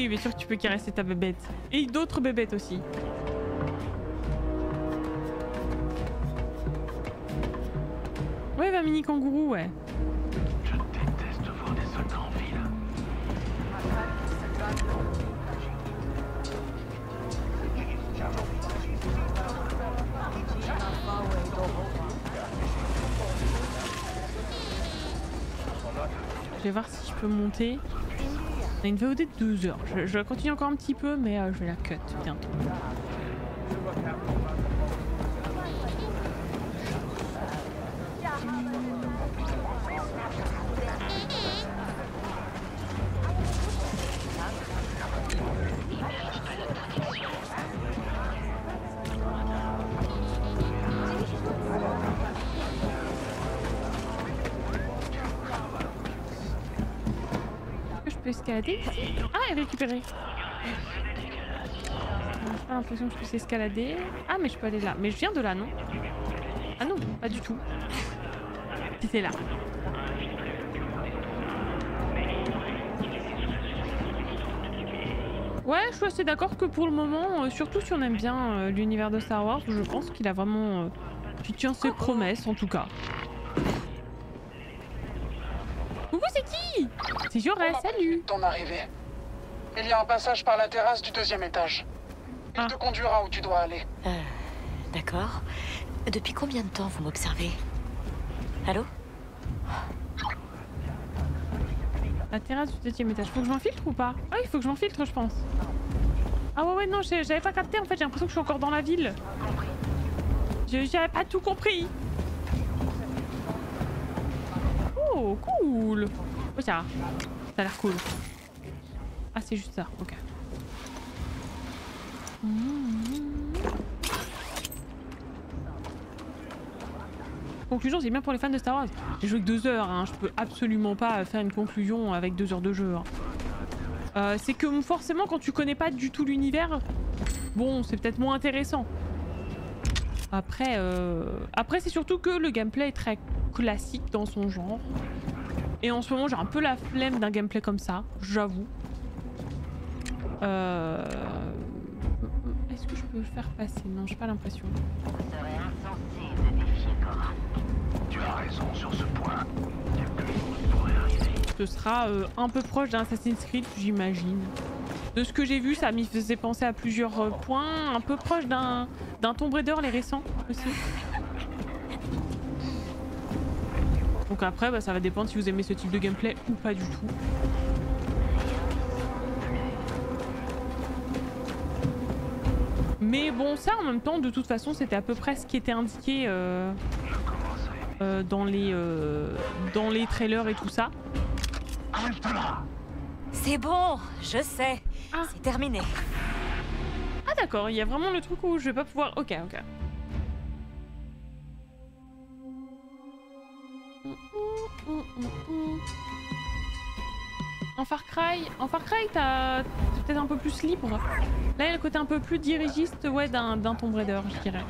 Oui, bien sûr que tu peux caresser ta bébête. Et d'autres bébêtes aussi. Ouais, va mini kangourou, ouais. Déteste voir des soldats en ville. Je vais voir si je peux monter. On a une VOD de 2 heures. Je, je continue encore un petit peu, mais euh, je vais la cut bientôt. Escalader Ah, et récupérer. J'ai pas l'impression que je puisse escalader. Ah, mais je peux aller là. Mais je viens de là, non Ah non, pas du tout. C'était là. Ouais, je suis assez d'accord que pour le moment, euh, surtout si on aime bien euh, l'univers de Star Wars, je pense qu'il a vraiment... euh, tu tiens ses promesses, en tout cas. Coucou, c'est qui Salut Ton arrivée. Il y a un passage par la terrasse du deuxième étage. Il te conduira où tu dois aller. Euh, d'accord. Depuis combien de temps vous m'observez? Allô? La terrasse du deuxième étage. Faut que je m'infiltre ou pas? Ah, il faut que je m'infiltre, je pense. Ah ouais, ouais, non, j'avais pas capté. En fait, j'ai l'impression que je suis encore dans la ville. J'avais pas tout compris. Oh, cool. Oh, ça. Ça a l'air cool. Ah, c'est juste ça. Ok. Conclusion, c'est bien pour les fans de Star Wars. J'ai joué que deux heures, hein. je peux absolument pas faire une conclusion avec deux heures de jeu. hein. Euh, c'est que forcément, quand tu connais pas du tout l'univers, bon, c'est peut-être moins intéressant. Après, euh, après c'est surtout que le gameplay est très classique dans son genre. Et en ce moment, j'ai un peu la flemme d'un gameplay comme ça, j'avoue. Euh... Est-ce que je peux le faire passer? Non, j'ai pas l'impression. Tu as raison sur ce point. Ce sera euh, un peu proche d'un Assassin's Creed, j'imagine. De ce que j'ai vu, ça m'y faisait penser à plusieurs euh, points, un peu proche d'un Tomb Raider, les récents aussi. Donc après, bah, ça va dépendre si vous aimez ce type de gameplay ou pas du tout. Mais bon, ça en même temps, de toute façon, c'était à peu près ce qui était indiqué euh, euh, dans, les, euh, dans les trailers et tout ça. C'est bon, je sais. C'est terminé. Ah d'accord, il y a vraiment le truc où je vais pas pouvoir... Ok, ok. En Far Cry, en Far Cry, t'as peut-être un peu plus libre. Là, il y a le côté un peu plus dirigiste, ouais, d'un Tomb Raider, je dirais.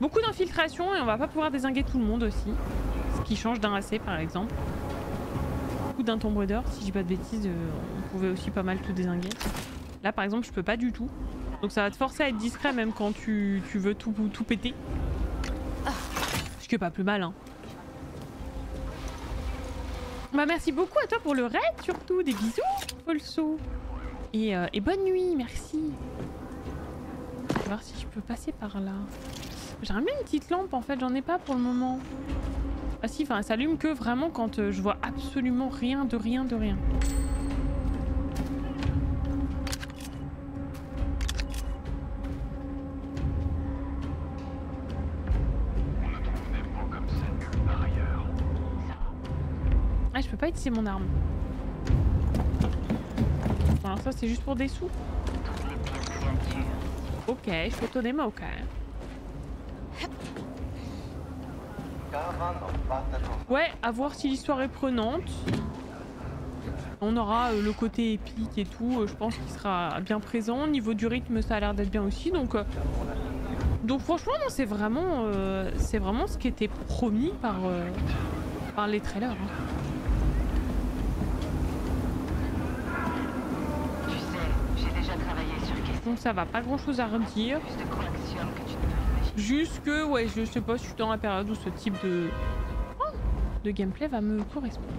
Beaucoup d'infiltration et on va pas pouvoir désinguer tout le monde aussi. Ce qui change d'un AC, par exemple. Beaucoup d'un Tomb Raider, si je dis pas de bêtises, euh, on pouvait aussi pas mal tout désinguer. Là, par exemple, je peux pas du tout. Donc ça va te forcer à être discret même quand tu, tu veux tout, tout péter. Ce qui est pas plus mal, hein. Bah merci beaucoup à toi pour le raid surtout, des bisous Polso et, euh, et bonne nuit, merci voir si je peux passer par là. J'aimerais bien une petite lampe en fait, j'en ai pas pour le moment. Ah si, enfin elle s'allume que vraiment quand euh, je vois absolument rien de rien de rien. Mon arme. Alors ça, c'est juste pour des sous. Ok, je donner ma ok. Ouais, à voir si l'histoire est prenante. On aura euh, le côté épique et tout, euh, je pense qu'il sera bien présent. Au niveau du rythme, ça a l'air d'être bien aussi. Donc, euh, donc franchement, non, c'est vraiment, c'est vraiment ce qui était promis par, par les trailers. hein. Tu sais, j'ai déjà travaillé sur question Donc ça va, pas grand chose à redire. Juste que, ouais, je sais pas si je suis dans la période où ce type de, Oh de gameplay va me correspondre.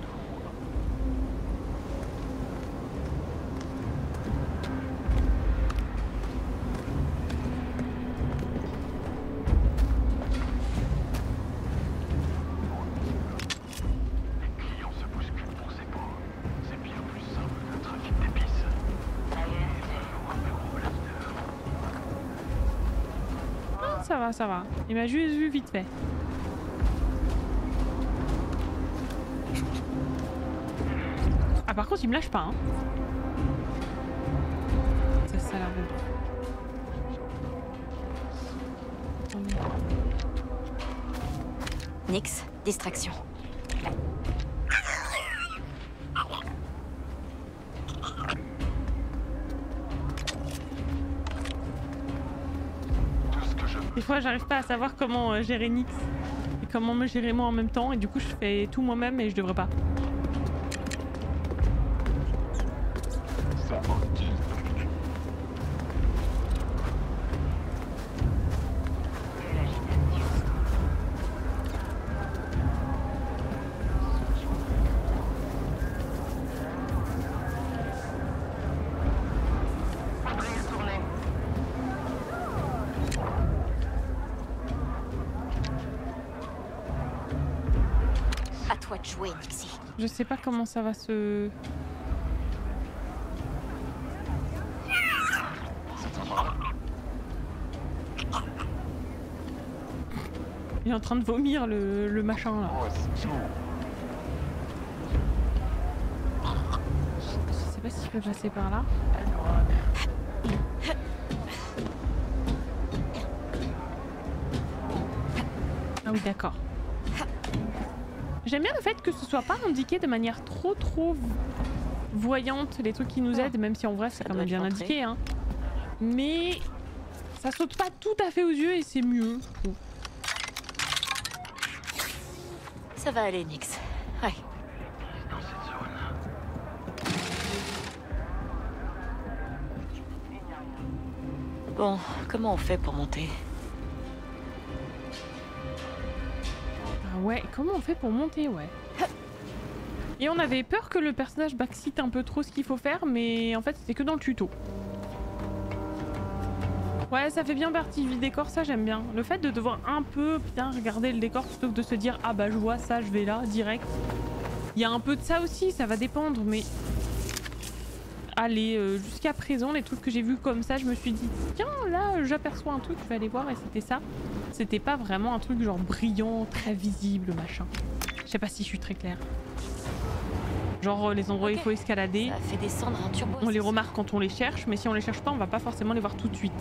Ça va. Il m'a juste vu vite fait. Ah, par contre, il me lâche pas, hein. Ça, ça a l'air bon. Attendez. Nix, distraction. J'arrive pas à savoir comment euh, gérer Nix et comment me gérer moi en même temps, et du coup, je fais tout moi-même et je devrais pas. Je sais pas comment ça va se. Il est en train de vomir le, machin là. Je sais pas si je peux passer par là. Ah oui, d'accord. J'aime bien le fait que ce soit pas indiqué de manière trop trop voyante les trucs qui nous aident, même si en vrai c'est quand même bien indiqué. Hein. Mais ça saute pas tout à fait aux yeux et c'est mieux, je trouve. Ça va aller, Nix. Ouais. Bon, comment on fait pour monter? Ah ouais, comment on fait pour monter, ouais? Et on avait peur que le personnage backseat un peu trop ce qu'il faut faire, mais en fait c'était que dans le tuto. Ouais, ça fait bien partie du décor, ça j'aime bien. Le fait de devoir un peu bien regarder le décor plutôt que de se dire ah bah je vois ça, je vais là, direct. Il y a un peu de ça aussi, ça va dépendre, mais... Allez, euh, jusqu'à présent, les trucs que j'ai vus comme ça, je me suis dit tiens là j'aperçois un truc, je vais aller voir et c'était ça. C'était pas vraiment un truc genre brillant, très visible, machin. Je sais pas si je suis très claire. Genre euh, les endroits où il faut escalader. Ça fait descendre un turbo. On les remarque quand on les cherche, mais si on les cherche pas, on va pas forcément les voir tout de suite.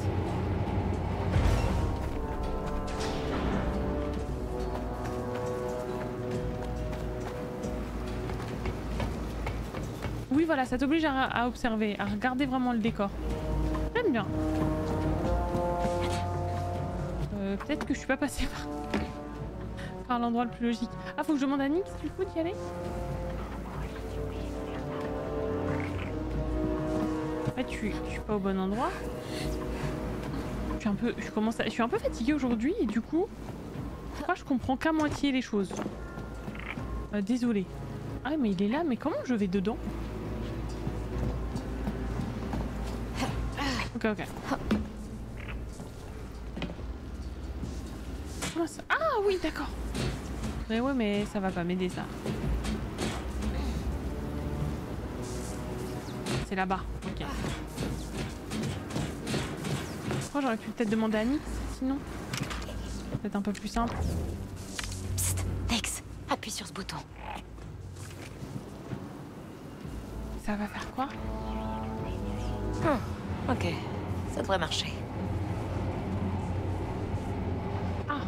Oui, voilà, ça t'oblige à, à observer, à regarder vraiment le décor. J'aime bien. Euh, Peut-être que je suis pas passée par, par l'endroit le plus logique. Ah, faut que je demande à Nix du coup d'y aller? Fait, je suis, pas au bon endroit. Je suis un peu, je commence à, je suis un peu fatiguée aujourd'hui et du coup, je crois que je comprends qu'à moitié les choses. Euh, désolé. Ah mais il est là, mais comment je vais dedans? Ok ok. Ça- Ah oui d'accord. Mais ouais mais ça va pas m'aider ça. C'est là-bas, ok. Je crois que j'aurais pu peut-être demander à Nix, sinon. Peut-être un peu plus simple. Nex, appuie sur ce bouton. Ça va faire quoi? Hum, ok, ça devrait marcher. Ah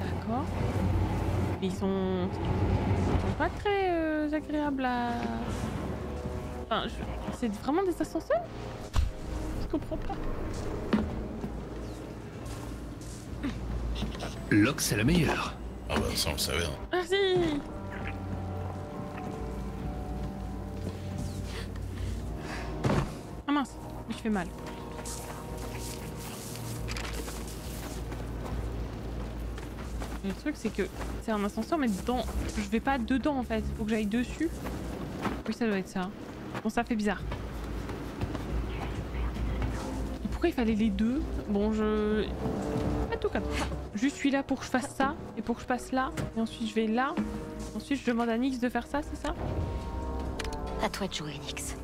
D'accord. Ils sont... ils sont pas très euh, agréables à... Enfin, je- c'est vraiment des ascenseurs? Je comprends pas. Locke, c'est la meilleure. Ah bah ça on le savait. hein. Merci Ah mince, je fais mal. Le truc c'est que c'est un ascenseur mais dedans, je vais pas dedans en fait, faut que j'aille dessus. Oui ça doit être ça. Bon ça fait bizarre. Et pourquoi il fallait les deux? Bon je... Pas tout comme ça. Juste celui-là pour que je fasse ça et pour que je passe là. Et ensuite je vais là. Ensuite je demande à Nix de faire ça, c'est ça? À toi de jouer, Nix.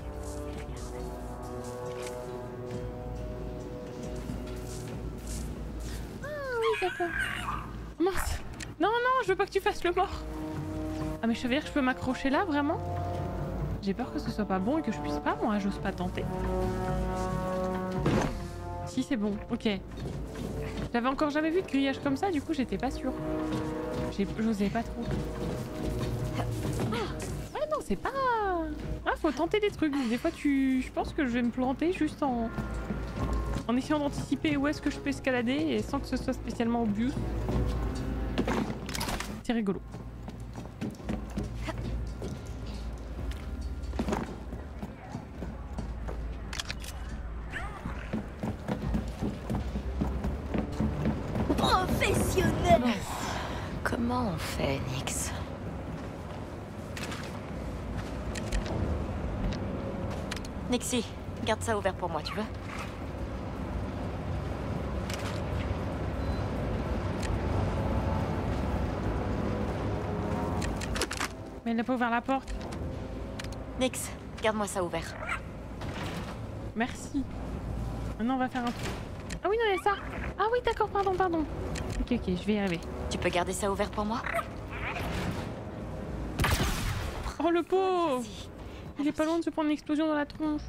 Ah oui, d'accord. Mince. Non, non, je veux pas que tu fasses le mort. Ah, mais je veux dire que je peux m'accrocher là, vraiment? J'ai peur que ce soit pas bon et que je puisse pas, moi, j'ose pas tenter. Si, c'est bon, ok. J'avais encore jamais vu de grillage comme ça, du coup, j'étais pas sûre. J'osais pas trop. Ah, ouais, non, c'est pas... Ah, faut tenter des trucs. Des fois, tu... je pense que je vais me planter juste en... En essayant d'anticiper où est-ce que je peux escalader et sans que ce soit spécialement obvious. C'est rigolo. Comment on fait, Nix Nixie, garde ça ouvert pour moi, tu veux? Mais il n'a pas ouvert la porte. Nix, garde-moi ça ouvert. Merci. Maintenant, on va faire un truc. Ah oui, non, il y a ça. Ah oui, d'accord, pardon, pardon. Ok, ok, je vais y arriver. Tu peux garder ça ouvert pour moi? Oh, le pauvre Il est pas loin de se prendre une explosion dans la tronche.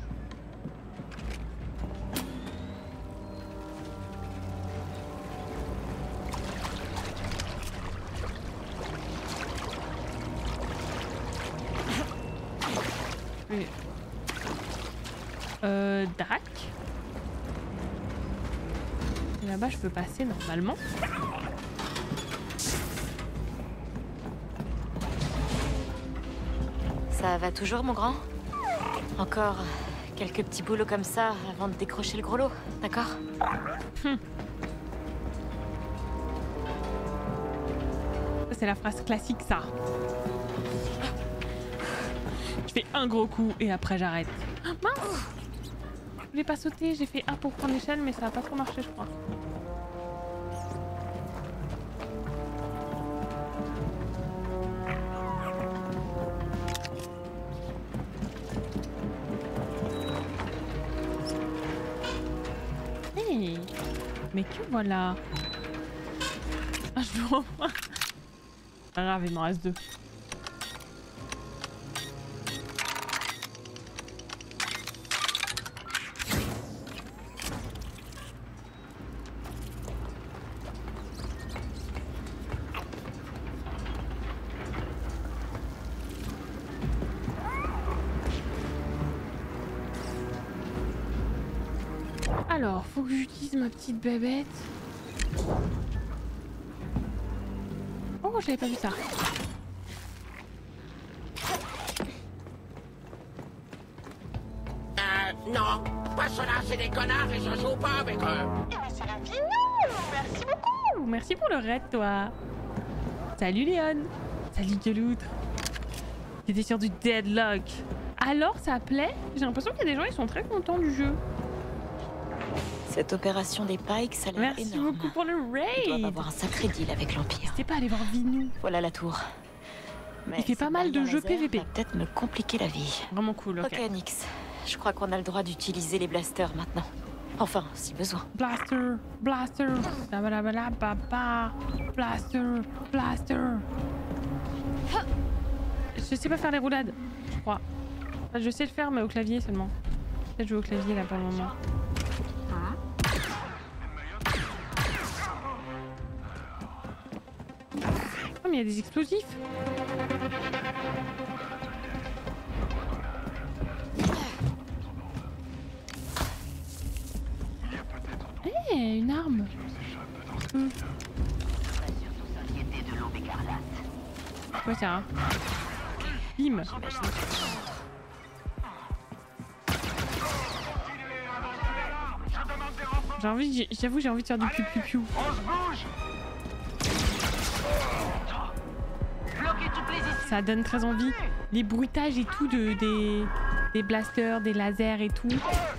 Euh, Drac. Là-bas, je peux passer normalement. Va toujours, mon grand Encore quelques petits boulots comme ça avant de décrocher le gros lot, d'accord? Ça, c'est la phrase classique, ça. Je fais un gros coup et après j'arrête. Ah, Mince voulais pas sauter, j'ai fait A pour prendre l'échelle, mais ça a pas trop marché, je crois. Voilà Ah, je. Pas grave, il m'en reste deux. Alors, faut que j'utilise ma petite bébête. Oh, j'avais pas vu ça. Euh, non, pas cela, c'est des connards et je joue pas avec eux. Mais c'est le vignon Merci beaucoup Merci pour le raid, toi. Salut, Léon. Salut, Gueloutre. J'étais sur du deadlock. Alors, ça plaît? J'ai l'impression qu'il y a des gens, ils sont très contents du jeu. Cette opération des Pikes, ça a l'air Merci énorme. beaucoup pour le Ils doivent raid. avoir un sacré deal avec l'Empire. N'hésitez pas aller voir Vinou. Voilà la tour. Mais Il fait pas mal de jeux PVP. Peut-être me compliquer la vie. Vraiment cool, ok. Ok, Nix. Je crois qu'on a le droit d'utiliser les blasters maintenant. Enfin, si besoin. Blaster, blaster, ba blaster, blaster. Je sais pas faire les roulades, je crois. Enfin, je sais le faire, mais au clavier seulement. Peut-être jouer au clavier là pour le moment. Mais il y a des explosifs. Eh, une arme. Hmm. Quoi ça Bim. J'ai envie, j'avoue, j'ai envie de faire du piou piou piou. Ça donne très envie. Les bruitages et tout de, des, des blasters, des lasers et tout,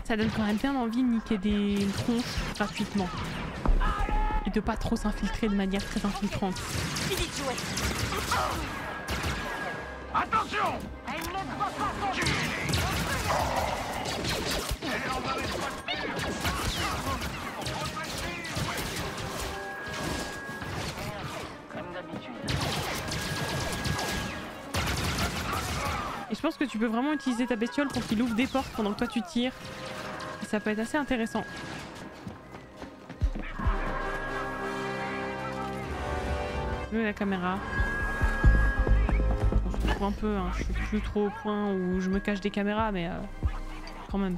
ça donne quand même bien envie de niquer des tronches gratuitement. Et de pas trop s'infiltrer de manière très infiltrante. Attention Et je pense que tu peux vraiment utiliser ta bestiole pour qu'il ouvre des portes pendant que toi tu tires. Ça peut être assez intéressant. Où est la caméra On se retrouve un peu, hein. je suis plus trop au point où je me cache des caméras, mais euh, quand même.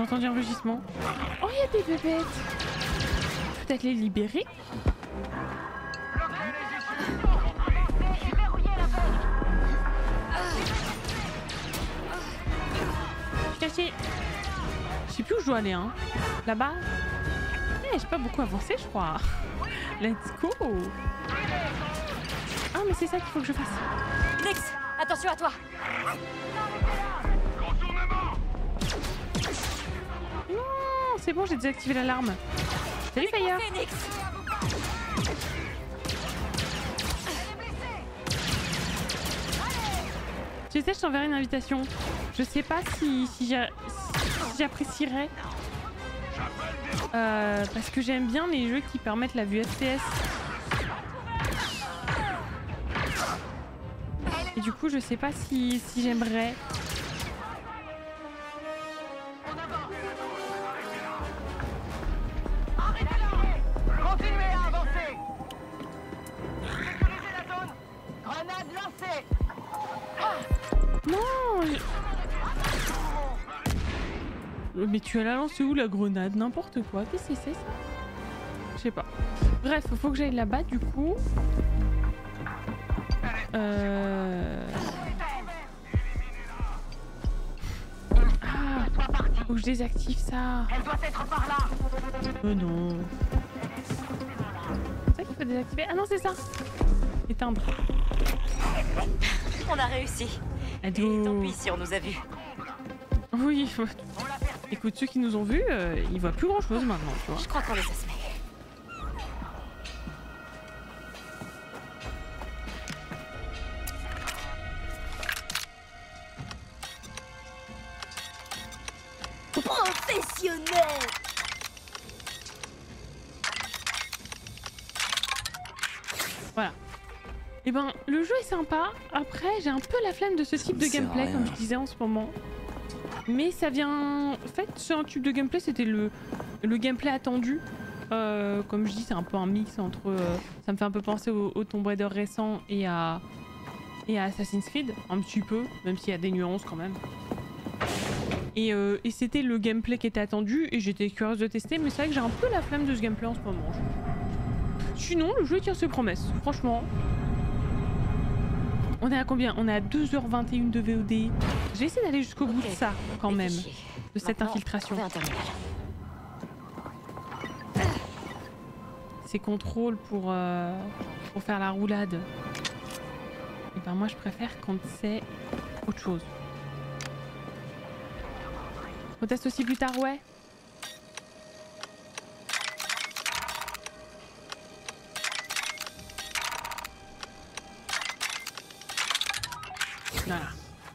J'entends du rugissement. Oh, il y a des bébêtes Peut-être les libérer Je suis cachée. Je sais plus où je dois aller, hein. Là-bas Eh, j'ai pas beaucoup avancé, je crois. Let's go Ah, mais c'est ça qu'il faut que je fasse. Nix, attention à toi Non, c'est bon, j'ai désactivé l'alarme. Salut, Fire Tu sais, je t'enverrai une invitation. Je sais pas si, si j'a- si j'apprécierais. Euh, parce que j'aime bien les jeux qui permettent la vue FPS. Et du coup, je sais pas si, si j'aimerais. Continuez à avancer Sécurisez la zone Grenade lancée Non je- Mais tu as la lancée où la grenade? N'importe quoi. Qu'est-ce que c'est ça? Je sais pas. Bref, faut que j'aille là-bas du coup. Euh... Ah Faut que je désactive ça. Elle doit être par là. Oh non. Désactiver Ah non, c'est ça. Éteindre. On a réussi. Adieu. Tant pis si on nous a vus. Oui. faut- Écoute, ceux qui nous ont vus, euh, ils voient plus grand chose maintenant, tu vois. Je crois qu'on les a semés. Professionnel Voilà. Et ben, le jeu est sympa. Après, j'ai un peu la flemme de ce type de gameplay, comme je disais en ce moment. Mais ça vient. En fait, c'est un type de gameplay, c'était le, le gameplay attendu. Euh, comme je dis, c'est un peu un mix entre. euh, ça me fait un peu penser au, au Tomb Raider récent et à. Et à Assassin's Creed, un petit peu, même s'il y a des nuances quand même. Et, euh, et c'était le gameplay qui était attendu, et j'étais curieuse de tester, mais c'est vrai que j'ai un peu la flemme de ce gameplay en ce moment. je- Sinon, le jeu tient ses promesses, franchement. On est à combien? On est à 2h21 de VOD. J'ai essayé d'aller jusqu'au bout de ça, quand même. De cette Maintenant, infiltration. Ces contrôles pour, euh, pour faire la roulade. Et ben moi, je préfère quand c'est autre chose. On teste aussi plus tard, ouais.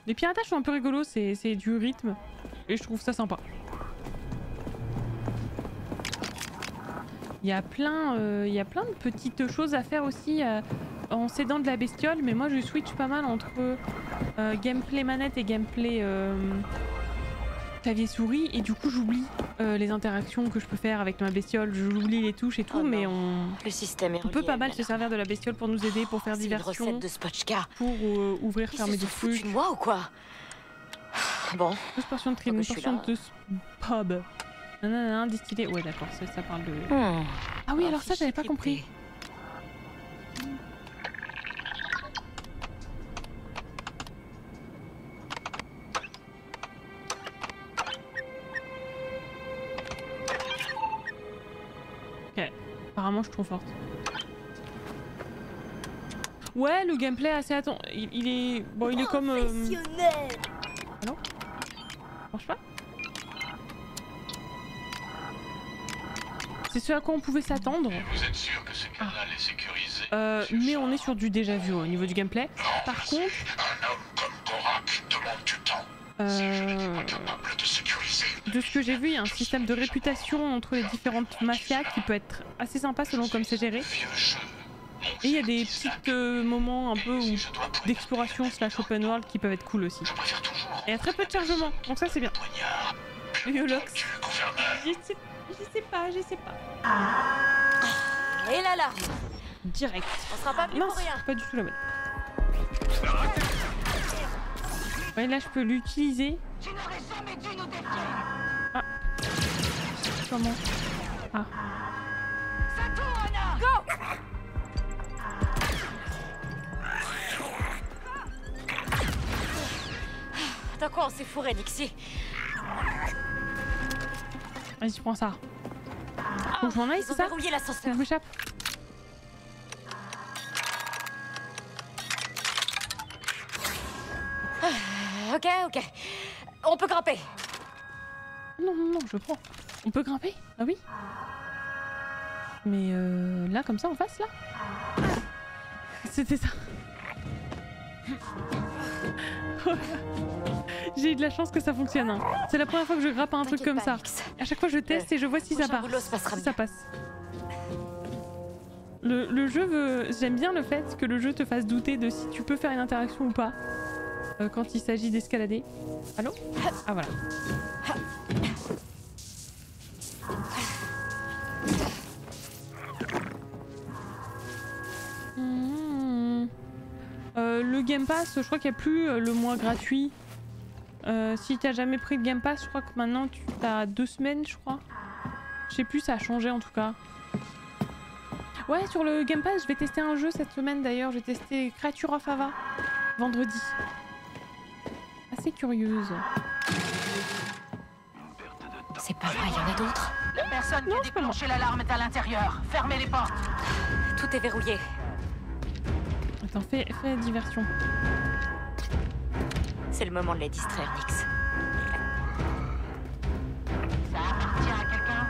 Les piratages sont un peu rigolos, c'est du rythme. Et je trouve ça sympa. Il y a plein, euh, il y a plein de petites choses à faire aussi euh, en s'aidant de la bestiole, mais moi je switch pas mal entre euh, gameplay manette et gameplay clavier souris, et du coup j'oublie euh, les interactions que je peux faire avec ma bestiole, j'oublie les touches et tout, Oh mais on, Le système est on peut pas mal se servir de la bestiole pour nous aider, pour faire une diversion, de Spotchka. pour euh, ouvrir, Ils fermer des trucs. moi ou quoi? Bon. Une portion de crime, Ah bah, une portion de pub. Nanana, distillé. Ouais, d'accord, ça, ça parle de. Hmm. Ah oui, alors ça, j'avais pas compris. Apparemment, je suis trop forte. Ouais, le gameplay assez attend. Il, il est. Bon, il est comme. euh, Allô Marche pas? C'est ce à quoi on pouvait s'attendre. Vous êtes sûr que ce canal est sécurisé Euh, mais on est sur du déjà vu au niveau du gameplay. Par contre, Un homme comme Korak demande du temps. euh, Capable de sécuriser. De ce que j'ai vu, il y a un système de réputation entre les différentes mafias qui peut être assez sympa selon comme c'est géré. Et il y a des petits euh, moments un peu d'exploration slash open world qui peuvent être cool aussi. Et il y a très peu de chargement, donc ça c'est bien. Yolox. Je sais, je sais pas, je sais pas. Et l'alarme Direct. On sera pas Non, pour rien. pas du tout la bonne. Ouais, là je peux l'utiliser. Ah. Comment? Ah. Go Dans quoi on s'est fourré, Nixie Vas-y, prends ça. Faut que je m'en aille, Ils c'est ça? l'ascenseur. Je m'échappe. Ah, Ok, ok. On peut grimper. Non, non, non, je prends. On peut grimper? Ah oui Mais euh, là, comme ça, en face, là? C'était ça. J'ai eu de la chance que ça fonctionne. hein. C'est la première fois que je grappe à un truc comme ça. À chaque fois, je teste et je vois si ça passera Si ça passe. Le, le jeu veut. J'aime bien le fait que le jeu te fasse douter de si tu peux faire une interaction ou pas euh, quand il s'agit d'escalader. Allô Ah voilà. Mmh. Euh, le Game Pass, je crois qu'il n'y a plus euh, le mois gratuit. Euh, si t'as jamais pris le Game Pass, je crois que maintenant tu as deux semaines, je crois. Je sais plus, ça a changé en tout cas. Ouais, sur le Game Pass, je vais tester un jeu cette semaine d'ailleurs. Je vais tester Creature of Ava vendredi. Assez curieuse. pas vrai, il y en a d'autres. La personne qui a déclenché l'alarme est à l'intérieur. Fermez les portes. Tout est verrouillé. Attends, fais, fais diversion. C'est le moment de les distraire, Nix. Ça appartient à quelqu'un?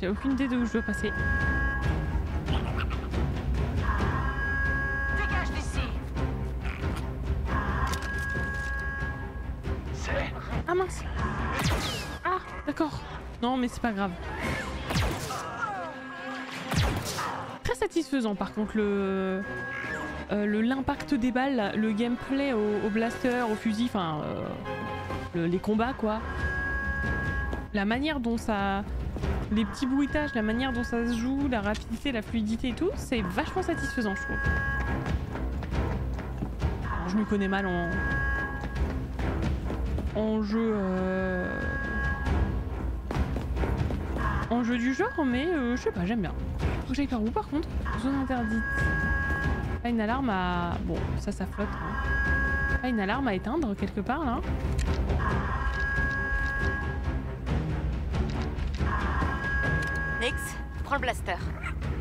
J'ai aucune idée de où je dois passer. Ah mince Ah, d'accord. Non, mais c'est pas grave. Très satisfaisant par contre le euh, l'impact des balles, le gameplay au, blaster, au fusil, enfin euh, le- les combats quoi. La manière dont ça les petits bruitages, la manière dont ça se joue, la rapidité, la fluidité et tout, c'est vachement satisfaisant je trouve. Je me connais mal en en jeu euh, en jeu du genre mais euh, je sais pas j'aime bien. Faut que j'aille par où par contre zone interdite. Pas une alarme à bon ça ça flotte hein. pas une alarme à éteindre quelque part là. Nix, prends le blaster.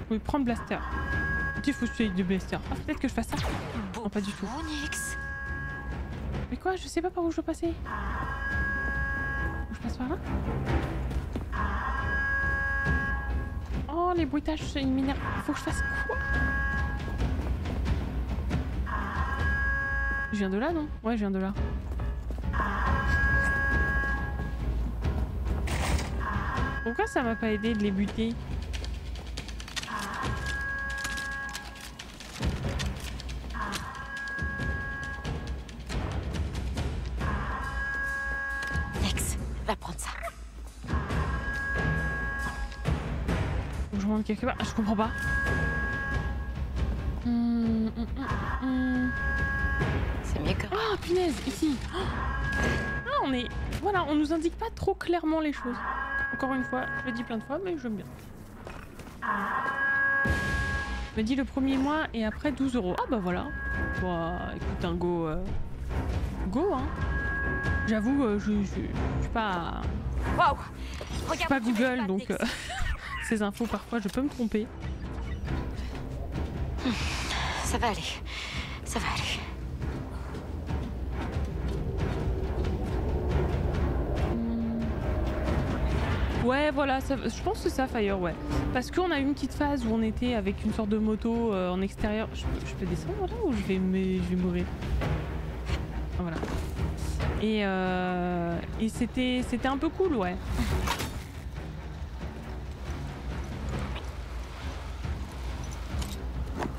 oui prends le blaster. Que je de blaster. Ah, peut-être que je fasse ça. Non pas du tout. Nix. Quoi je sais pas par où je dois passer. Je passe par là. Oh les bruitages ils m'énervent faut que je fasse quoi? Je viens de là, non? Ouais, je viens de là. Pourquoi ça m'a pas aidé de les buter? Quelque part Ah, Je comprends pas. C'est mieux que. Ah, punaise, ici. Ah, on est. Voilà, on nous indique pas trop clairement les choses. Encore une fois, je le dis plein de fois, mais j'aime bien. Je me dis le premier mois et après 12 euros. Ah bah voilà. Bon, écoute, un go. euh, Go, hein. J'avoue, euh, je, je, je suis pas. Waouh Je suis pas Google, donc euh, ces infos parfois je peux me tromper. Ça va aller. Ça va aller. Ouais, voilà, ça- je pense que c'est ça, Fire, ouais. Parce qu'on a eu une petite phase où on était avec une sorte de moto euh, en extérieur. Je, peux- je peux descendre là ou je vais, me- je vais mourir? Voilà. Et, euh, et c'était c'était un peu cool, ouais.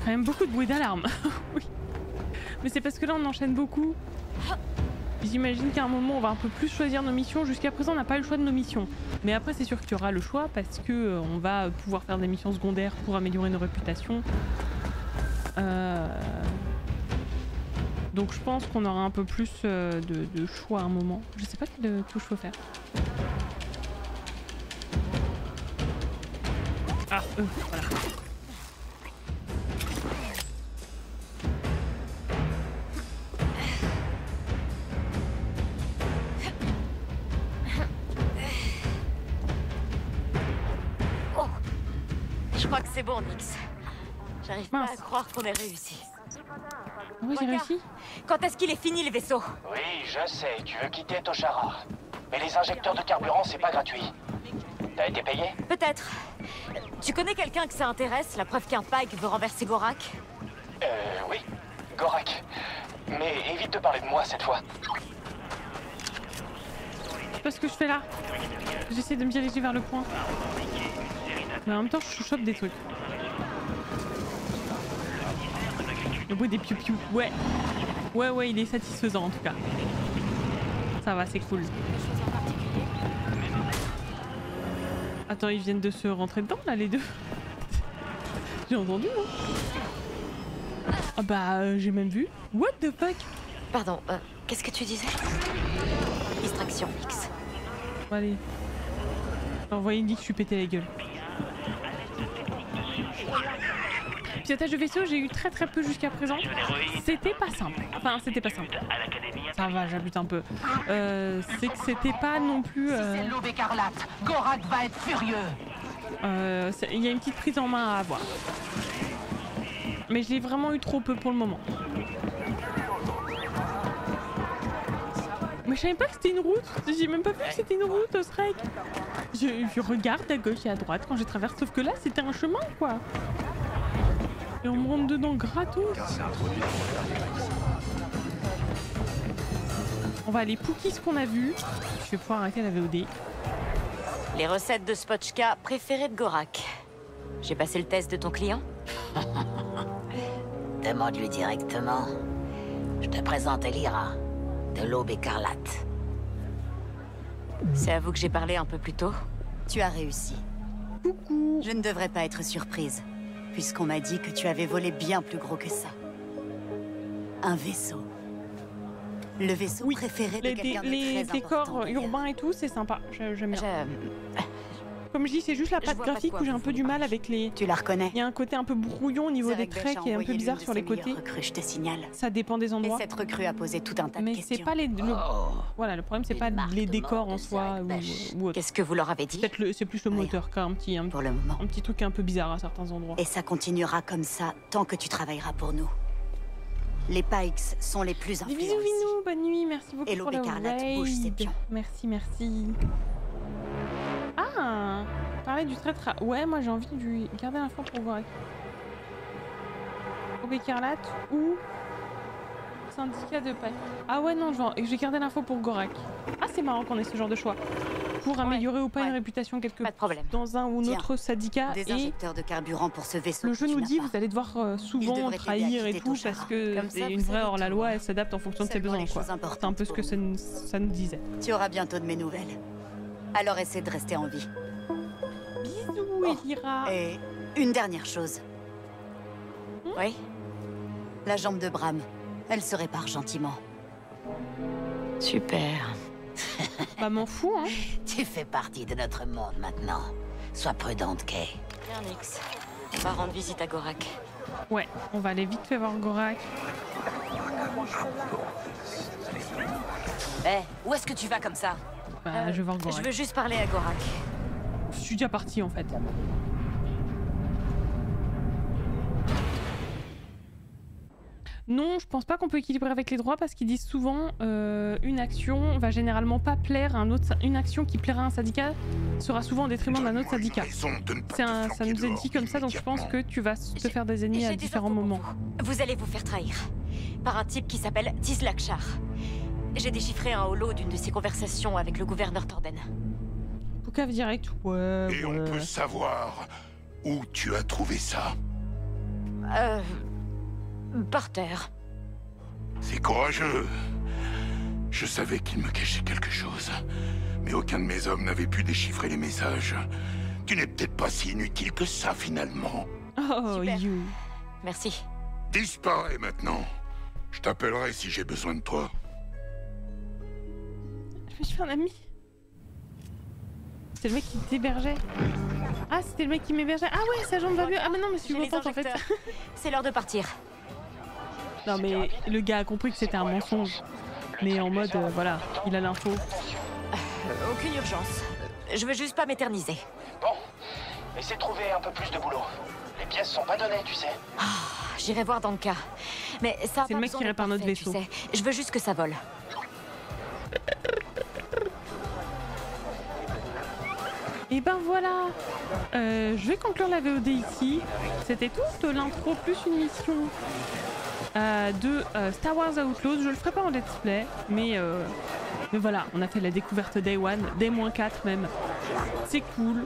Quand même beaucoup de bruit d'alarme. oui. Mais c'est parce que là on enchaîne beaucoup. J'imagine qu'à un moment on va un peu plus choisir nos missions. Jusqu'à présent on n'a pas eu le choix de nos missions. Mais après c'est sûr qu'il y aura le choix parce que euh, on va pouvoir faire des missions secondaires pour améliorer nos réputations. Euh, Donc je pense qu'on aura un peu plus euh, de, choix à un moment. Je sais pas quelle touche faut faire. Ah, voilà. Crois que c'est bon, Nix. J'arrive pas à croire qu'on ait réussi. Oui, j'ai réussi. Quand est-ce qu'il est fini, le vaisseau Oui, je sais, tu veux quitter Toshara. Mais les injecteurs de carburant, c'est pas gratuit. T'as été payé? Peut-être. Tu connais quelqu'un que ça intéresse, la preuve qu'un Pike veut renverser Gorak? Euh, oui. Gorak. Mais évite de parler de moi cette fois. Je sais pas ce que je fais là? J'essaie de me diriger vers le point. Mais en même temps, je chope des trucs. Le bruit des piou-piou. Ouais. Ouais, ouais, il est satisfaisant en tout cas. Ça va, c'est cool. Attends, ils viennent de se rentrer dedans là, les deux? J'ai entendu, moi. Ah bah, euh, j'ai même vu. What the fuck? Pardon, euh, qu'est-ce que tu disais? Distraction. Bon, allez. Envoyez une dit que je suis pété la gueule. Pilotage de vaisseau, j'ai eu très très peu jusqu'à présent. C'était pas simple. Enfin, c'était pas simple. Ça va, j'habite un peu. Euh, c'est que c'était pas non plus. euh, C'est l'aube écarlate. Gorak va être furieux. euh, Il y a une petite prise en main à avoir. Mais je l'ai vraiment eu trop peu pour le moment. Mais je savais pas que c'était une route. J'ai même pas vu que c'était une route, Shrek. Je, je regarde à gauche et à droite quand je traverse, sauf que là c'était un chemin quoi. Et on me rentre dedans gratos. On va aller Pookie ce qu'on a vu. Je vais pouvoir arrêter la VOD. Les recettes de Spotchka préférées de Gorak. J'ai passé le test de ton client? Demande-lui directement. Je te présente Elira, de l'aube écarlate. C'est à vous que j'ai parlé un peu plus tôt Tu as réussi. Coucou. Je ne devrais pas être surprise, puisqu'on m'a dit que tu avais volé bien plus gros que ça. Un vaisseau. Le vaisseau préféré de quelqu'un de les très décors urbains et tout, c'est sympa. Je- J'aime bien. Comme je dis, c'est juste la patte graphique où j'ai un peu du mal avec les. Tu la reconnais Il y a un côté un peu brouillon au niveau des traits qui est un peu bizarre sur les côtés. je te signale. Ça dépend des endroits. Et cette recrue a posé tout un tas de Mais questions. c'est pas les. le- Voilà, le problème c'est pas les décors en soi ou. Qu'est-ce que vous leur avez dit Peut-être le- c'est plus le moteur qui a un petit un, Pour le moment. un petit truc un peu bizarre à certains endroits. Et ça continuera comme ça tant que tu travailleras pour nous. Les Pikes sont les plus influents. bisous Vinou, bonne nuit, merci beaucoup Et pour l'aube le écarlate bouge ses raid. pions. Merci, merci. Ah Parler du traître à... Ouais, moi j'ai envie de lui garder l'info pour voir. Aube écarlate ou syndicat de paix. Ah ouais, non, je vais, je vais garder l'info pour Gorak. Ah, c'est marrant qu'on ait ce genre de choix. Pour améliorer ou pas une réputation quelque dans un ou Tiens, autre syndicat. Des Et injecteurs de carburant pour ce vaisseau. le jeu nous dit, vous allez devoir euh, souvent trahir et tout parce que c'est une vraie hors-la-loi, elle s'adapte en fonction de ses besoins. C'est un peu ce que ça, nous- ça nous disait. Tu auras bientôt de mes nouvelles. Alors essaie de rester en vie. Bisous, Elira. Et une dernière chose. Oui La jambe de Bram. Elle se répare gentiment. Super. bah m'en fous, hein. Tu fais partie de notre monde maintenant. Sois prudente, Kay. Bien, Nix. On va rendre visite à Gorak. Ouais, on va aller vite fait voir Gorak. Eh, où est-ce que tu vas comme ça? Bah, je vais voir Gorak. Je veux juste parler à Gorak. Je suis déjà parti en fait. Non, je pense pas qu'on peut équilibrer avec les droits parce qu'ils disent souvent euh, une action va généralement pas plaire à un autre. Une action qui plaira à un syndicat sera souvent au détriment d'un autre syndicat. Un- ça nous est dit comme ça, donc je pense que tu vas te faire des ennemis à différents moments. Vous allez vous faire trahir. Par un type qui s'appelle Tizlakshar. J'ai déchiffré un holo d'une de ses conversations avec le gouverneur Torden. Poucave direct, ouais. Et on peut savoir où tu as trouvé ça? Euh. Par terre. C'est courageux. Je savais qu'il me cachait quelque chose. Mais aucun de mes hommes n'avait pu déchiffrer les messages. Tu n'es peut-être pas si inutile que ça, finalement. Oh, you. Merci. Disparais maintenant. Je t'appellerai si j'ai besoin de toi. Je me suis fait un ami. C'était le mec qui t'hébergeait. Ah, c'était le mec qui m'hébergeait. Ah ouais, sa jambe va mieux. Ah mais non, mais je suis contente en fait. C'est l'heure de partir. Non mais le gars a compris que c'était un mensonge. Mais en mode, euh, voilà, il a l'info. Euh, Aucune urgence. Je veux juste pas m'éterniser. Bon, essaie de trouver un peu plus de boulot. Les pièces sont pas données, tu sais. J'irai voir dans le cas. Mais ça C'est le mec qui répare notre parfait, tu vaisseau. sais. Je veux juste que ça vole. Et ben voilà Euh, Je vais conclure la VOD ici. C'était toute l'intro plus une mission euh, de euh, Star Wars Outlaws. Je le ferai pas en let's play, mais, mais voilà, on a fait la découverte Day 1, Day 4 même. C'est cool.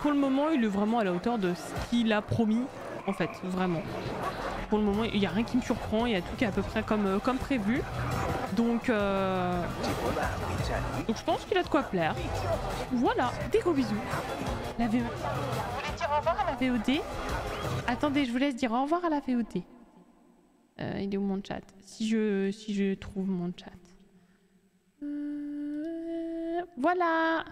Pour le moment, il est vraiment à la hauteur de ce qu'il a promis, en fait, vraiment. Pour le moment, il n'y a rien qui me surprend, il y a tout qui est à peu près comme, euh, comme prévu. Donc, euh, donc je pense qu'il a de quoi plaire. Voilà, des gros bisous. La VOD. Vous voulez dire au revoir à la VOD Attendez, je vous laisse dire au revoir à la VOD. Euh, il est où mon chat? Si je, si je trouve mon chat. Euh, voilà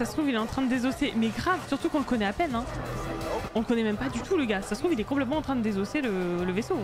ça se trouve, il est en train de désosser. Mais grave, surtout qu'on le connaît à peine. Hein. On le connaît même pas du tout, le gars. Ça se trouve, il est complètement en train de désosser le, vaisseau.